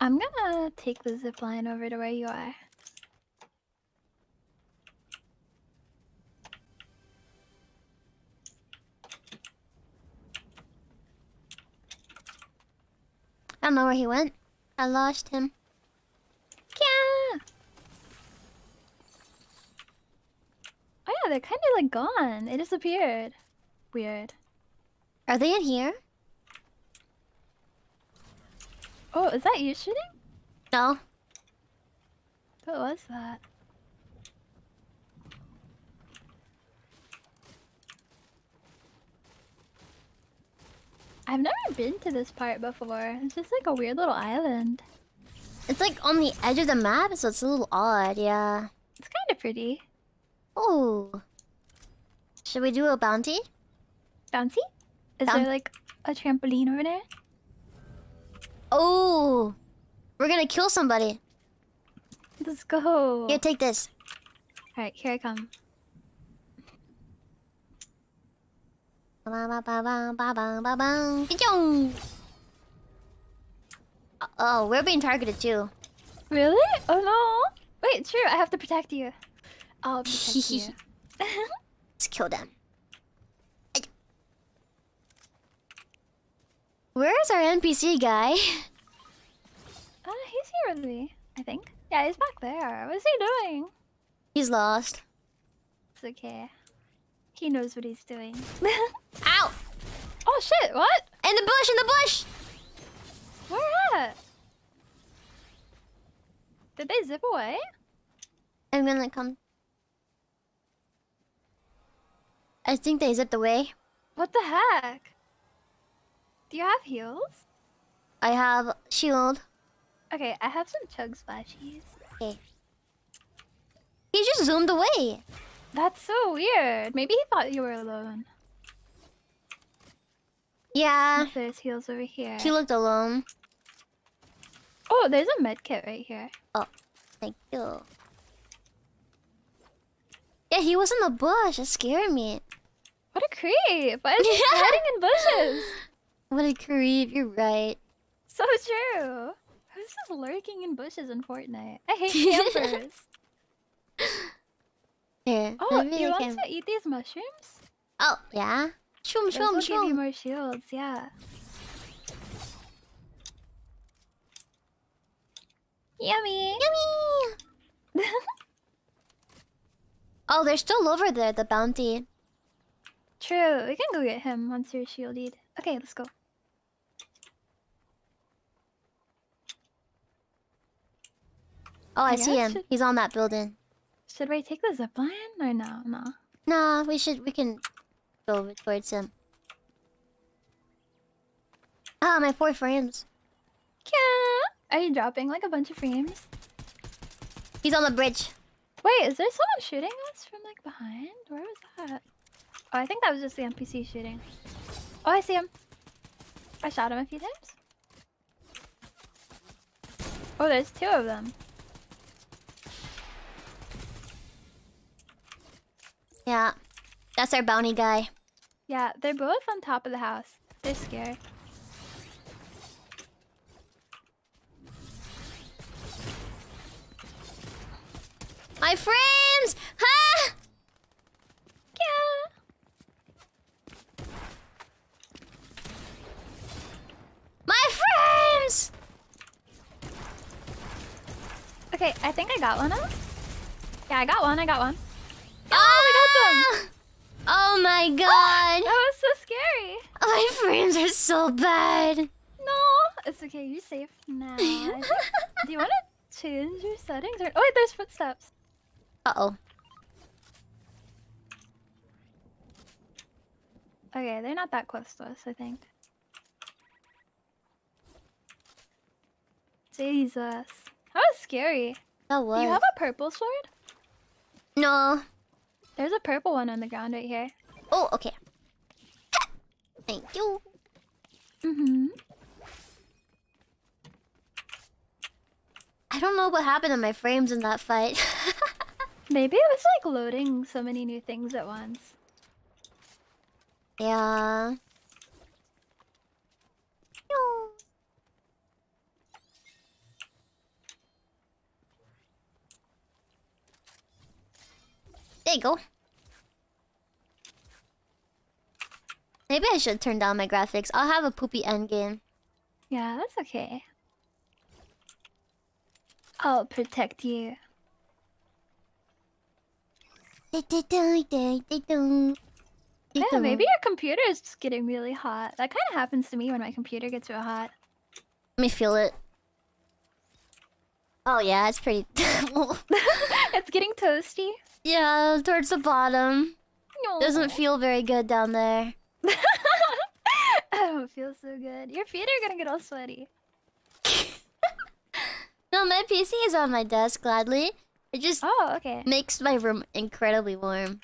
I'm gonna take the zip line over to where you are. I don't know where he went. I lost him. Yeah. Oh yeah, they're kind of like gone. They disappeared. Weird. Are they in here? Oh, is that you shooting? No. What was that? I've never been to this part before. It's just like a weird little island. It's like on the edge of the map, so it's a little odd, yeah. It's kind of pretty. Oh. Should we do a bounty? Bouncy? Is Boun- there like a trampoline over there? Oh. We're gonna kill somebody. Let's go. Here, take this. Alright, here I come. Oh, we're being targeted too. Really? Oh no! Wait, true, I have to protect you. I'll protect you. Let's kill them. Where's our NPC guy? Uh, he's here with me, I think. Yeah, he's back there. What's he doing? He's lost. It's okay. He knows what he's doing. Ow! oh shit, what? In the bush, in the bush! Where at? Did they zip away? I'm gonna come. I think they zipped away. What the heck? Do you have heals? I have shield. Okay, I have some chug splashies. Okay. He just zoomed away. That's so weird. Maybe he thought you were alone. Yeah, There's heals over here. he looked alone. Oh, there's a med kit right here. Oh, thank you. Yeah, he was in the bush. It scared me. What a creep! Why is he hiding in bushes? What a creep. You're right. So true. Who's just lurking in bushes in Fortnite? I hate campers. Here. oh, you want can- to eat these mushrooms? Oh, yeah. Shroom, Those shroom, give you more shields. Yeah. Yummy. Yummy! Oh, they're still over there, the bounty. True. We can go get him once you're shielded. Okay, let's go. Oh, I I see him. should- He's on that building. Should we take the zipline or no? No. Nah, we should, we can go towards him. Ah, my four frames. Yeah. Are you dropping like a bunch of frames? He's on the bridge. Wait, is there someone shooting us from like behind? Where was that? Oh, I think that was just the NPC shooting. Oh, I see him. I shot him a few times. Oh, there's two of them. Yeah. That's our bounty guy. Yeah, they're both on top of the house. They're scared. My frames! Ha! Yeah. My frames! Okay, I think I got one of them. Yeah, I got one. I got one. Oh, Oh my god! That was so scary. My frames are so bad. No, it's okay. You're safe now. Do you want to change your settings? Or oh, wait, there's footsteps. Uh oh. Okay, they're not that close to us. I think. Jesus, that was scary. That Do was. you have a purple sword? No. There's a purple one on the ground right here. Oh, okay. Thank you. Mm-hmm. I don't know what happened to my frames in that fight. Maybe it was like loading so many new things at once. yeah. Yo. There you go. Maybe I should turn down my graphics. I'll have a poopy endgame. Yeah, that's okay. I'll protect you. Yeah, maybe your computer is just getting really hot. That kind of happens to me when my computer gets real hot. Let me feel it. Oh yeah, it's pretty. it's getting toasty. Yeah, towards the bottom. No. Doesn't feel very good down there. I don't feel so good. Your feet are gonna get all sweaty. No, my PC is on my desk, gladly. It just Oh, okay. makes my room incredibly warm.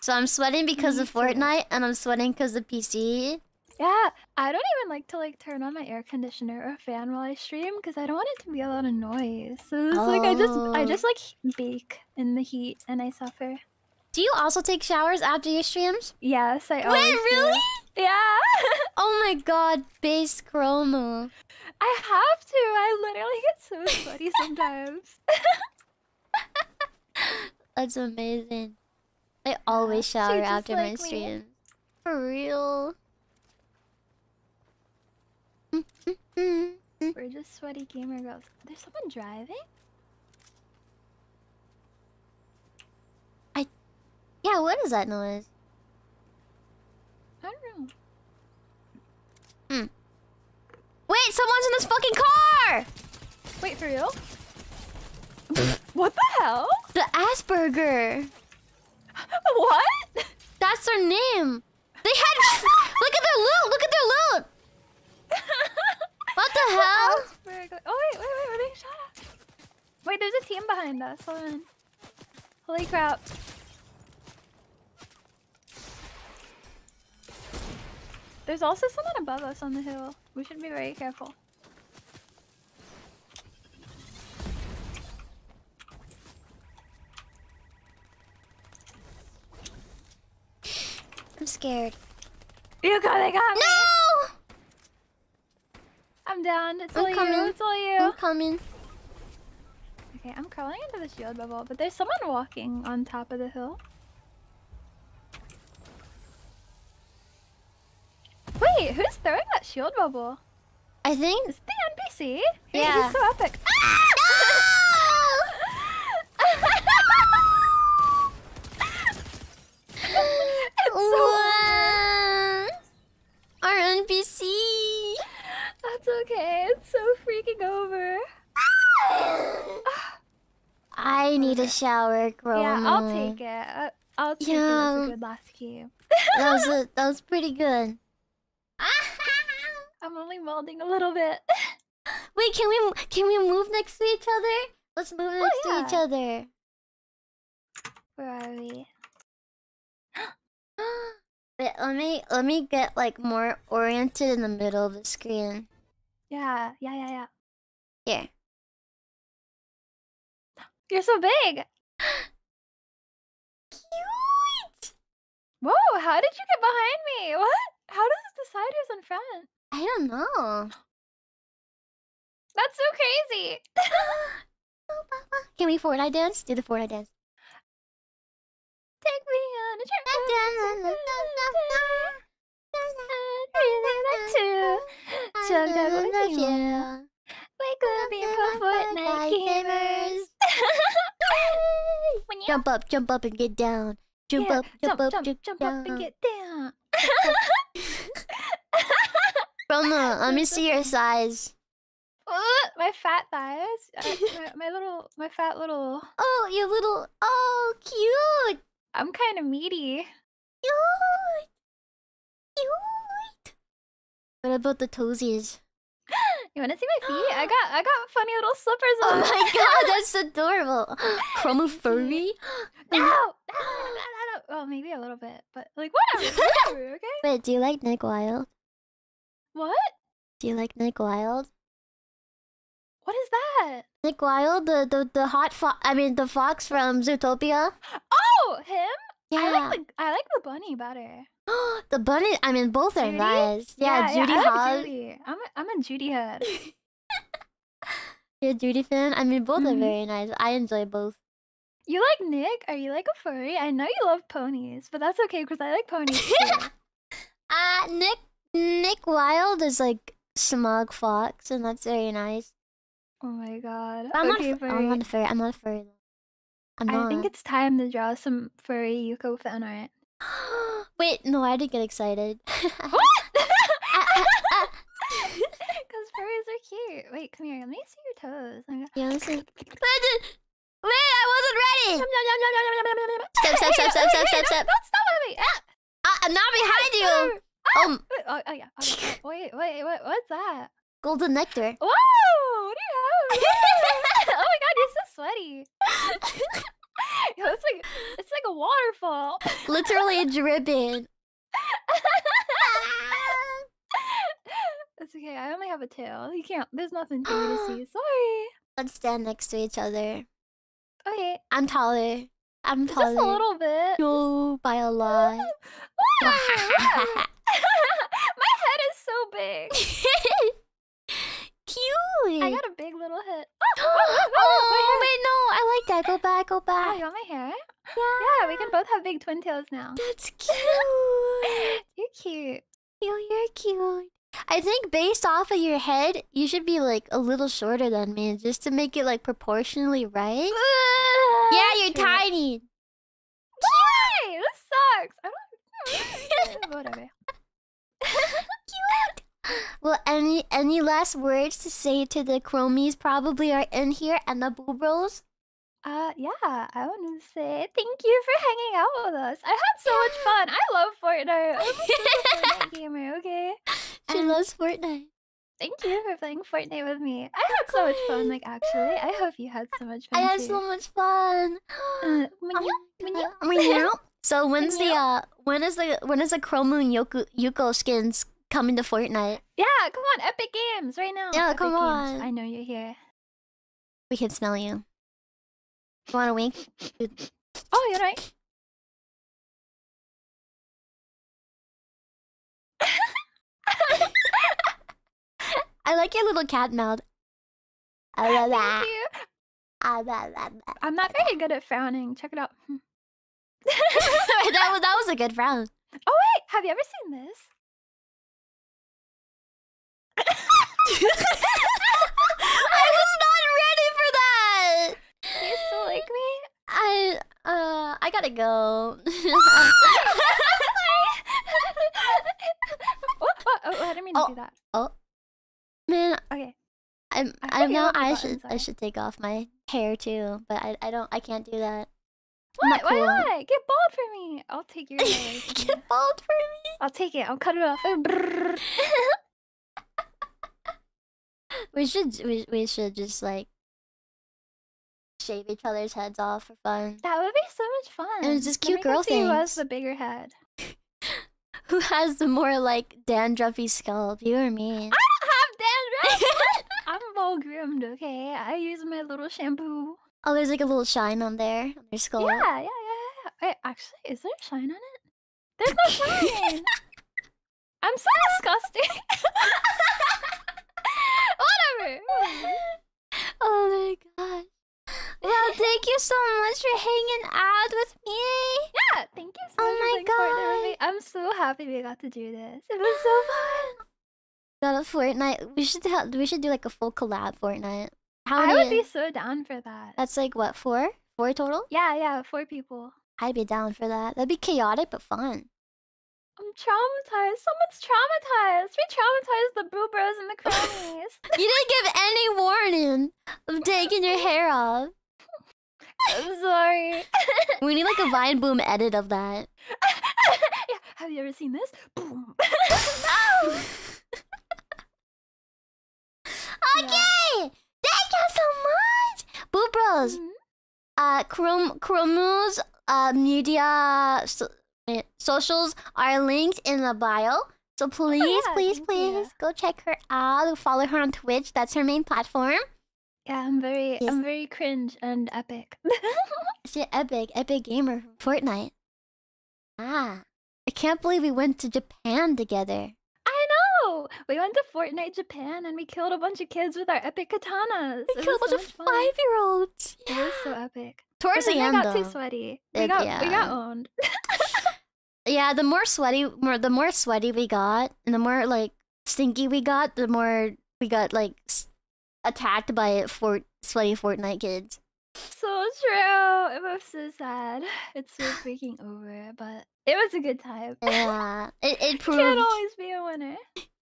So I'm sweating because Me of too. Fortnite, and I'm sweating because of PC. Yeah, I don't even like to like turn on my air conditioner or fan while I stream because I don't want it to be a lot of noise. So it's like I just I Oh. just like bake in the heat and I suffer. Do you also take showers after your streams? Yes, I Wait, always do. really? Yeah. Oh my god, base Chromu. I have to. I literally get so sweaty sometimes. That's amazing. I always shower after my like streams. For real. We're just sweaty gamer girls. There's someone driving? I... Yeah, what is that noise? I don't know. Hmm. Wait, someone's in this fucking car! Wait, for real? what the hell? The Asperger. What? That's their name. They had. look at their loot. Look at their loot. What the hell? Oh wait, wait, wait, we're being shot at. Wait, there's a team behind us. Hold on. Holy crap. There's also someone above us on the hill. We should be very careful. I'm scared. You got they got me! No! I'm down. It's I'm all coming. you. It's all you. I'm coming. Okay, I'm crawling into the shield bubble, but there's someone walking on top of the hill. Wait, who's throwing that shield bubble? I think. Is it the NPC? Yeah. He's so epic. it's so What? Our NPC. That's okay. It's so freaking over. I need a shower, Chromu. Yeah, I'll take it. I- I'll take it as Yeah. a good last game. That was a, that was pretty good. I'm only molding a little bit. Wait, can we can we move next to each other? Let's move oh, next to each other. Where are we? Wait, let me let me get like more oriented in the middle of the screen. Yeah, yeah, yeah, yeah. Yeah. You're so big. Cute. Whoa, how did you get behind me? What? How does it decide who's in front? I don't know. That's so crazy. Can we forward Fortnite dance? Do the Fortnite dance. Take me on a trip. Chug chug with you. We could be pro Fortnite gamers. Jump up, jump up, and get down. Jump Yeah, up, jump, up, jump, jump, jump up and get down. Roma, let me see your size. Ugh, my fat thighs. Uh, my, my little, my fat little. Oh, you little. Oh, cute. I'm kind of meaty. Cute. Cute. What about the toesies? You want to see my feet? I got, I got funny little slippers oh on. Oh my god, that's adorable. Chromu furry? No, no, no, no, no, no. Well, maybe a little bit, but like whatever, whatever. Okay. Wait, do you like Nick Wilde? What? Do you like Nick Wilde? What is that? Nick Wilde, the the, the hot fox. I mean, the fox from Zootopia. Oh, him? Yeah. I like the, I like the bunny better. the bunny. I mean, both are nice. Yeah, Judy I like Hopps. Judy. I'm a, I'm a Judy head. Yeah, Judy fan. I mean, both are Mhm. very nice. I enjoy both. You like Nick? Are you like a furry? I know you love ponies, but that's okay because I like ponies too. Uh, Nick Nick Wilde is like smug fox, and that's very nice. oh my god. But I'm okay, not. a furry. I'm not a furry. I'm not a furry. I'm I think it's time to draw some furry Yuko fan art. Wait, no, I didn't get excited. Because furries are cute. Wait, come here. Let me see your toes. Yeah, let's see. Wait, I wasn't ready. Step, step, step, step, step, step, step. Don't stop at me. Ah. Uh, I'm not behind you. Ah. Um. Oh, oh yeah. Okay. Wait, wait, wait. What's that? Golden nectar. Whoa! What do you have? oh my god, you're so sweaty. Yo, it's like it's like a waterfall. Literally dripping. It's okay. I only have a tail. You can't. There's nothing for you to see. Sorry. Let's stand next to each other. Okay, I'm taller. I'm taller. just a little bit. No, by a lot. My head is so big. Cute. I got a big little head. oh, wait, no. I like that. Go back, go Oh, back. you want my hair? Yeah. Yeah, we can both have big twin tails now. That's cute. You're cute. You, you're cute. I think based off of your head, you should be like a little shorter than me, just to make it like proportionally right. Yeah, you're True. tiny. Why? This sucks. I don't. Whatever. Well, any any last words to say to the chromies probably are in here and the boobros? Uh, yeah, I want to say thank you for hanging out with us. I had so much fun. I love Fortnite. I'm a Fortnite gamer, okay? She Um, loves Fortnite. Thank you for playing Fortnite with me. I had so much fun. Like actually, I hope you had so much fun. I had too. so much fun. Uh, meow, meow, meow. so when's the uh when is the when is the Chrome Moon Yoku, Yuko skins coming to Fortnite? Yeah, come on, Epic Games right now. Yeah, Epic come Games. on. I know you're here. We can smell you. You want a wink? Oh, you're right. I like your little cat mouth. Thank you. I'm not very good at frowning. Check it out. That was that was a good frown. Oh wait, have you ever seen this? I was not ready for that. You still like me? I uh I gotta go. what? What? Oh, I didn't mean to Oh. do that. Oh, man, Okay. I'm I I know I should I should take off my hair too, but I I don't I can't do that. What? Not Why not? Get bald for me. I'll take your hair. away from you. Get bald for me. I'll take it. I'll cut it off. We should we, we should just like shave each other's heads off for fun. that would be so much fun. It was just cute girl see Who has the bigger head? Who has the more like dandruffy scalp, you or me? I don't have dandruff. I'm well groomed. Okay. I use my little shampoo. oh, there's like a little shine on there on your skull. Yeah, yeah, yeah, yeah. Wait, actually, is there a shine on it? There's no shine. I'm so disgusting. Oh my god. Well, thank you so much for hanging out with me. Yeah, thank you so Oh much my god. Fortnite. I'm so happy we got to do this. It was so fun. Got a Fortnite. We should ha- we should do like a full collab Fortnite. How I would be so down for that. That's like what four? Four total? Yeah, yeah, four people. I'd be down for that. That'd be chaotic but fun. I'm traumatized. Someone's traumatized. We traumatized the boo bros and the chromies. You didn't give any warning of taking your hair off. I'm sorry. We need like a Vine Boom edit of that. yeah, have you ever seen this? Boom. Okay, thank you so much, Boo Bros. Mhm. Uh, Chrome Chromu's uh media so, socials are linked in the bio. So please, Oh, yeah, please, please you. go check her out. Follow her on Twitch. That's her main platform. Yeah, I'm very, Yes. I'm very cringe and epic. She's epic, epic gamer from Fortnite. Ah, I can't believe we went to Japan together. I know. We went to Fortnite Japan and we killed a bunch of kids with our epic katanas. We It killed a bunch so of five-year-olds. It was so epic. Towards but the end, I got though. too sweaty. We It- got, we got owned. Yeah, the more sweaty, more the more sweaty we got, and the more like stinky we got, the more we got like s- attacked by fort sweaty Fortnite kids. So true. It was so sad. It's so freaking over, but it was a good time. Yeah, it it proved. Can't always be a winner.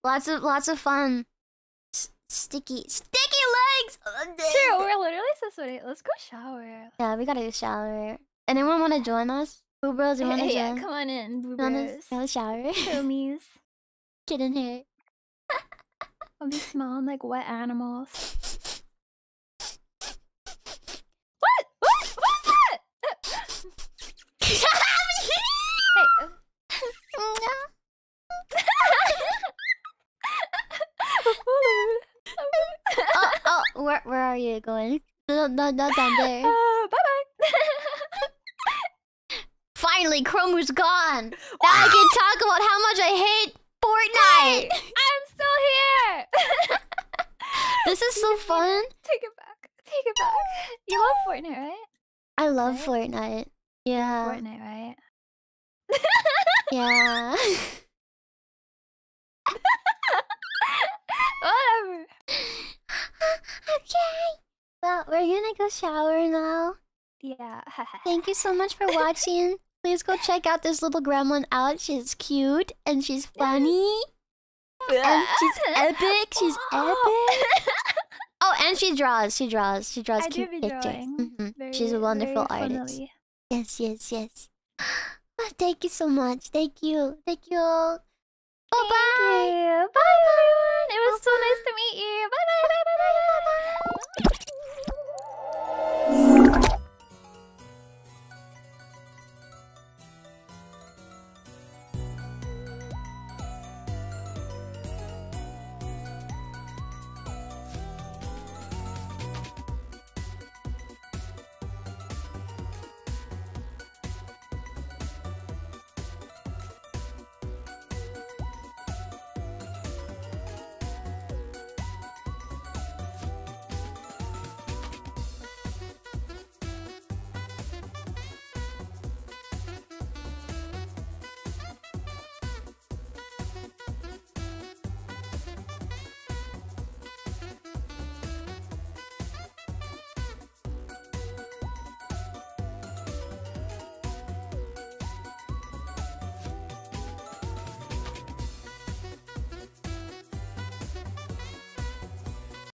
lots of lots of fun. S- sticky sticky legs. True, we're literally so sweaty. Let's go shower. Yeah, we gotta shower. Anyone want to join us? Boo bros, you want to Hey, yeah, come on in, boo Wanna, bros. wanna shower? Homies. Get in here. I'll be smelling like wet animals. What? What? What's that? hey. uh, oh, oh, where where are you going? No, no, not down there. Uh, bye bye. Finally, Chromu's gone. Now I can talk about how much I hate Fortnite. I'm still here. This is so fun. Take it back. Take it back. You love Fortnite, right? I love Right? Fortnite. Yeah, Fortnite, right? yeah. Whatever. okay. Well, we're gonna go shower now. Yeah. Thank you so much for watching. Please go check out this little gremlin out. She's cute and she's funny. and she's epic. She's epic. Oh, and she draws. She draws. She draws I cute pictures. Mm -hmm. very, She's a wonderful artist. Yes, yes, yes. Oh, thank you so much. Thank you. Thank you all. Bye bye. You. Bye, bye everyone. It was so nice to meet you. Bye bye. Bye bye. bye, bye.